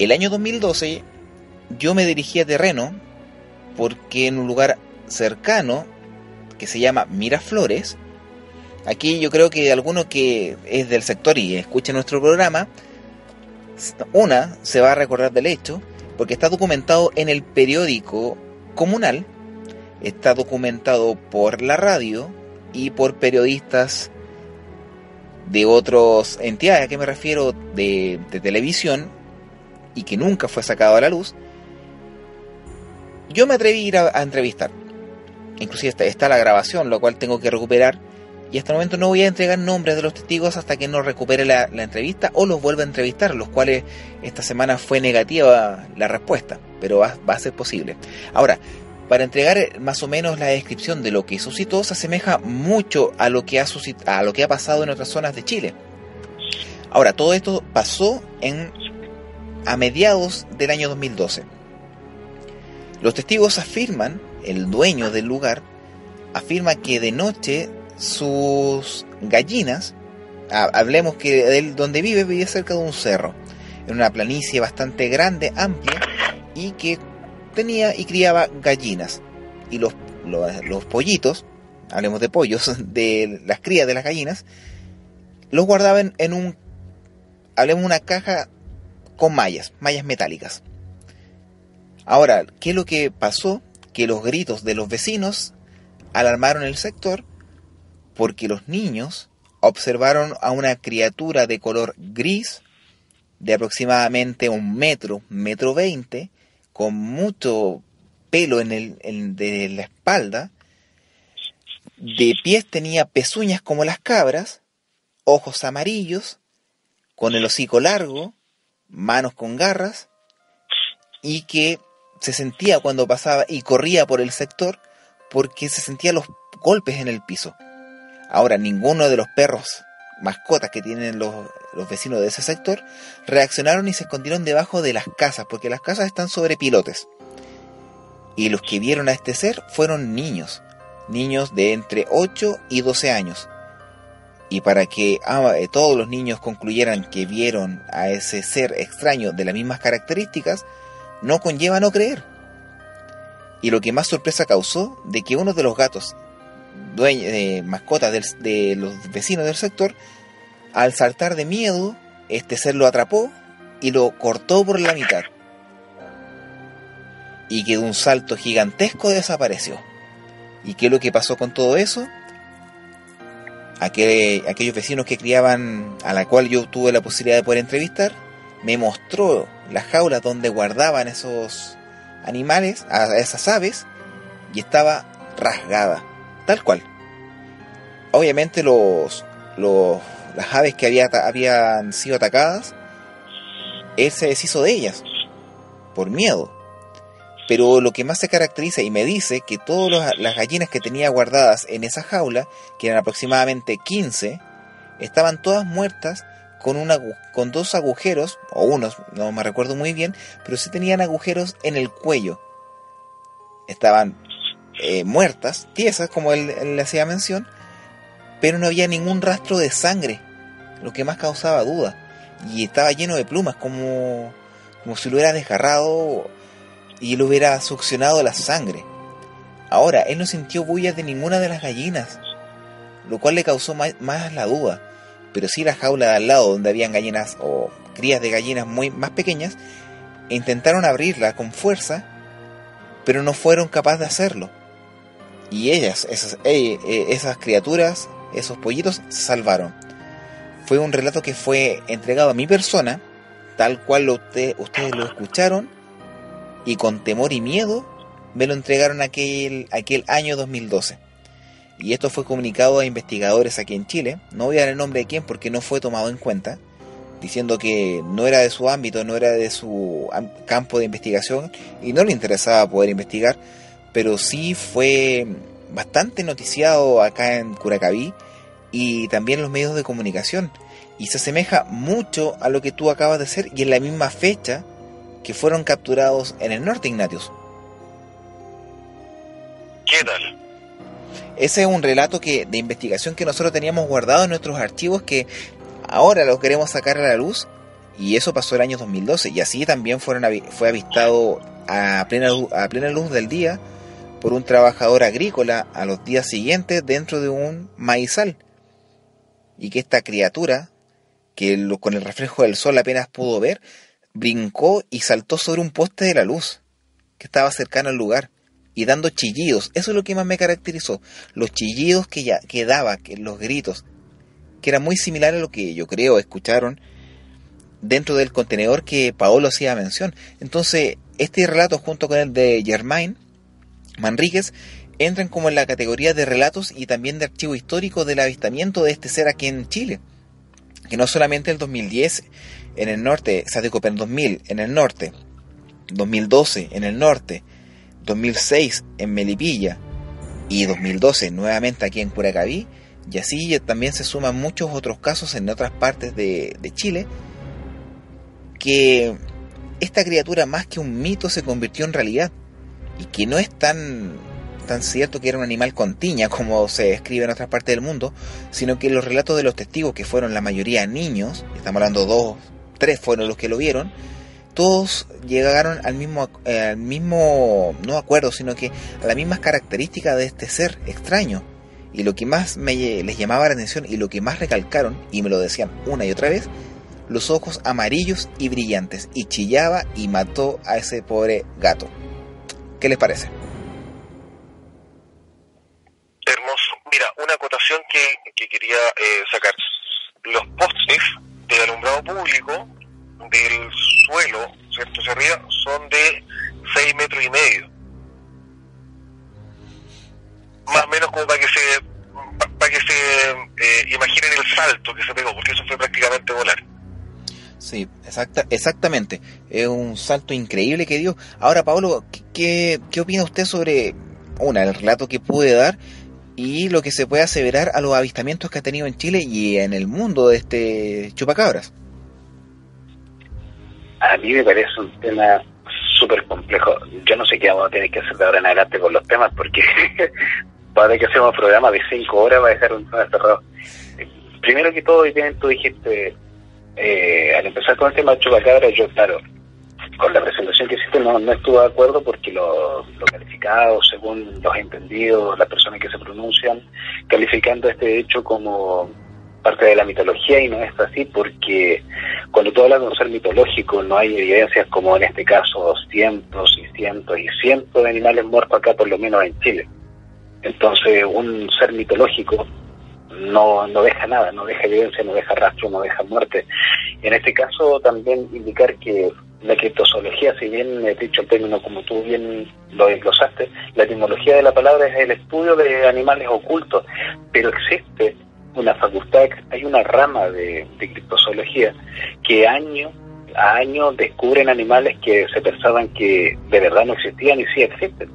El año 2012 yo me dirigí a terreno porque en un lugar cercano que se llama Miraflores, aquí yo creo que alguno que es del sector y escucha nuestro programa, una se va a recordar del hecho porque está documentado en el periódico comunal, está documentado por la radio y por periodistas de otras entidades, ¿a qué me refiero? De, televisión y que nunca fue sacado a la luz. Yo me atreví a ir a, entrevistar. Inclusive está la grabación, lo cual tengo que recuperar. Y hasta el momento no voy a entregar nombres de los testigos hasta que no recupere la, entrevista o los vuelva a entrevistar, los cuales esta semana fue negativa la respuesta, pero va, a ser posible. Ahora, para entregar más o menos la descripción de lo que suscitó, se asemeja mucho a lo que ha, a lo que ha pasado en otras zonas de Chile. Ahora, todo esto pasó en a mediados del año 2012. Los testigos afirman, el dueño del lugar, afirma que de noche sus gallinas, ha- hablemos que él donde vive, vive cerca de un cerro, en una planicie bastante grande, amplia, y que tenía y criaba gallinas. Y los, los, los pollitos, hablemos de pollos, de las crías de las gallinas, los guardaban en un, hablemos una caja con mallas, mallas metálicas. Ahora, ¿qué es lo que pasó? Que los gritos de los vecinos alarmaron el sector porque los niños observaron a una criatura de color gris de aproximadamente un metro, metro veinte, con mucho pelo en el de la espalda, de pies tenía pezuñas como las cabras, ojos amarillos, con el hocico largo, manos con garras, y que se sentía cuando pasaba y corría por el sector porque se sentía los golpes en el piso. Ahora, ninguno de los perros mascotas que tienen los, los vecinos de ese sector reaccionaron y se escondieron debajo de las casas, porque las casas están sobre pilotes. Y los que vieron a este ser fueron niños, niños de entre 8 y 12 años. Y para que ah, eh, todos los niños concluyeran que vieron a ese ser extraño de las mismas características, no conlleva no creer. Y lo que más sorpresa causó, de que uno de los gatos, dueños de mascotas de los vecinos del sector, al saltar de miedo, este ser lo atrapó y lo cortó por la mitad. Y que de un salto gigantesco desapareció. ¿Y qué es lo que pasó con todo eso? Aquel- aquellos vecinos que criaban, a la cual yo tuve la posibilidad de poder entrevistar, me mostró las jaulas donde guardaban esos animales, a esas aves, y estaba rasgada, tal cual. Obviamente los, los las aves que había, habían sido atacadas, él se deshizo de ellas, por miedo. Pero lo que más se caracteriza y me dice que todas las gallinas que tenía guardadas en esa jaula, que eran aproximadamente 15, estaban todas muertas con, un agu- con dos agujeros, o unos, no me recuerdo muy bien, pero sí tenían agujeros en el cuello. Estaban eh, muertas, tiesas, como él, le hacía mención, pero no había ningún rastro de sangre, lo que más causaba duda. Y estaba lleno de plumas, como, como si lo hubiera desgarrado y lo hubiera succionado la sangre. Ahora, él no sintió bullas de ninguna de las gallinas, lo cual le causó más, más la duda. Pero sí la jaula de al lado, donde habían gallinas o crías de gallinas muy más pequeñas, intentaron abrirla con fuerza, pero no fueron capaces de hacerlo. Y ellas, esas, eh, esas criaturas, esos pollitos, se salvaron. Fue un relato que fue entregado a mi persona, tal cual lo usted- ustedes lo escucharon, y con temor y miedo me lo entregaron aquel, aquel año 2012. Y esto fue comunicado a investigadores aquí en Chile, no voy a dar el nombre de quién porque no fue tomado en cuenta, diciendo que no era de su ámbito, no era de su am- campo de investigación y no le interesaba poder investigar, pero sí fue bastante noticiado acá en Curacaví y también en los medios de comunicación. Y se asemeja mucho a lo que tú acabas de hacer y en la misma fecha que fueron capturados en el norte, Ignatius. ¿Qué tal? Ese es un relato que de investigación que nosotros teníamos guardado en nuestros archivos que ahora lo queremos sacar a la luz y eso pasó el año 2012 y así también fueron fue avistado a plena, a plena luz del día por un trabajador agrícola a los días siguientes dentro de un maizal y que esta criatura que con el reflejo del sol apenas pudo ver brincó y saltó sobre un poste de la luz que estaba cercano al lugar y dando chillidos. Eso es lo que más me caracterizó. Los chillidos que, ya, que daba, que los gritos, que era muy similar a lo que yo creo escucharon dentro del contenedor que Paolo hacía mención. Entonces, este relato junto con el de Germain Manríquez entran como en la categoría de relatos y también de archivo histórico del avistamiento de este ser aquí en Chile. Que no solamente el 2010 en el norte, pero en 2000 en el norte, 2012 en el norte, 2006 en Melipilla y 2012 nuevamente aquí en Curacaví, y así también se suman muchos otros casos en otras partes de, de Chile, que esta criatura más que un mito se convirtió en realidad, y que no es tan, tan cierto que era un animal con tiña como se escribe en otras partes del mundo, sino que los relatos de los testigos, que fueron la mayoría niños, estamos hablando dos, tres fueron los que lo vieron, todos llegaron al mismo, eh, al mismo, no acuerdo, sino que a las mismas características de este ser extraño. Y lo que más me, les llamaba la atención y lo que más recalcaron, y me lo decían una y otra vez, los ojos amarillos y brillantes, y chillaba y mató a ese pobre gato. ¿Qué les parece? Hermoso. Mira, una acotación que, que quería eh, sacar. Los postes de alumbrado público del suelo, ¿cierto? Hacia arriba, son de 6 metros y medio. Más o menos como para que se para que se eh, imaginen el salto que se pegó, porque eso fue prácticamente volar. Sí, exacta, exactamente. Es un salto increíble que dio. Ahora, Pablo, ¿qué- ¿qué, qué opina usted sobre, una, el relato que pude dar y lo que se puede aseverar a los avistamientos que ha tenido en Chile y en el mundo de este chupacabras? A mí me parece un tema súper complejo. Yo no sé qué vamos a tener que hacer de ahora en adelante con los temas, porque para que hacemos un programa de cinco horas va a dejar un tema cerrado. Primero que todo, y bien tú dijiste, eh, al empezar con el tema de chupacabra, yo, claro, con la presentación que hiciste no, no estuve de acuerdo porque lo, lo calificado, según los entendidos, las personas que se pronuncian, calificando este hecho como parte de la mitología y no es así porque cuando tú hablas de un ser mitológico no hay evidencias como en este caso cientos y cientos y cientos de animales muertos acá por lo menos en Chile. Entonces un ser mitológico no, no deja nada, no deja evidencia, no deja rastro, no deja muerte. En este caso también indicar que la criptozoología, si bien he dicho el término como tú bien lo desglosaste, la etimología de la palabra es el estudio de animales ocultos, pero existe una facultad, hay una rama de, de criptozoología que año a año descubren animales que se pensaban que de verdad no existían y sí existen.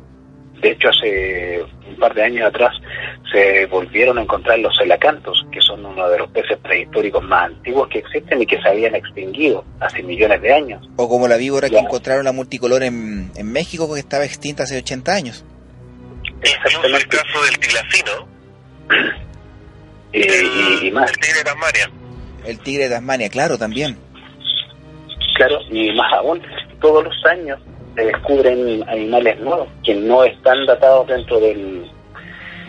De hecho, hace un par de años atrás se volvieron a encontrar los celacantos, que son uno de los peces prehistóricos más antiguos que existen y que se habían extinguido hace millones de años. O como la víbora que encontraron la multicolor en, en México que estaba extinta hace 80 años. El caso del tilacino, Eh, y, y más, el tigre de Tasmania. El tigre de Tasmania, claro, también. claro, y más aún, todos los años se descubren animales nuevos que no están datados dentro del,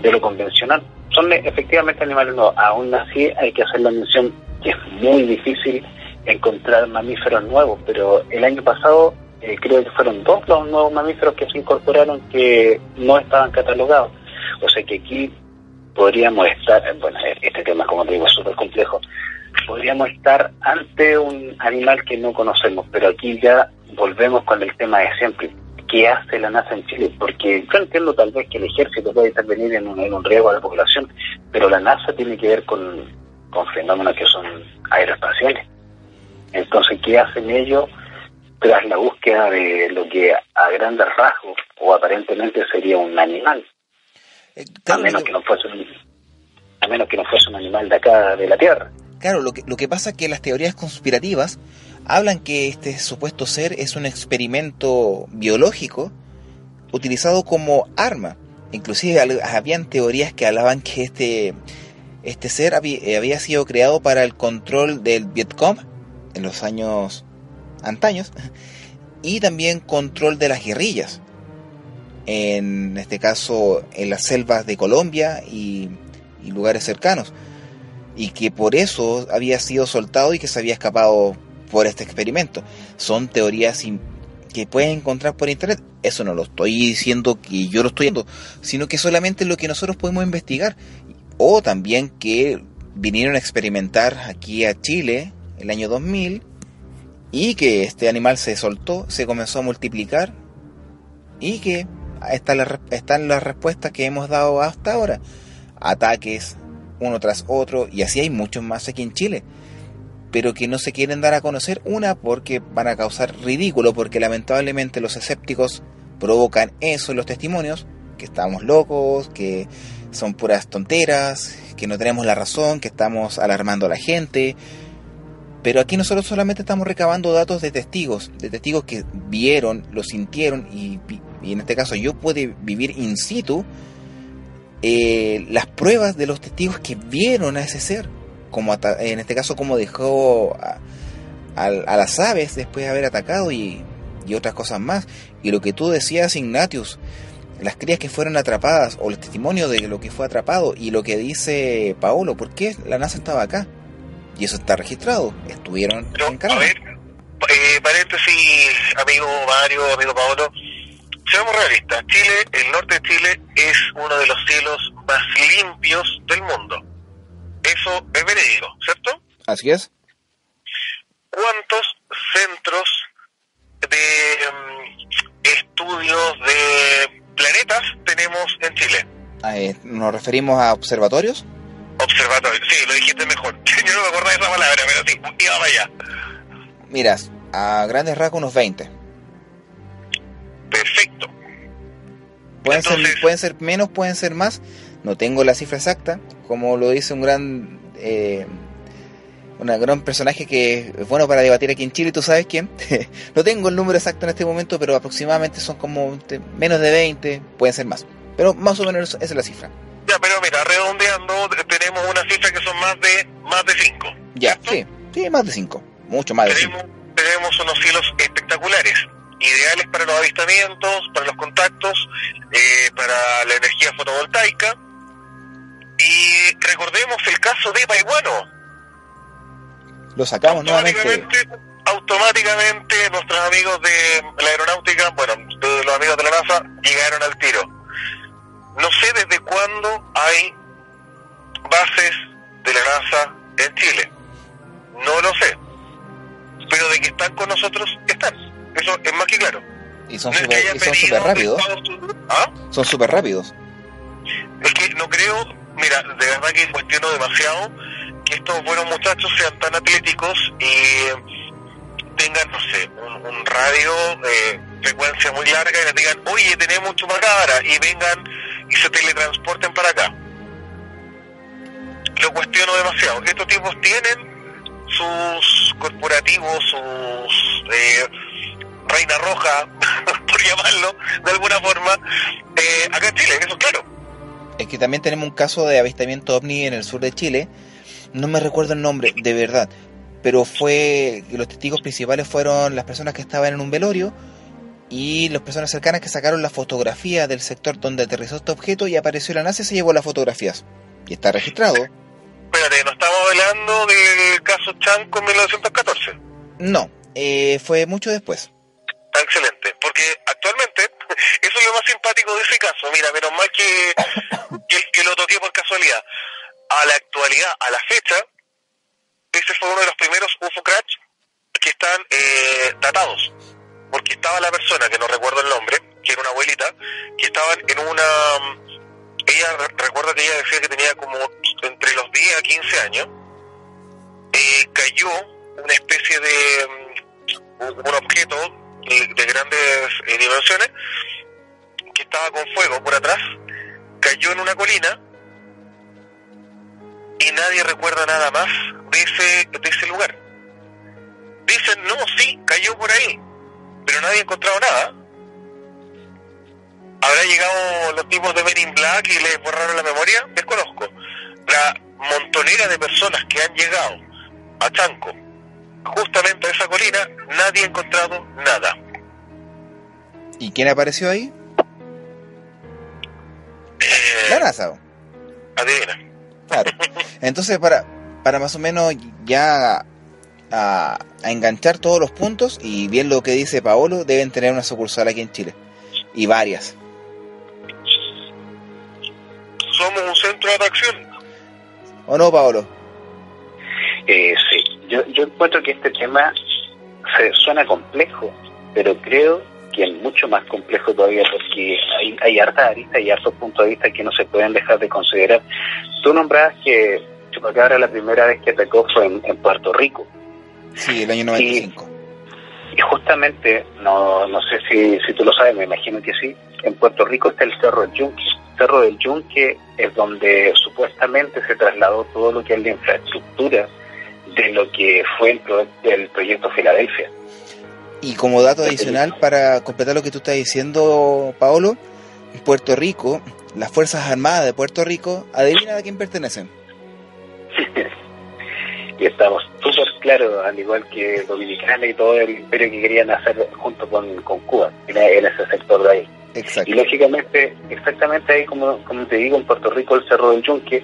de lo convencional. Son eh, efectivamente animales nuevos. Aún así hay que hacer la mención que es muy difícil encontrar mamíferos nuevos, pero el año pasado eh, creo que fueron dos los nuevos mamíferos que se incorporaron que no estaban catalogados. O sea que aquí podríamos estar, eh, bueno, este tema como digo es súper complejo, podríamos estar ante un animal que no conocemos, pero aquí ya volvemos con el tema de siempre. ¿Qué hace la NASA en Chile? Porque yo entiendo tal vez que el ejército puede intervenir en un, en un riesgo a la población, pero la NASA tiene que ver con, con fenómenos que son aeroespaciales. Entonces, ¿qué hacen ellos tras la búsqueda de lo que a grandes rasgos o aparentemente sería un animal? Eh, A menos que no fuese un, a menos que no fuese un animal de acá, de la Tierra. Claro, lo que, lo que pasa es que las teorías conspirativas hablan que este supuesto ser es un experimento biológico utilizado como arma. Inclusive habían teorías que hablaban que este, este ser había, eh, había sido creado para el control del Vietcong en los años antaños y también control de las guerrillas. En este caso en las selvas de Colombia y- y lugares cercanos y que por eso había sido soltado y que se había escapado por este experimento. Son teorías que puedes encontrar por internet. Eso no lo estoy diciendo que yo lo estoy diciendo, sino que solamente lo que nosotros podemos investigar. O también que vinieron a experimentar aquí a Chile el año 2000 y que este animal se soltó, se comenzó a multiplicar y que están las, están las respuestas que hemos dado hasta ahora. Ataques, uno tras otro, y así hay muchos más aquí en Chile, pero que no se quieren dar a conocer, una porque van a causar ridículo, porque lamentablemente los escépticos provocan eso en los testimonios, que estamos locos, que son puras tonteras, que no tenemos la razón, que estamos alarmando a la gente, pero aquí nosotros solamente estamos recabando datos de testigos, de testigos que vieron, lo sintieron y, y en este caso yo pude vivir in situ eh, las pruebas de los testigos que vieron a ese ser, como ata- en este caso como dejó a, a- a las aves después de haber atacado y, y otras cosas más. Y lo que tú decías, Ignatius, las crías que fueron atrapadas o los testimonios de lo que fue atrapado y lo que dice Paolo, ¿por qué la NASA estaba acá? Y eso está registrado, estuvieron Pero, en a Canadá. ver, eh, paréntesis, amigo Mario, amigo Paolo. Seamos realistas, Chile, el norte de Chile, es uno de los cielos más limpios del mundo. Eso es verídico, ¿cierto? Así es. ¿Cuántos centros de mm, estudios de planetas tenemos en Chile? Eh, nos referimos a observatorios. Observatorio, sí, lo dijiste mejor. Yo no me acordaba de esa palabra, pero sí, iba para allá. Miras, a grandes rasgos unos 20. Perfecto. Pueden, ser, Entonces- pueden ser menos, pueden ser más. No tengo la cifra exacta, como lo dice un gran eh, un gran personaje que es bueno para debatir aquí en Chile, ¿tú sabes quién? no tengo el número exacto en este momento, pero aproximadamente son como menos de 20, pueden ser más. Pero más o menos esa es la cifra. Ya, pero mira, redondeando, tenemos una cifra que son más de más de 5. Ya, sí, sí, más de 5, mucho más de 5. Tenemos, tenemos unos cielos espectaculares, ideales para los avistamientos, para los contactos, eh, para la energía fotovoltaica. Y recordemos el caso de Paiguano. Lo sacamos nuevamente. Automáticamente, automáticamente nuestros amigos de la aeronáutica, bueno, de los amigos de la NASA, llegaron al tiro. No sé desde cuándo hay bases de la NASA en Chile. No lo sé. Pero de que están con nosotros, están. Eso es más que claro. Y son No es que súper rápidos. ¿Ah? Son súper rápidos. Es que no creo, mira, de verdad que cuestiono demasiado que estos buenos muchachos sean tan atléticos y tengan, no sé, un, radio eh, frecuencia muy larga y les digan, oye, tenemos chupacabra y vengan y se teletransporten para acá. Lo cuestiono demasiado. Estos tipos tienen sus corporativos, sus eh, Reina Roja, por llamarlo de alguna forma, eh, acá en Chile, eso es claro. Es que también tenemos un caso de avistamiento ovni en el sur de Chile. No me recuerdo el nombre, de verdad. Pero fue los testigos principales fueron las personas que estaban en un velorio y las personas cercanas que sacaron la fotografía del sector donde aterrizó este objeto y apareció la NASA y se llevó las fotografías. Y está registrado. Espérate, no estamos hablando del caso Chanco en 1914. No, eh, fue mucho después. Está excelente, porque actualmente, eso es lo más simpático de ese caso. Mira, menos mal que, que, lo toqué por casualidad. A la actualidad, a la fecha, ese fue uno de los primeros UFO Crash que están eh, datados. Porque estaba la persona, que no recuerdo el nombre, que era una abuelita, que estaban en una... Ella, re- recuerda que ella decía que tenía como entre los 10 a 15 años. Eh, cayó una especie de... mm, un objeto de, de grandes eh, dimensiones que estaba con fuego por atrás, cayó en una colina y nadie recuerda nada más de ese, de ese lugar. Dicen, no, sí, cayó por ahí, pero nadie ha encontrado nada. ¿Habrá llegado los tipos de Men in Black y les borraron la memoria? Desconozco. La montonera de personas que han llegado a Chanco, justamente a esa colina, nadie ha encontrado nada. ¿Y quién apareció ahí? Eh, La NASA. adivina. Claro. Entonces, para, para más o menos ya a, a enganchar todos los puntos, y bien lo que dice Paolo, deben tener una sucursal aquí en Chile. Y varias. Somos un centro de atracción. ¿O no, Paolo? Eh, sí, yo, yo encuentro que este tema se suena complejo, pero creo que es mucho más complejo todavía porque hay, hay hartas aristas y hartos puntos de vista que no se pueden dejar de considerar. Tú nombrabas que Chupacabra la primera vez que atacó fue en, en Puerto Rico Sí, el año 95. y justamente, no, no sé si, si tú lo sabes, me imagino que sí, en Puerto Rico está el Cerro del Yunque. Cerro del Yunque es donde supuestamente se trasladó todo lo que es la infraestructura de lo que fue el, pro- el proyecto Filadelfia. Y como dato adicional, para completar lo que tú estás diciendo, Paolo, en Puerto Rico, las Fuerzas Armadas de Puerto Rico, adivina a quién pertenecen. y estamos súper claros, al igual que Dominicana y todo el imperio que querían hacer junto con, con Cuba, en, en ese sector de ahí. Exacto. Y lógicamente, exactamente ahí, como, como te digo, en Puerto Rico, el Cerro del Yunque,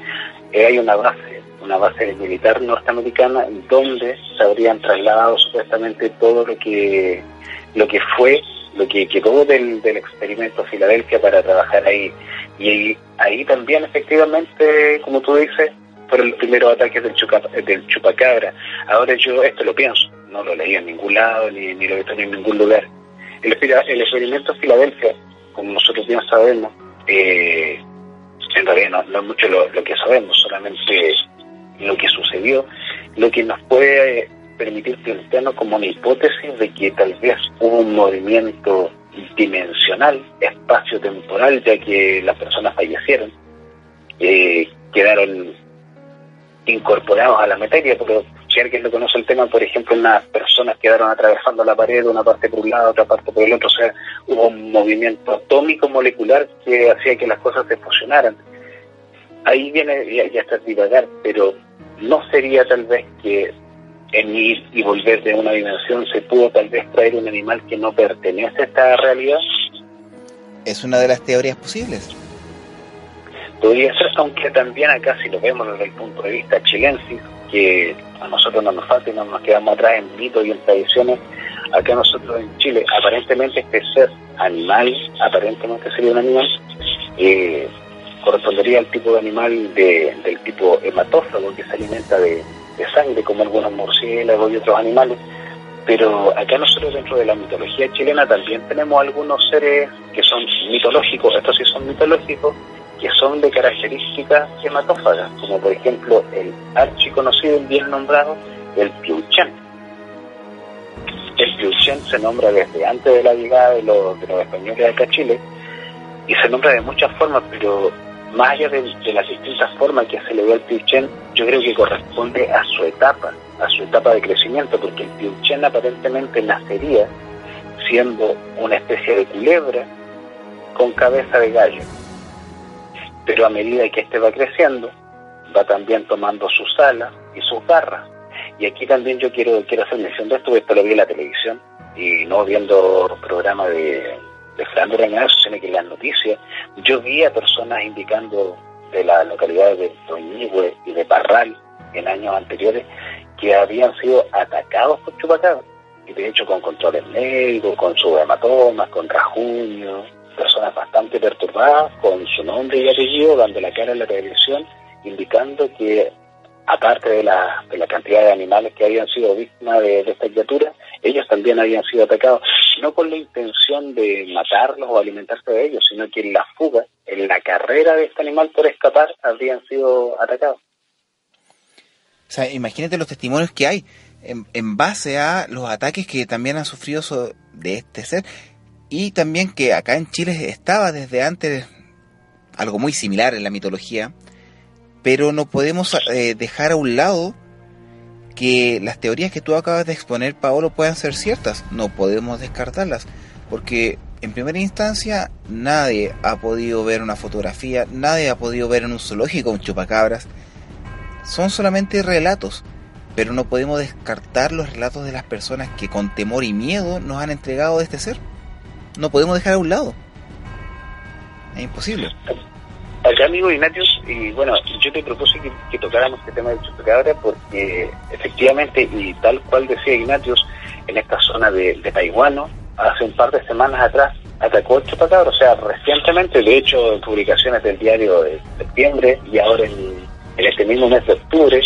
eh, hay una base, una base militar norteamericana, donde se habrían trasladado supuestamente todo lo que, lo que fue, lo que quedó del, del experimento Filadelfia para trabajar ahí. Y ahí, también, efectivamente, como tú dices, fueron los primeros ataques del, chuca- del chupacabra. Ahora yo esto lo pienso, no lo leí en ningún lado, ni, ni lo he visto en ningún lugar. El, el experimento Filadelfia, como nosotros bien sabemos, eh, en realidad no, no es mucho lo, lo que sabemos, solamente lo que sucedió, lo que nos puede permitir plantearnos como una hipótesis de que tal vez hubo un movimiento dimensional, espacio-temporal, ya que las personas fallecieron, eh, quedaron incorporados a la materia, pero si alguien no conoce el tema, por ejemplo, unas personas quedaron atravesando la pared, una parte por un lado, otra parte por el otro, o sea, hubo un movimiento atómico molecular que hacía que las cosas se fusionaran. Ahí viene ya, ya está divagar, pero no sería tal vez que en ir y volver de una dimensión se pudo tal vez traer un animal que no pertenece a esta realidad. Es una de las teorías posibles. podría ser, aunque también acá si lo vemos desde el punto de vista chilensis, que a nosotros no nos falta y no nos quedamos atrás en mitos y en tradiciones, acá nosotros en Chile, aparentemente este ser animal, aparentemente sería un animal, eh, correspondería al tipo de animal de, del tipo hematófago que se alimenta de, de sangre como algunos murciélagos y otros animales, pero acá nosotros dentro de la mitología chilena también tenemos algunos seres que son mitológicos, estos sí son mitológicos, que son de características hematófagas, como por ejemplo el archiconocido y bien nombrado, el Piuchén. El Piuchén se nombra desde antes de la llegada de los, de los españoles acá a Chile y se nombra de muchas formas, pero más allá de, de las distintas formas que se le dio al Piuchén, yo creo que corresponde a su etapa, a su etapa de crecimiento, porque el Piuchén aparentemente nacería siendo una especie de culebra con cabeza de gallo. Pero a medida que éste va creciendo, va también tomando sus alas y sus garras. Y aquí también yo quiero, quiero hacer mención de esto, porque esto lo vi en la televisión y no viendo programas de, de Fernando nada, sino que en las noticias yo vi a personas indicando de las localidades de Toñigüe y de Parral en años anteriores que habían sido atacados por chupacabras y de hecho con controles médicos, con hematomas, con rajuños, personas bastante perturbadas con su nombre y apellido dando la cara en la televisión indicando que aparte de la, de la cantidad de animales que habían sido víctimas de esta criatura, ellos también habían sido atacados, no con la intención de matarlos o alimentarse de ellos, sino que en la fuga, en la carrera de este animal por escapar, habrían sido atacados. O sea, imagínate los testimonios que hay en, base a los ataques que también han sufrido de este ser y también que acá en Chile estaba desde antes algo muy similar en la mitología, pero no podemos eh, dejar a un lado que las teorías que tú acabas de exponer, Paolo, puedan ser ciertas. No podemos descartarlas, porque en primera instancia nadie ha podido ver una fotografía, nadie ha podido ver en un zoológico un chupacabras. Son solamente relatos, pero no podemos descartar los relatos de las personas que con temor y miedo nos han entregado de este ser. No podemos dejar a un lado. Es imposible. Acá, amigo Ignatius, y bueno, yo te propuse que, tocáramos este tema del chupacabra porque efectivamente, y tal cual decía Ignatius, en esta zona de, de Taiwano, hace un par de semanas atrás, atacó el chupacabra, o sea, recientemente, de hecho, en publicaciones del diario de septiembre y ahora en, en este mismo mes de octubre,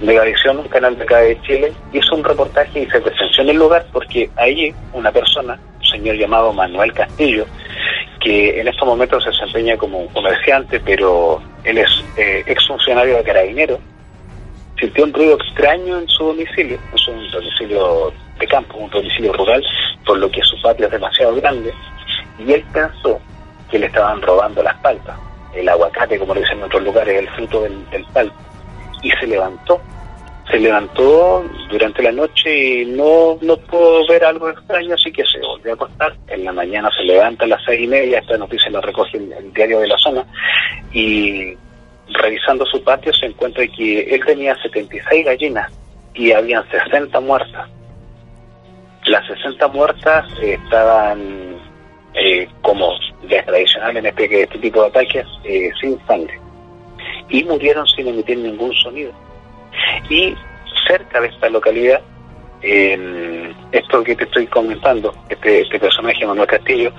Megavisión, un canal de acá de Chile, hizo un reportaje y se presenció en el lugar porque allí una persona, un señor llamado Manuel Castillo, que en estos momentos se desempeña como un comerciante, pero él es eh, ex funcionario de carabinero, sintió un ruido extraño en su domicilio, es un domicilio de campo, un domicilio rural, por lo que su patio es demasiado grande, y él pensó que le estaban robando las paltas, el aguacate, como lo dicen en otros lugares, el fruto del, del palto, y se levantó. Se levantó durante la noche y no, no pudo ver algo extraño, así que se volvió a acostar. En la mañana se levanta a las seis y media, esta noticia la recoge el, diario de la zona, y revisando su patio se encuentra que él tenía 76 gallinas y habían 60 muertas. Las 60 muertas estaban, eh, como ya es tradicional en este, este tipo de ataques, eh, sin sangre. Y murieron sin emitir ningún sonido. Y cerca de esta localidad, eh, esto que te estoy comentando, este, este personaje, Manuel Castillo,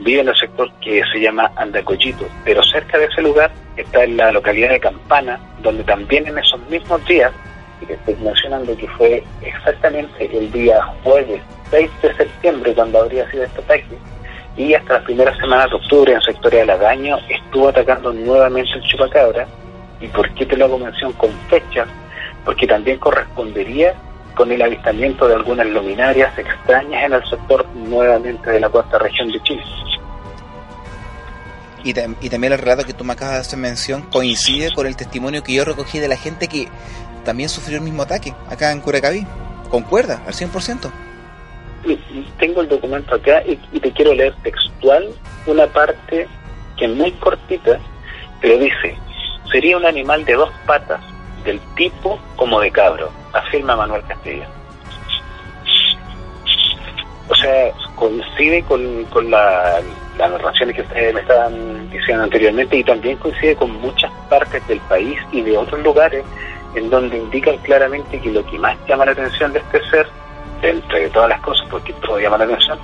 vive en el sector que se llama Andacollito, pero cerca de ese lugar está en la localidad de Campana, donde también en esos mismos días, y te estoy mencionando que fue exactamente el día jueves 6 de septiembre cuando habría sido este ataque, y hasta las primeras semanas de octubre en el sector de Aladaño estuvo atacando nuevamente el chupacabra. ¿Y por qué te lo hago mención con fechas? Porque también correspondería con el avistamiento de algunas luminarias extrañas en el sector nuevamente de la cuarta región de Chile. Y, tam- y también el relato que tú me acabas de hacer mención coincide con el testimonio que yo recogí de la gente que también sufrió el mismo ataque acá en Curacaví. Concuerda, al 100%. Y- y Tengo el documento acá y, y te quiero leer textual una parte que es muy cortita, pero dice, sería un animal de dos patas, del tipo como de cabro, afirma Manuel Castillo. O sea, coincide con, con la, las narraciones que ustedes me estaban diciendo anteriormente y también coincide con muchas partes del país y de otros lugares en donde indican claramente que lo que más llama la atención de este ser, entre todas las cosas, porque todo llama la atención,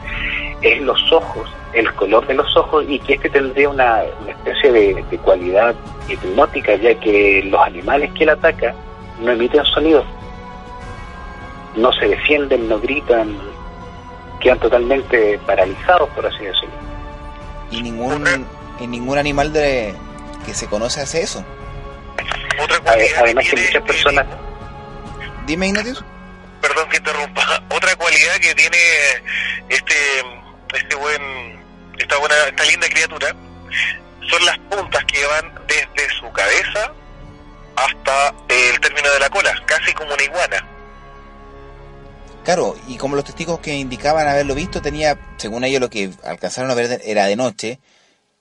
es los ojos, el color de los ojos y que este tendría una, una especie de, de cualidad hipnótica, ya que los animales que él ataca no emiten sonido, no se defienden, no gritan, quedan totalmente paralizados, por así decirlo. Y ningún, y ningún animal de, que se conoce hace eso. Otra Además que muchas personas, Dime, Ignatius. Perdón que interrumpa, otra cualidad que tiene este este buen esta buena esta linda criatura son las puntas que van desde su cabeza hasta el término de la cola, casi como una iguana. Claro, y como los testigos que indicaban haberlo visto, tenía, según ellos, lo que alcanzaron a ver era de noche,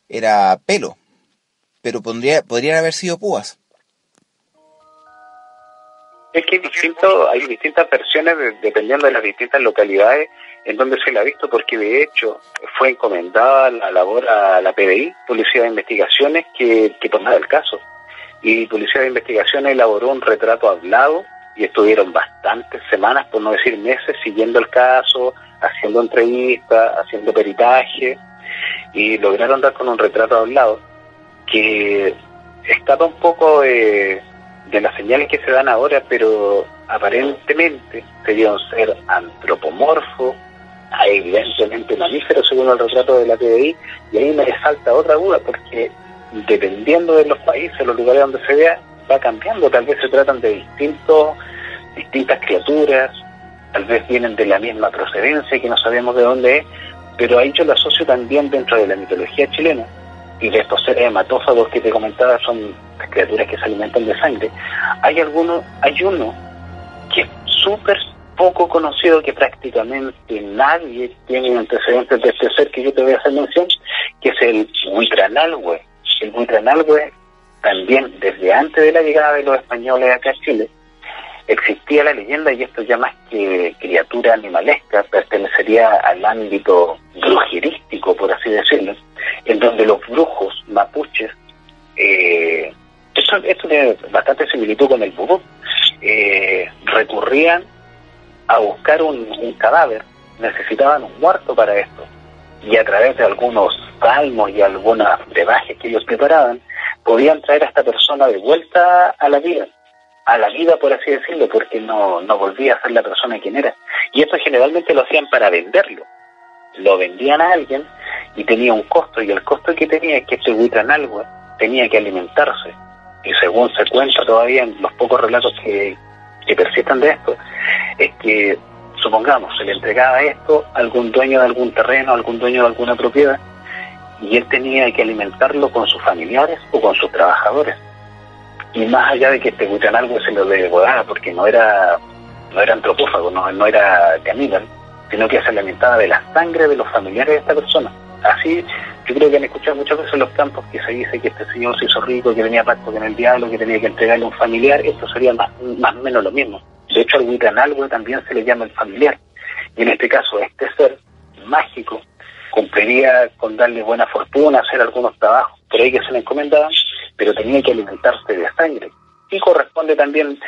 era pelo. Pero podría, podrían haber sido púas. Es que es distinto, hay distintas versiones de- dependiendo de las distintas localidades en donde se la ha visto, porque de hecho fue encomendada la labor a la PDI, Policía de Investigaciones, que, que tomara el caso. Y Policía de Investigaciones elaboró un retrato hablado y estuvieron bastantes semanas, por no decir meses, siguiendo el caso, haciendo entrevistas, haciendo peritaje, y lograron dar con un retrato hablado que escapa un poco de, de las señales que se dan ahora, pero aparentemente sería un ser antropomorfo, evidentemente mamífero según el retrato de la PDI, y ahí me salta otra duda, porque dependiendo de los países, los lugares donde se vea, va cambiando, tal vez se tratan de distintos, distintas criaturas, tal vez vienen de la misma procedencia que no sabemos de dónde es, pero ahí yo lo asocio también dentro de la mitología chilena, y de estos seres hematófagos que te comentaba son las criaturas que se alimentan de sangre, hay alguno, hay uno que es súper poco conocido, que prácticamente nadie tiene antecedentes de este ser que yo te voy a hacer mención, que es el Huitranalhue. El Huitranalhue también desde antes de la llegada de los españoles acá a Chile, existía la leyenda, y esto ya más que criatura animalesca, pertenecería al ámbito brujerístico, por así decirlo, en donde los brujos mapuches, eh, esto, esto tiene bastante similitud con el vudú, eh, recurrían a buscar un, cadáver, necesitaban un muerto para esto, y a través de algunos salmos y algunos brebajes que ellos preparaban, podían traer a esta persona de vuelta a la vida, a la vida por así decirlo, porque no, no volvía a ser la persona quien era. Y esto generalmente lo hacían para venderlo. Lo vendían a alguien y tenía un costo, y el costo que tenía es que este Huitranalhue tenía que alimentarse. Y según se cuenta todavía en los pocos relatos que, que persisten de esto, es que, supongamos, se le entregaba esto a algún dueño de algún terreno, a algún dueño de alguna propiedad, y él tenía que alimentarlo con sus familiares o con sus trabajadores. Y más allá de que este Huitranalhue se lo devorara, porque no era, no era antropófago, no, no era caníbal, sino que se alimentaba de la sangre de los familiares de esta persona. Así, yo creo que han escuchado muchas veces en los campos que se dice que este señor se hizo rico, que tenía pacto con el diablo, que tenía que entregarle a un familiar, esto sería más, más o menos lo mismo. De hecho, al Huitranalhue también se le llama el familiar. Y en este caso, este ser mágico cumpliría con darle buena fortuna, hacer algunos trabajos por ahí que se le encomendaban, pero tenía que alimentarse de sangre. Y corresponde también,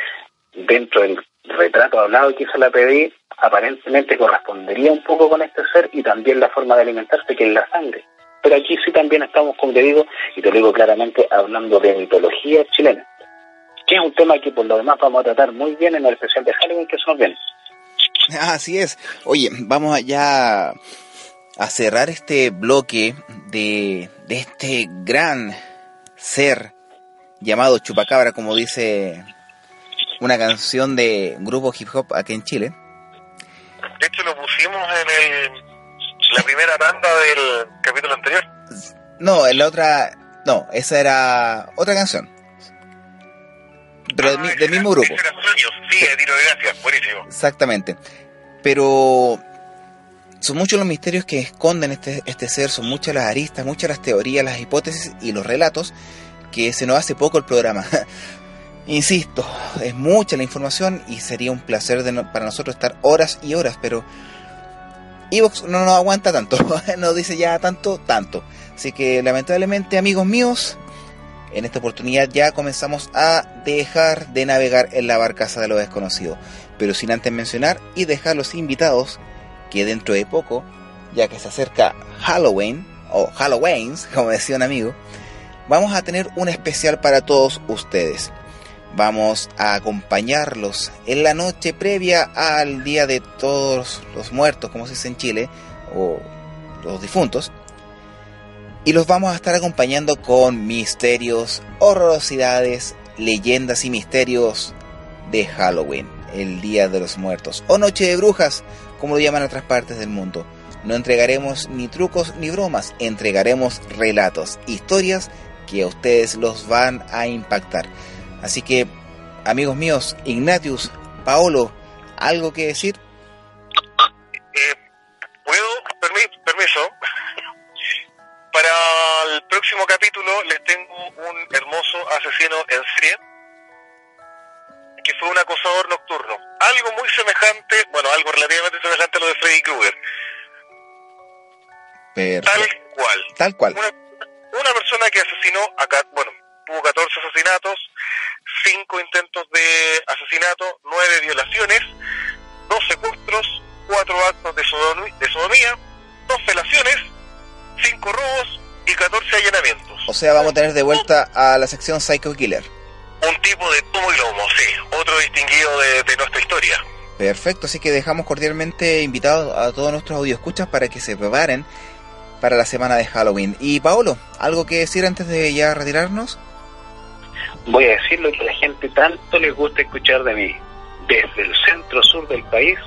dentro del retrato hablado que hizo la PDI, aparentemente correspondería un poco con este ser y también la forma de alimentarse, que es la sangre. Pero aquí sí también estamos, como te digo, y te lo digo claramente, hablando de mitología chilena, que es un tema que por lo demás vamos a tratar muy bien en el especial de Halloween que se nos viene. Así es. Oye, vamos allá a cerrar este bloque de, de este gran ser llamado Chupacabra, como dice una canción de un grupo hip hop aquí en Chile. De hecho, lo pusimos en el, la primera tanda del capítulo anterior. No, en la otra... No, esa era otra canción. Pero del, Ah, del mismo grupo. era Sueños, Sí, de tiro de gracia, buenísimo. Exactamente. Pero son muchos los misterios que esconden este, este ser, son muchas las aristas, muchas las teorías, las hipótesis y los relatos que se nos hace poco el programa. Insisto, es mucha la información y sería un placer de para nosotros estar horas y horas, pero Evox no nos aguanta tanto, nos dice ya tanto, tanto. Así que lamentablemente, amigos míos, en esta oportunidad ya comenzamos a dejar de navegar en la barcaza de lo desconocido. Pero sin antes mencionar y dejar los invitados que dentro de poco, ya que se acerca Halloween, o Halloween, como decía un amigo, vamos a tener un especial para todos ustedes. Vamos a acompañarlos en la noche previa al Día de Todos los Muertos, como se dice en Chile, o los difuntos. Y los vamos a estar acompañando con misterios, horrorosidades, leyendas y misterios de Halloween, el Día de los Muertos, o Noche de Brujas, como lo llaman en otras partes del mundo. No entregaremos ni trucos ni bromas, entregaremos relatos, historias que a ustedes los van a impactar. Así que, amigos míos, Ignatius, Paolo, ¿algo que decir? Eh, ¿Puedo? Permi- permiso. Para el próximo capítulo les tengo un hermoso asesino en serie que fue un acosador nocturno. Algo muy semejante, bueno, algo relativamente semejante a lo de Freddy Krueger. Tal cual. Tal cual. Una, una persona que asesinó, acá, bueno, tuvo 14 asesinatos, 5 intentos de asesinato, 9 violaciones, 2 secuestros, 4 actos de, sodomía, 2 felaciones, 5 robos y 14 allanamientos. O sea, vamos a tener de vuelta a la sección Psycho Killer. Un tipo de tomo y lomo, sí, otro distinguido de, de nuestra historia. Perfecto, así que dejamos cordialmente invitados a todos nuestros audioscuchas para que se preparen para la semana de Halloween. Y Paolo, ¿algo que decir antes de ya retirarnos? Voy a decir lo que la gente tanto les gusta escuchar de mí. Desde el centro sur del país,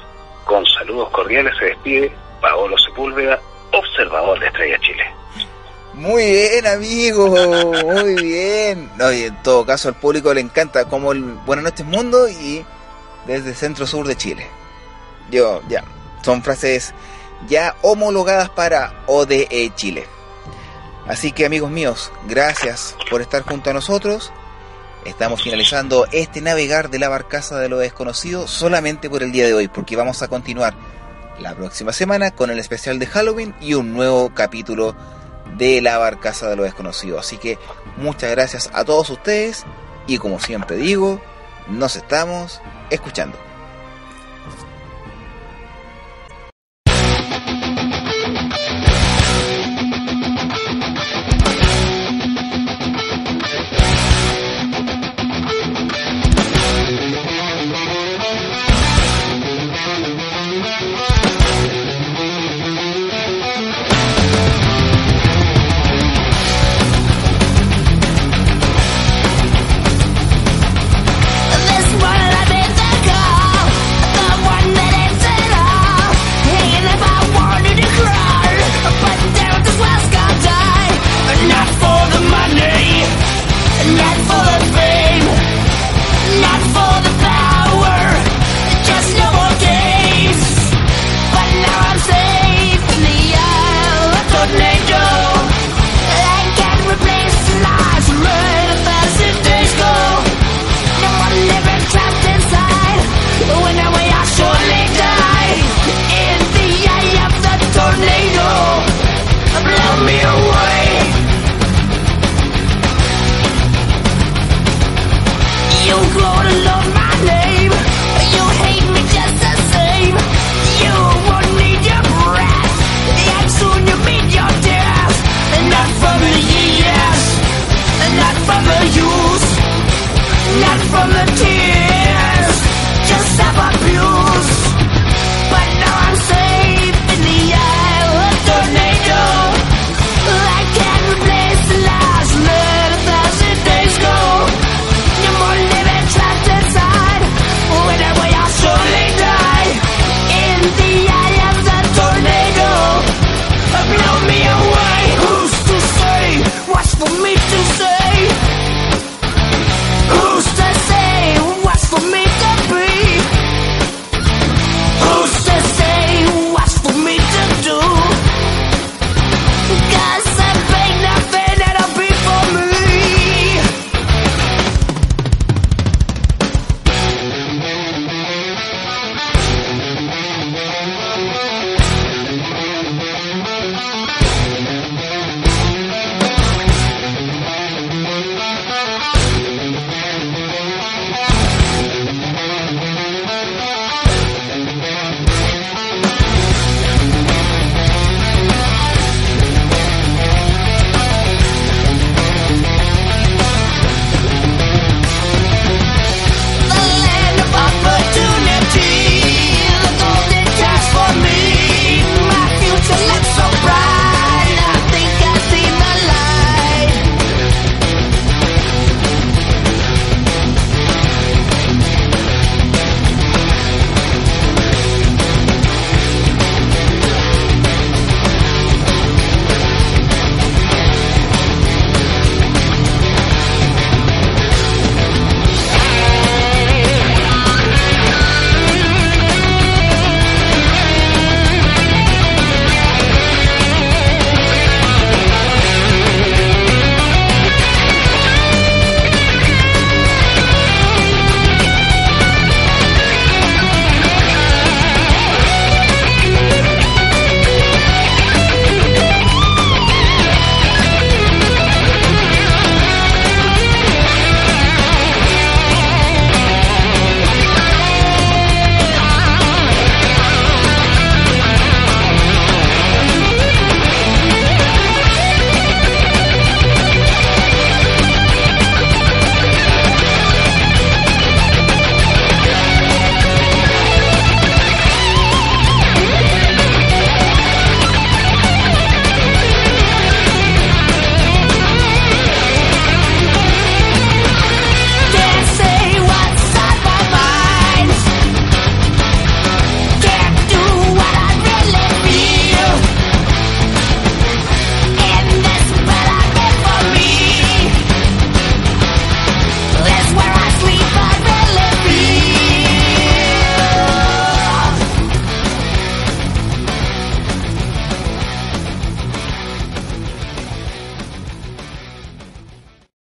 con saludos cordiales se despide Paolo Sepúlveda, observador de Estrella Chile. Muy bien, amigo, muy bien. En todo caso, al público le encanta como el Buenas noches Mundo y desde el centro sur de Chile. Yo, ya, son frases ya homologadas para ODE Chile. Así que amigos míos, gracias por estar junto a nosotros. Estamos finalizando este navegar de la barcaza de lo desconocido solamente por el día de hoy, porque vamos a continuar la próxima semana con el especial de Halloween y un nuevo capítulo de la barcaza de lo desconocido. Así que muchas gracias a todos ustedes y como siempre digo, nos estamos escuchando.